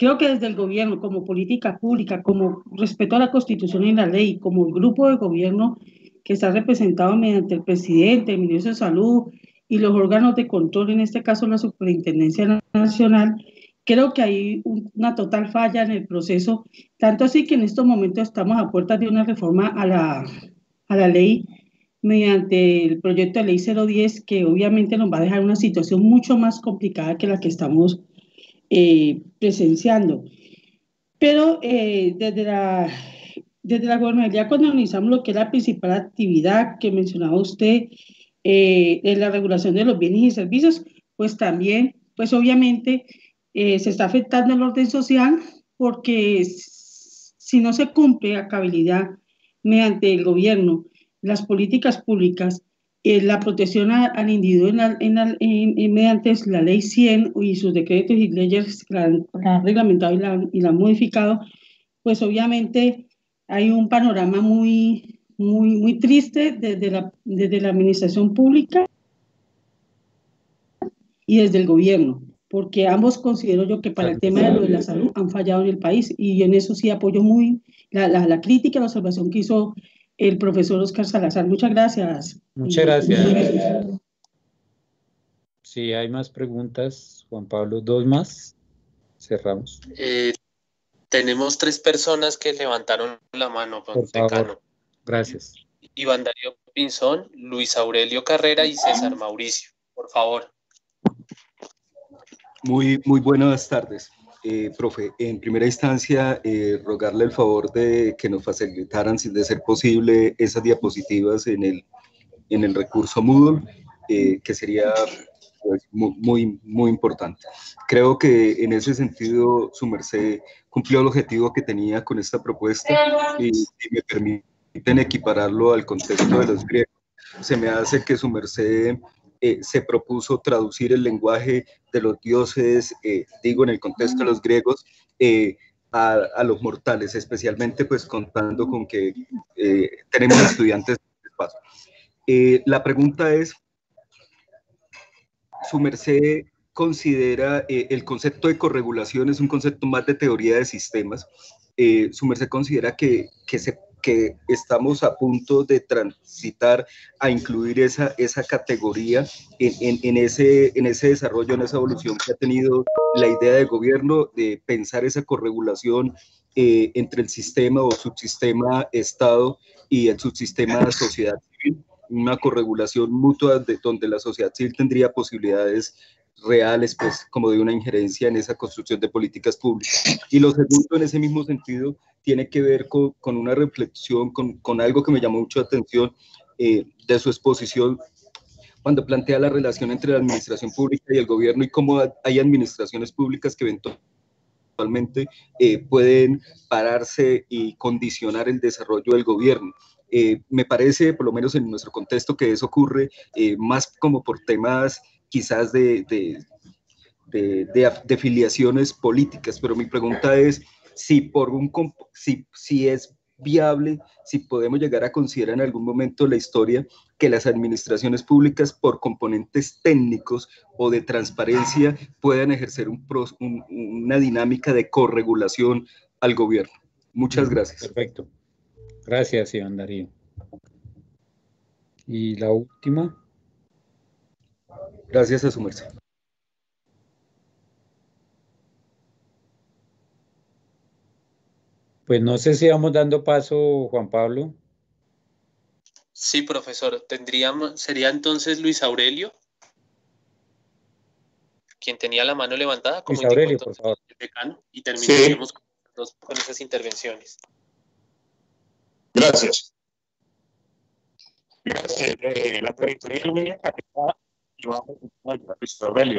Creo que desde el gobierno, como política pública, como respeto a la constitución y la ley, como el grupo de gobierno que está representado mediante el presidente, el ministro de Salud y los órganos de control, en este caso la Superintendencia Nacional, creo que hay una total falla en el proceso, tanto así que en estos momentos estamos a puertas de una reforma a la, a la ley mediante el proyecto de ley 010, que obviamente nos va a dejar una situación mucho más complicada que la que estamos eh, presenciando. Pero eh, desde la desde la gobernabilidad, cuando analizamos lo que es la principal actividad que mencionaba usted, eh, en la regulación de los bienes y servicios, pues también, pues obviamente eh, se está afectando el orden social porque si no se cumple a cabalidad mediante el gobierno las políticas públicas, eh, la protección al individuo en mediante la ley 100 y sus decretos y leyes que la, han reglamentado y la, y la han modificado, pues obviamente hay un panorama muy, muy, muy triste desde la, desde la administración pública y desde el gobierno, porque ambos considero yo que para el tema de, lo de la salud han fallado en el país y en eso sí apoyo muy la, la, la crítica, la observación que hizo el profesor Oscar Salazar. Muchas gracias. Muchas gracias. Si hay más preguntas, Juan Pablo, dos más. Cerramos. Eh, tenemos tres personas que levantaron la mano, Por favor. Gracias. Iván Darío Pinzón, Luis Aurelio Carrera y César Mauricio. Por favor. Muy, muy buenas tardes. Eh, profe, en primera instancia, eh, rogarle el favor de que nos facilitaran, si de ser posible, esas diapositivas en el, en el recurso Moodle, eh, que sería pues, muy, muy, importante. Creo que en ese sentido su merced cumplió el objetivo que tenía con esta propuesta y, me permiten equipararlo al contexto de los griegos. Se me hace que su merced eh, se propuso traducir el lenguaje de los dioses, eh, digo en el contexto de los griegos, eh, a, a, los mortales, especialmente pues contando con que tenemos estudiantes de espacio. la pregunta es, su merced considera el concepto de corregulación es un concepto más de teoría de sistemas. Su merced considera que, que, se, que estamos a punto de transitar a incluir esa, esa categoría en, en, ese, en ese desarrollo, en esa evolución que ha tenido la idea del gobierno de pensar esa corregulación eh, entre el sistema o subsistema Estado y el subsistema sociedad civil una corregulación mutua de donde la sociedad civil tendría posibilidades reales, pues, como de una injerencia en esa construcción de políticas públicas. Y lo segundo, en ese mismo sentido, tiene que ver con, una reflexión, con, con, algo que me llamó mucho la atención eh, de su exposición, cuando plantea la relación entre la administración pública y el gobierno y cómo hay administraciones públicas que eventualmente eh, pueden pararse y condicionar el desarrollo del gobierno. Eh, me parece, por lo menos en nuestro contexto, que eso ocurre eh, más como por temas quizás de, de, de, de, filiaciones políticas, pero mi pregunta es si, por un, si, si es viable, si podemos llegar a considerar en algún momento la historia que las administraciones públicas por componentes técnicos o de transparencia puedan ejercer un, una dinámica de corregulación al gobierno. Muchas gracias. Perfecto. Gracias, Iván Darío. Y la última. Gracias a su merced. Pues no sé si vamos dando paso, Juan Pablo. Sí, profesor. Tendríamos, sería entonces Luis Aurelio, quien tenía la mano levantada. Como Luis Aurelio, por favor. y terminaríamos con esas intervenciones. Gracias. Gracias. Eh, la territorial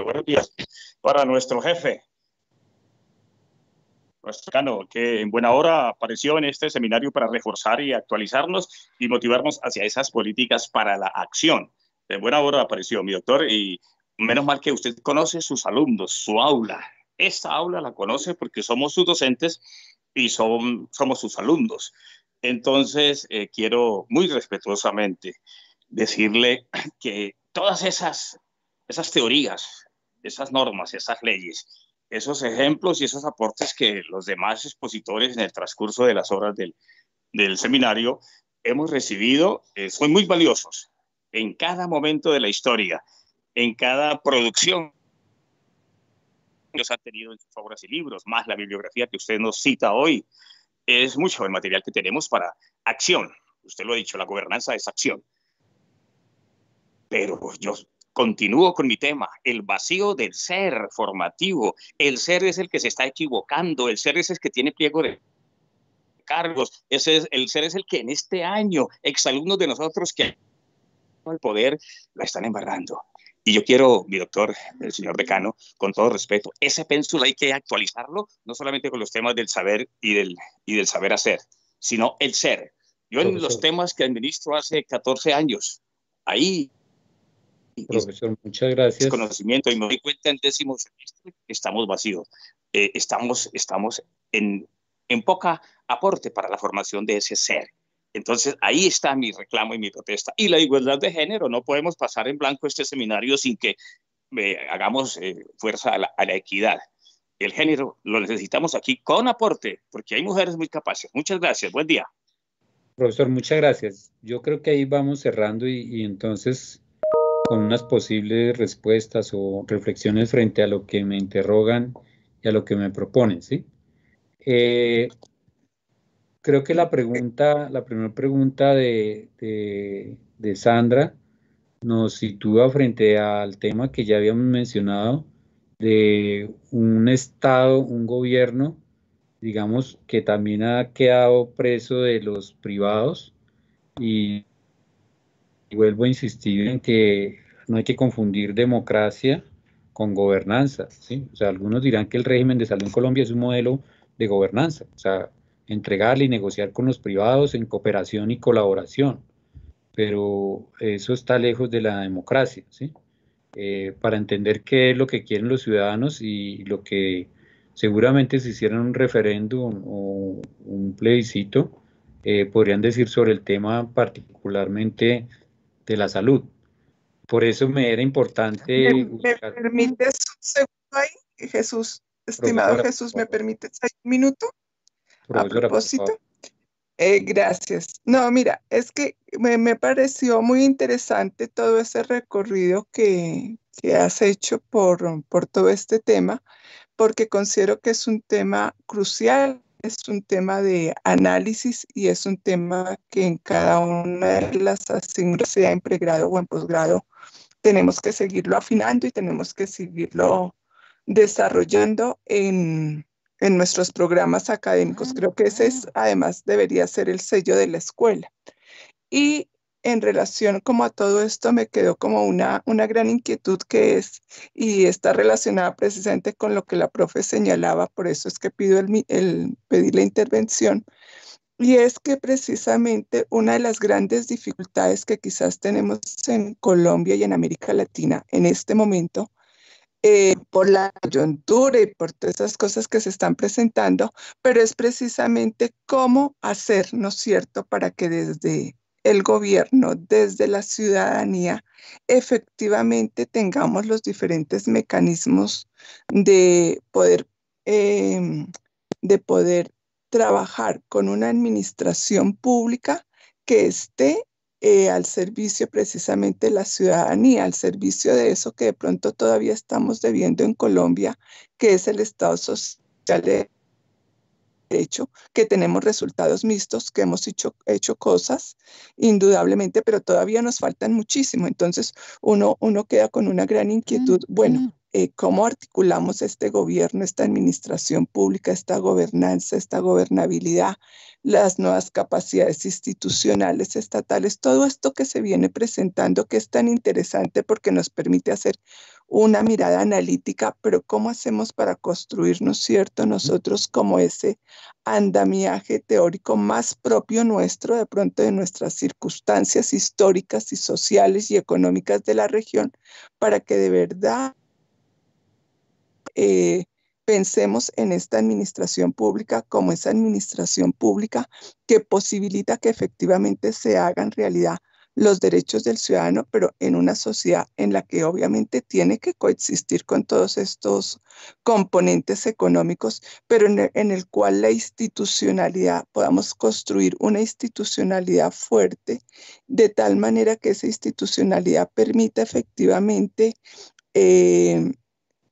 buenos días. Para nuestro jefe, nuestro que en buena hora apareció en este seminario para reforzar y actualizarnos y motivarnos hacia esas políticas para la acción. De buena hora apareció mi doctor y menos mal que usted conoce sus alumnos, su aula. Esta aula la conoce porque somos sus docentes y somos sus alumnos. Entonces, eh, quiero muy respetuosamente decirle que todas esas, esas teorías, esas normas, esas leyes, esos ejemplos y esos aportes que los demás expositores en el transcurso de las horas del, del seminario hemos recibido eh, son muy valiosos en cada momento de la historia, en cada producción que ellos han tenido en sus obras y libros, más la bibliografía que usted nos cita hoy, es mucho el material que tenemos para acción. Usted lo ha dicho, la gobernanza es acción. Pero yo continúo con mi tema, el vacío del ser formativo. El ser es el que se está equivocando, el ser es el que tiene pliego de cargos, ese es, el ser es el que en este año, exalumnos de nosotros que el poder la están embarrando. Y yo quiero, mi doctor, el señor decano, con todo respeto, ese pénsul hay que actualizarlo, no solamente con los temas del saber y del, y del saber hacer, sino el ser. Yo en los temas que administro hace 14 años, ahí Profesor, muchas gracias. Conocimiento y me doy cuenta en décimo semestre que estamos vacíos. Eh, estamos, estamos en, en poca aporte para la formación de ese ser. Entonces, ahí está mi reclamo y mi protesta. Y la igualdad de género, no podemos pasar en blanco este seminario sin que eh, hagamos eh, fuerza a la, a la, equidad. El género lo necesitamos aquí con aporte, porque hay mujeres muy capaces. Muchas gracias, buen día. Profesor, muchas gracias. Yo creo que ahí vamos cerrando y, y entonces con unas posibles respuestas o reflexiones frente a lo que me interrogan y a lo que me proponen, ¿sí? Eh, creo que la pregunta, la primera pregunta de, de, de, Sandra nos sitúa frente al tema que ya habíamos mencionado de un Estado, un gobierno, digamos, que también ha quedado preso de los privados y vuelvo a insistir en que no hay que confundir democracia con gobernanza. O sea, algunos dirán que el régimen de salud en Colombia es un modelo de gobernanza, o sea, entregarle y negociar con los privados en cooperación y colaboración, pero eso está lejos de la democracia. Eh, para entender qué es lo que quieren los ciudadanos y lo que seguramente si hicieran un referéndum o un plebiscito, eh, podrían decir sobre el tema particularmente de la salud. Por eso me era importante... ¿Me, buscar... ¿me permites un segundo ahí, Jesús? Estimado Profesora, Jesús, ¿me permites un minuto? A propósito. Eh, gracias. No, mira, es que me, me, pareció muy interesante todo ese recorrido que, que has hecho por, por todo este tema, porque considero que es un tema crucial es un tema de análisis y es un tema que en cada una de las asignaturas, sea en pregrado o en posgrado, tenemos que seguirlo afinando y tenemos que seguirlo desarrollando en, en nuestros programas académicos. Creo que ese es, además, debería ser el sello de la escuela. Y en relación como a todo esto me quedó como una, una gran inquietud que es, y está relacionada precisamente con lo que la profe señalaba, por eso es que pido el, el pedir la intervención, y es que precisamente una de las grandes dificultades que quizás tenemos en Colombia y en América Latina en este momento, eh, por la coyuntura y por todas esas cosas que se están presentando, pero es precisamente cómo hacer, ¿no es cierto?, para que desde el gobierno, desde la ciudadanía, efectivamente tengamos los diferentes mecanismos de poder, eh, de poder trabajar con una administración pública que esté eh, al servicio precisamente de la ciudadanía, al servicio de eso que de pronto todavía estamos debiendo en Colombia, que es el Estado social de hecho que tenemos resultados mixtos, que hemos hecho, hecho cosas, indudablemente, pero todavía nos faltan muchísimo. Entonces, uno, uno queda con una gran inquietud. Bueno, eh, ¿cómo articulamos este gobierno, esta administración pública, esta gobernanza, esta gobernabilidad, las nuevas capacidades institucionales, estatales, todo esto que se viene presentando que es tan interesante porque nos permite hacer una mirada analítica, pero ¿cómo hacemos para construirnos, cierto, nosotros como ese andamiaje teórico más propio nuestro, de pronto de nuestras circunstancias históricas y sociales y económicas de la región, para que de verdad eh, pensemos en esta administración pública como esa administración pública que posibilita que efectivamente se hagan realidad los derechos del ciudadano, pero en una sociedad en la que obviamente tiene que coexistir con todos estos componentes económicos, pero en el, cual la institucionalidad, podamos construir una institucionalidad fuerte, de tal manera que esa institucionalidad permita efectivamente eh,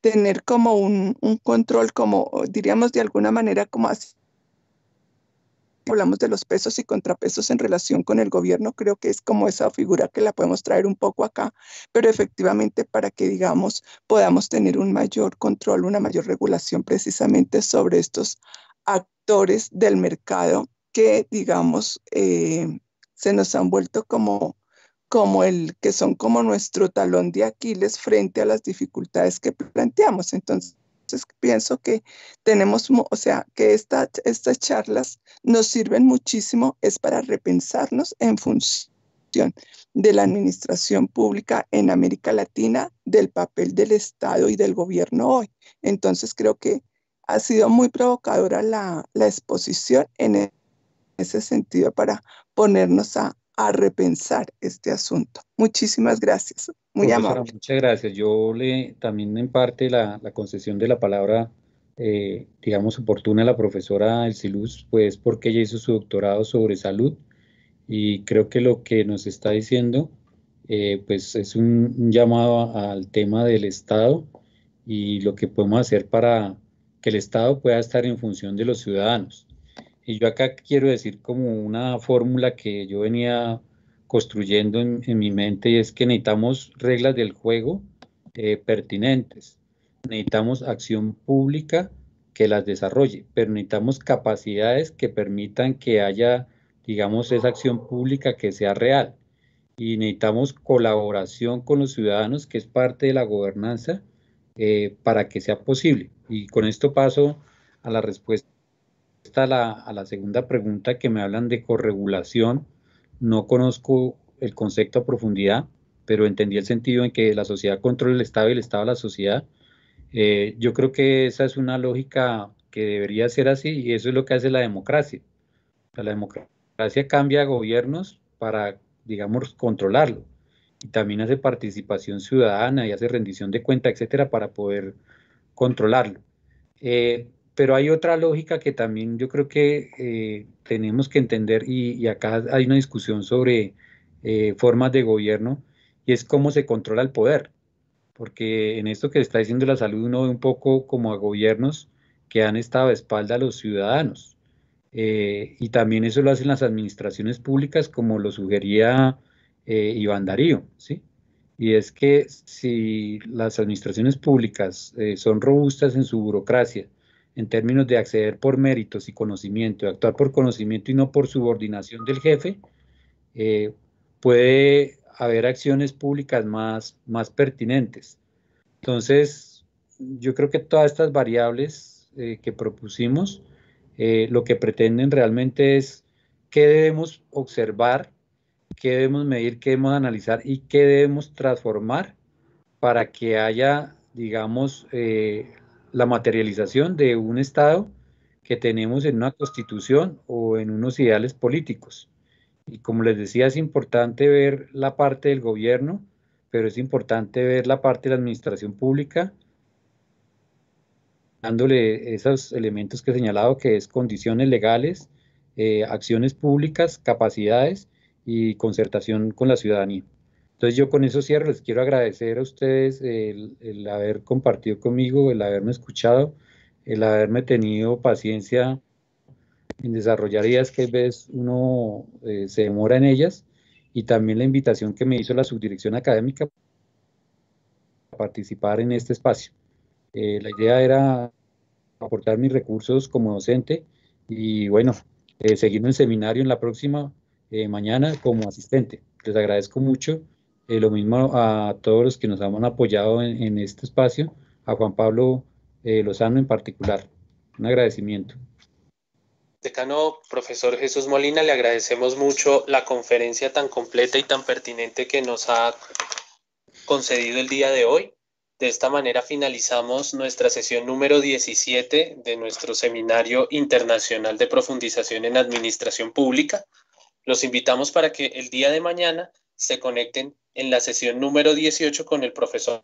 tener como un, control, como diríamos de alguna manera, como así hablamos de los pesos y contrapesos en relación con el gobierno, creo que es como esa figura que la podemos traer un poco acá, pero efectivamente para que, digamos, podamos tener un mayor control, una mayor regulación precisamente sobre estos actores del mercado que, digamos, eh, se nos han vuelto como como el que son como nuestro talón de Aquiles frente a las dificultades que planteamos. Entonces, pienso que tenemos, o sea, que estas charlas nos sirven muchísimo, es para repensarnos en función de la administración pública en América Latina, del papel del Estado y del gobierno hoy. Entonces, creo que ha sido muy provocadora la, la exposición en ese sentido para ponernos a, a repensar este asunto. Muchísimas gracias. Muy amable. Muchas gracias. Yo le también en parte la, la concesión de la palabra, eh, digamos, oportuna a la profesora Elsiluz, pues porque ella hizo su doctorado sobre salud y creo que lo que nos está diciendo, eh, pues es un, llamado al tema del Estado y lo que podemos hacer para que el Estado pueda estar en función de los ciudadanos. Y yo acá quiero decir como una fórmula que yo venía construyendo en, mi mente y es que necesitamos reglas del juego eh, pertinentes. Necesitamos acción pública que las desarrolle, pero necesitamos capacidades que permitan que haya, digamos, esa acción pública que sea real. Y necesitamos colaboración con los ciudadanos, que es parte de la gobernanza, eh, para que sea posible. Y con esto paso a la respuesta a la, a la segunda pregunta que me hablan de corregulación. No conozco el concepto a profundidad, pero entendí el sentido en que la sociedad controla el Estado y el Estado la sociedad. Eh, yo creo que esa es una lógica que debería ser así y eso es lo que hace la democracia. la democracia cambia gobiernos para, digamos, controlarlo. Y también hace participación ciudadana y hace rendición de cuenta, etcétera, para poder controlarlo. Eh, pero hay otra lógica que también yo creo que eh, tenemos que entender y, acá hay una discusión sobre eh, formas de gobierno y es cómo se controla el poder, porque en esto que está diciendo la salud uno ve un poco como a gobiernos que han estado de espalda a los ciudadanos eh, y también eso lo hacen las administraciones públicas como lo sugería Iván Darío, ¿sí? Y es que si las administraciones públicas son robustas en su burocracia, en términos de acceder por méritos y conocimiento, actuar por conocimiento y no por subordinación del jefe, eh, puede haber acciones públicas más, más pertinentes. Entonces, yo creo que todas estas variables eh, que propusimos, eh, lo que pretenden realmente es qué debemos observar, qué debemos medir, qué debemos analizar y qué debemos transformar para que haya, digamos, la materialización de un Estado que tenemos en una constitución o en unos ideales políticos. Y como les decía, es importante ver la parte del gobierno, pero es importante ver la parte de la administración pública, dándole esos elementos que he señalado, que es condiciones legales, eh, acciones públicas, capacidades y concertación con la ciudadanía. Entonces yo con eso cierro, les quiero agradecer a ustedes el, haber compartido conmigo, el haberme escuchado, el haberme tenido paciencia en desarrollar ideas que a veces uno eh, se demora en ellas y también la invitación que me hizo la subdirección académica a participar en este espacio. Eh, la idea era aportar mis recursos como docente y bueno, eh, seguir en el seminario en la próxima mañana como asistente. Les agradezco mucho eh, lo mismo a todos los que nos han apoyado en, este espacio, a Juan Pablo eh, Lozano en particular. Un agradecimiento. Decano, profesor Jesús Molina, le agradecemos mucho la conferencia tan completa y tan pertinente que nos ha concedido el día de hoy. De esta manera finalizamos nuestra sesión número 17 de nuestro Seminario Internacional de Profundización en Administración Pública. Los invitamos para que el día de mañana se conecten en la sesión número 18 con el profesor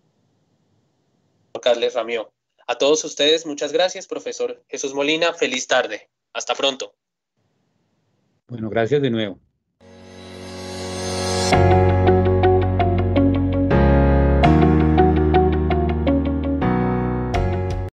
Carles Ramió. A todos ustedes, muchas gracias, profesor Jesús Molina. Feliz tarde. Hasta pronto. Bueno, gracias de nuevo.